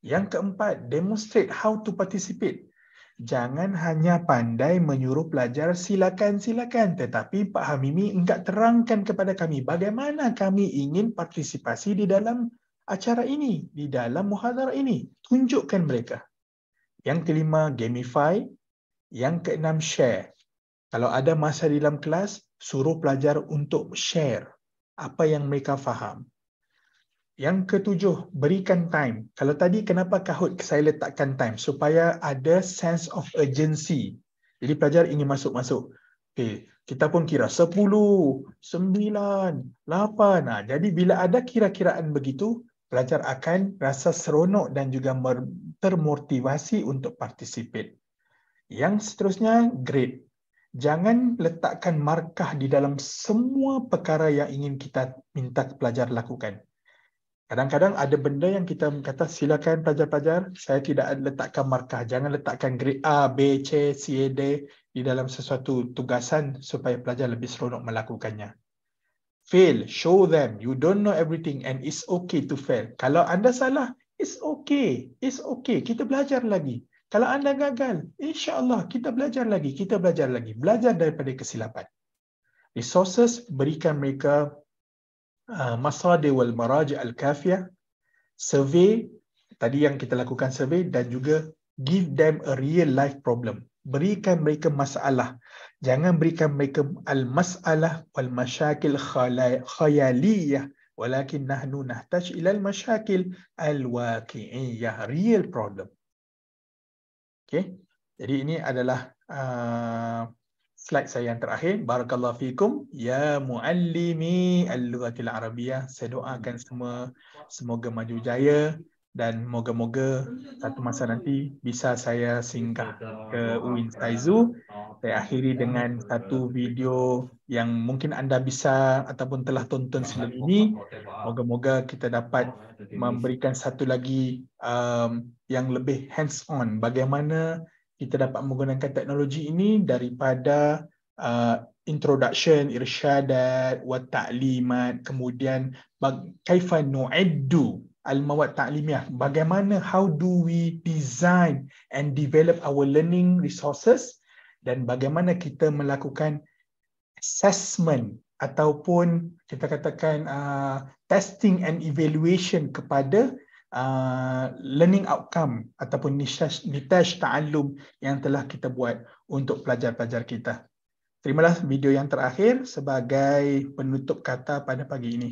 S4: Yang keempat, demonstrate how to participate. Jangan hanya pandai menyuruh pelajar silakan silakan tetapi Pak Hamimi enggak terangkan kepada kami bagaimana kami ingin partisipasi di dalam acara ini, di dalam muhadarah ini. Tunjukkan mereka. Yang kelima, gamify. Yang keenam, share. Kalau ada masa di dalam kelas, suruh pelajar untuk share apa yang mereka faham. Yang ketujuh, berikan time. Kalau tadi kenapa kahut saya letakkan time? Supaya ada sense of urgency. Jadi pelajar ingin masuk-masuk. Okay, kita pun kira 10, 9, 8. Nah, jadi bila ada kira-kiraan begitu, pelajar akan rasa seronok dan juga termotivasi untuk participate. Yang seterusnya, grade. Jangan letakkan markah di dalam semua perkara yang ingin kita minta pelajar lakukan. Kadang-kadang ada benda yang kita kata silakan pelajar-pelajar, saya tidak letakkan markah. Jangan letakkan grade A, B, C, C, D di dalam sesuatu tugasan supaya pelajar lebih seronok melakukannya. Fail, show them you don't know everything and it's okay to fail. Kalau anda salah, it's okay. It's okay. Kita belajar lagi. Kalau anda gagal, insya-Allah kita belajar lagi, kita belajar lagi. Belajar daripada kesilapan. Resources berikan mereka masadir wal maraji al kafiyah survey tadi yang kita lakukan survey dan juga give them a real life problem. Berikan mereka masalah. Jangan berikan mereka al masalah wal masyakil khayaliyah. Walakin nahnu nahtaj ila al masyakil al waqi'iyah. Real problem. Okay? Jadi ini adalah uh, slide saya yang terakhir. Barakallahu fikum ya muallimi al-lughatil arabiyyah. Saya doakan semua semoga maju jaya dan moga-moga satu masa nanti bisa saya singgah ke UIN Saizu. Saya akhiri dengan satu video yang mungkin anda bisa ataupun telah tonton sebelum ini. Moga-moga kita dapat memberikan satu lagi um, yang lebih hands-on bagaimana kita dapat menggunakan teknologi ini daripada uh, introduction, irsyadat, wa ta'limat, kemudian kaifa nu'iddu al-mawad ta'limiyah. Bagaimana, how do we design and develop our learning resources dan bagaimana kita melakukan assessment ataupun kita katakan uh, testing and evaluation kepada uh, learning outcome ataupun nitaj ta'allum yang telah kita buat untuk pelajar-pelajar kita. Terimalah video yang terakhir sebagai penutup kata pada pagi ini.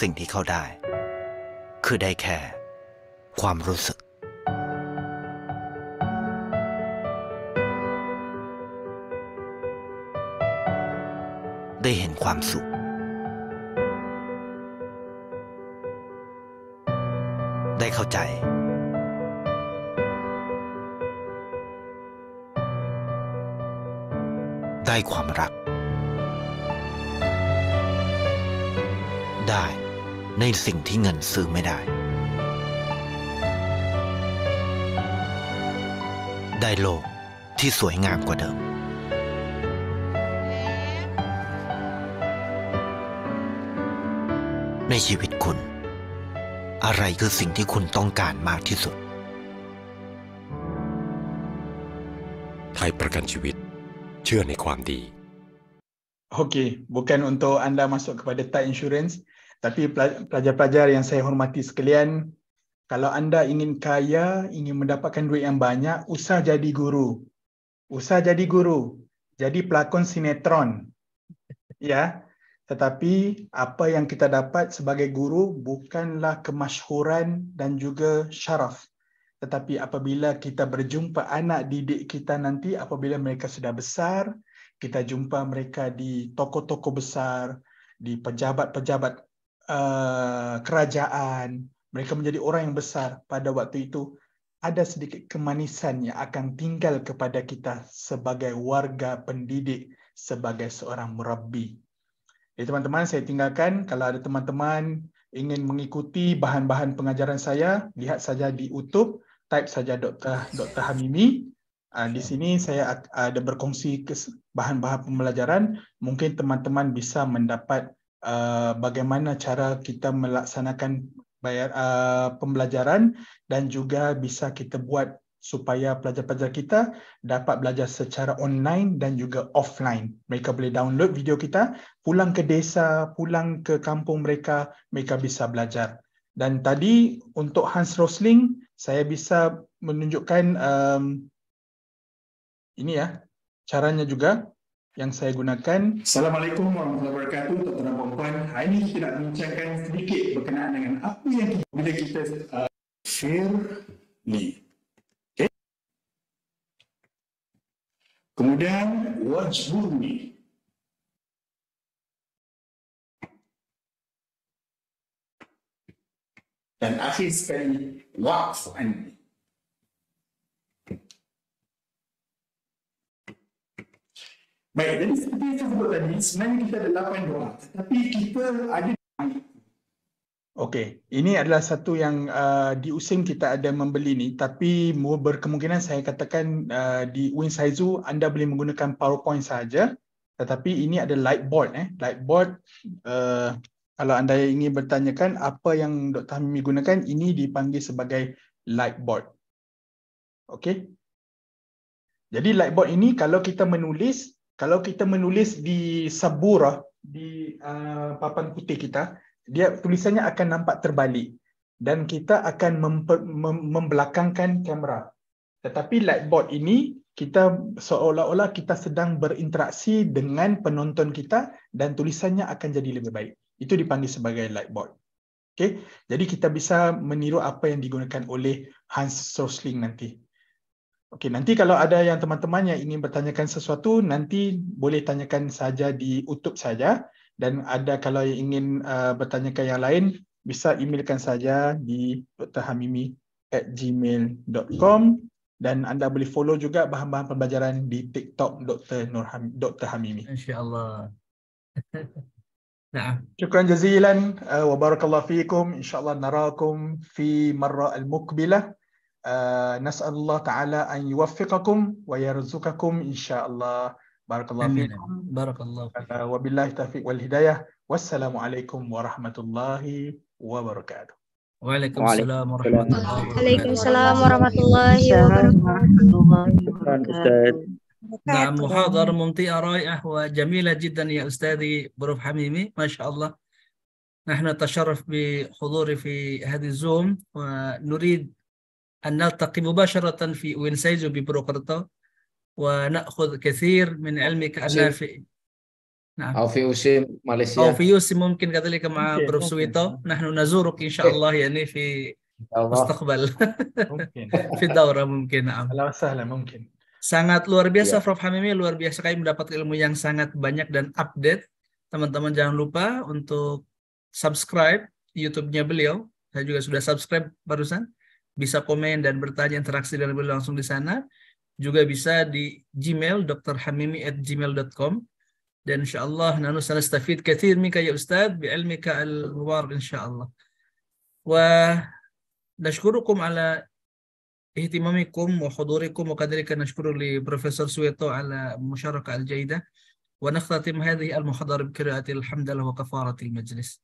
S24: สิ่งที่เขาได้ คือได้แค่ ความรู้สึก ได้เห็นความสุข สิ่งที่เงินซื้อไม่ได้ ได้โลกที่สวยงามกว่าเดิม ในชีวิตคุณ อะไรคือสิ่งที่คุณต้องการมากที่สุด
S25: ไทยประกันชีวิต เชื่อในความดี
S4: Okey, bukan untuk anda masuk kepada Thai Insurance, tapi pelajar-pelajar yang saya hormati sekalian, kalau anda ingin kaya, ingin mendapatkan duit yang banyak, usah jadi guru. Usah jadi guru. Jadi pelakon sinetron. Ya. Tetapi apa yang kita dapat sebagai guru bukanlah kemasyhuran dan juga syaraf. Tetapi apabila kita berjumpa anak didik kita nanti apabila mereka sudah besar, kita jumpa mereka di toko-toko besar, di pejabat-pejabat uh, kerajaan, mereka menjadi orang yang besar pada waktu itu, ada sedikit kemanisan yang akan tinggal kepada kita sebagai warga pendidik, sebagai seorang murabbi. Jadi teman-teman, saya tinggalkan kalau ada teman-teman ingin mengikuti bahan-bahan pengajaran saya, lihat saja di YouTube, type saja Dr. Dr. Hamimi. Uh, di sini saya ada berkongsi bahan-bahan pembelajaran. Mungkin teman-teman bisa mendapat uh, bagaimana cara kita melaksanakan bayar, uh, pembelajaran dan juga bisa kita buat supaya pelajar-pelajar kita dapat belajar secara online dan juga offline. Mereka boleh download video kita, pulang ke desa, pulang ke kampung mereka, mereka bisa belajar. Dan tadi untuk Hans Rosling, saya bisa menunjukkan um, ini ya, caranya juga yang saya gunakan.
S26: Assalamualaikum warahmatullahi wabarakatuh, tuan-tuan puan-puan. Hari ini kita nak bincangkan sedikit berkenaan dengan apa yang kita, bila kita uh, fairly Kemudian wajbuni. Dan akhir sekali waqf anni. Baik, jadi seperti yang saya sebut tadi, sebenarnya kita ada 8 doa. Tetapi kita ada
S4: Okey, ini adalah satu yang uh, di Usim kita ada membeli ni tapi berkemungkinan saya katakan uh, di Win Saizu anda boleh menggunakan PowerPoint saja tetapi ini ada lightboard eh lightboard uh, kalau anda ingin bertanyakan apa yang Dr. Hamimi gunakan ini dipanggil sebagai lightboard. Okey. Jadi lightboard ini kalau kita menulis kalau kita menulis di sabura di uh, papan putih kita dia tulisannya akan nampak terbalik dan kita akan memper, mem, membelakangkan kamera. Tetapi lightboard ini kita seolah-olah kita sedang berinteraksi dengan penonton kita dan tulisannya akan jadi lebih baik. Itu dipanggil sebagai lightboard. Okay? Jadi kita bisa meniru apa yang digunakan oleh Hans Rosling nanti. Okay, nanti kalau ada yang teman-teman yang ingin bertanyakan sesuatu, nanti boleh tanyakan saja di YouTube saja dan ada kalau yang ingin uh, bertanyakan yang lain bisa emailkan saja di drhamimi@gmail.com dan anda boleh follow juga bahan-bahan pembelajaran di TikTok Dr. Nur Ham, Dr. Hamimi.
S2: Insyaallah. *laughs* Nah.
S4: Syukran آه، نسأل الله تعالى أن يوفقكم ويرزقكم إن شاء الله. بارك الله أمين. فيكم. بارك الله فيكم. آه، وبالله التوفيق
S2: والهداية.
S4: والسلام عليكم ورحمة الله وبركاته. وعليكم, السلام ورحمة
S2: الله وبركاته. وعليكم
S20: السلام ورحمة الله وبركاته.
S2: نعم محاضرة ممتعة رائعة وجميلة جدا يا أستاذي بروف حميمي. ما شاء الله. نحن نتشرف بحضوري في هذه الزوم ونريد أن نلتقي مباشرة في وينسيزو ببروكرتو ونأخذ كثير من علمك النافع نعم
S27: أو في أوسيم ماليزيا
S2: أو في يوسي ممكن كذلك مع بروف سويتو نحن نزورك إن شاء الله يعني في مستقبل *laughs* في الدورة ممكن نعم
S4: أهلا وسهلا ممكن
S2: sangat luar biasa yeah. Prof Hamimi luar biasa sekali mendapat ilmu yang sangat banyak dan update teman-teman jangan lupa untuk subscribe YouTube-nya beliau saya juga sudah subscribe barusan bisa komen dan bertanya interaksi dengan beliau langsung di sana juga bisa di Gmail drhamimi@gmail.com dan insyaallah nanu sanastafid kathir minka ya ustaz bi'ilmika al-mubarak insyaallah wa nashkurukum ala اهتمامكم وحضوركم وكذلك نشكر لبروفيسور سويتو على المشاركة الجيدة ونختتم هذه المحاضرة بقراءة الحمد لله وكفارة المجلس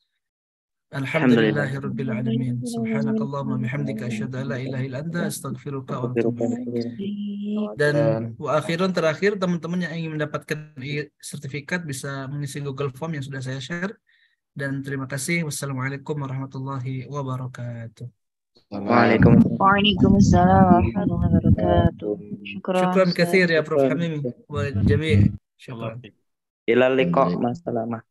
S2: الحمد لله رب العالمين سبحانك اللهم وبحمدك أشهد أن لا إله إلا أنت أستغفرك وأتوب إليك dan akhiran terakhir teman-teman yang ingin mendapatkan sertifikat bisa mengisi Google Form yang sudah saya share dan terima kasih wassalamualaikum warahmatullahi wabarakatuh
S20: وعليكم وعليكم السلام ورحمة الله وبركاته شكرا
S2: شكرا كثير يا بروف حميمي والجميع شكرا
S23: إلى اللقاء مع السلامة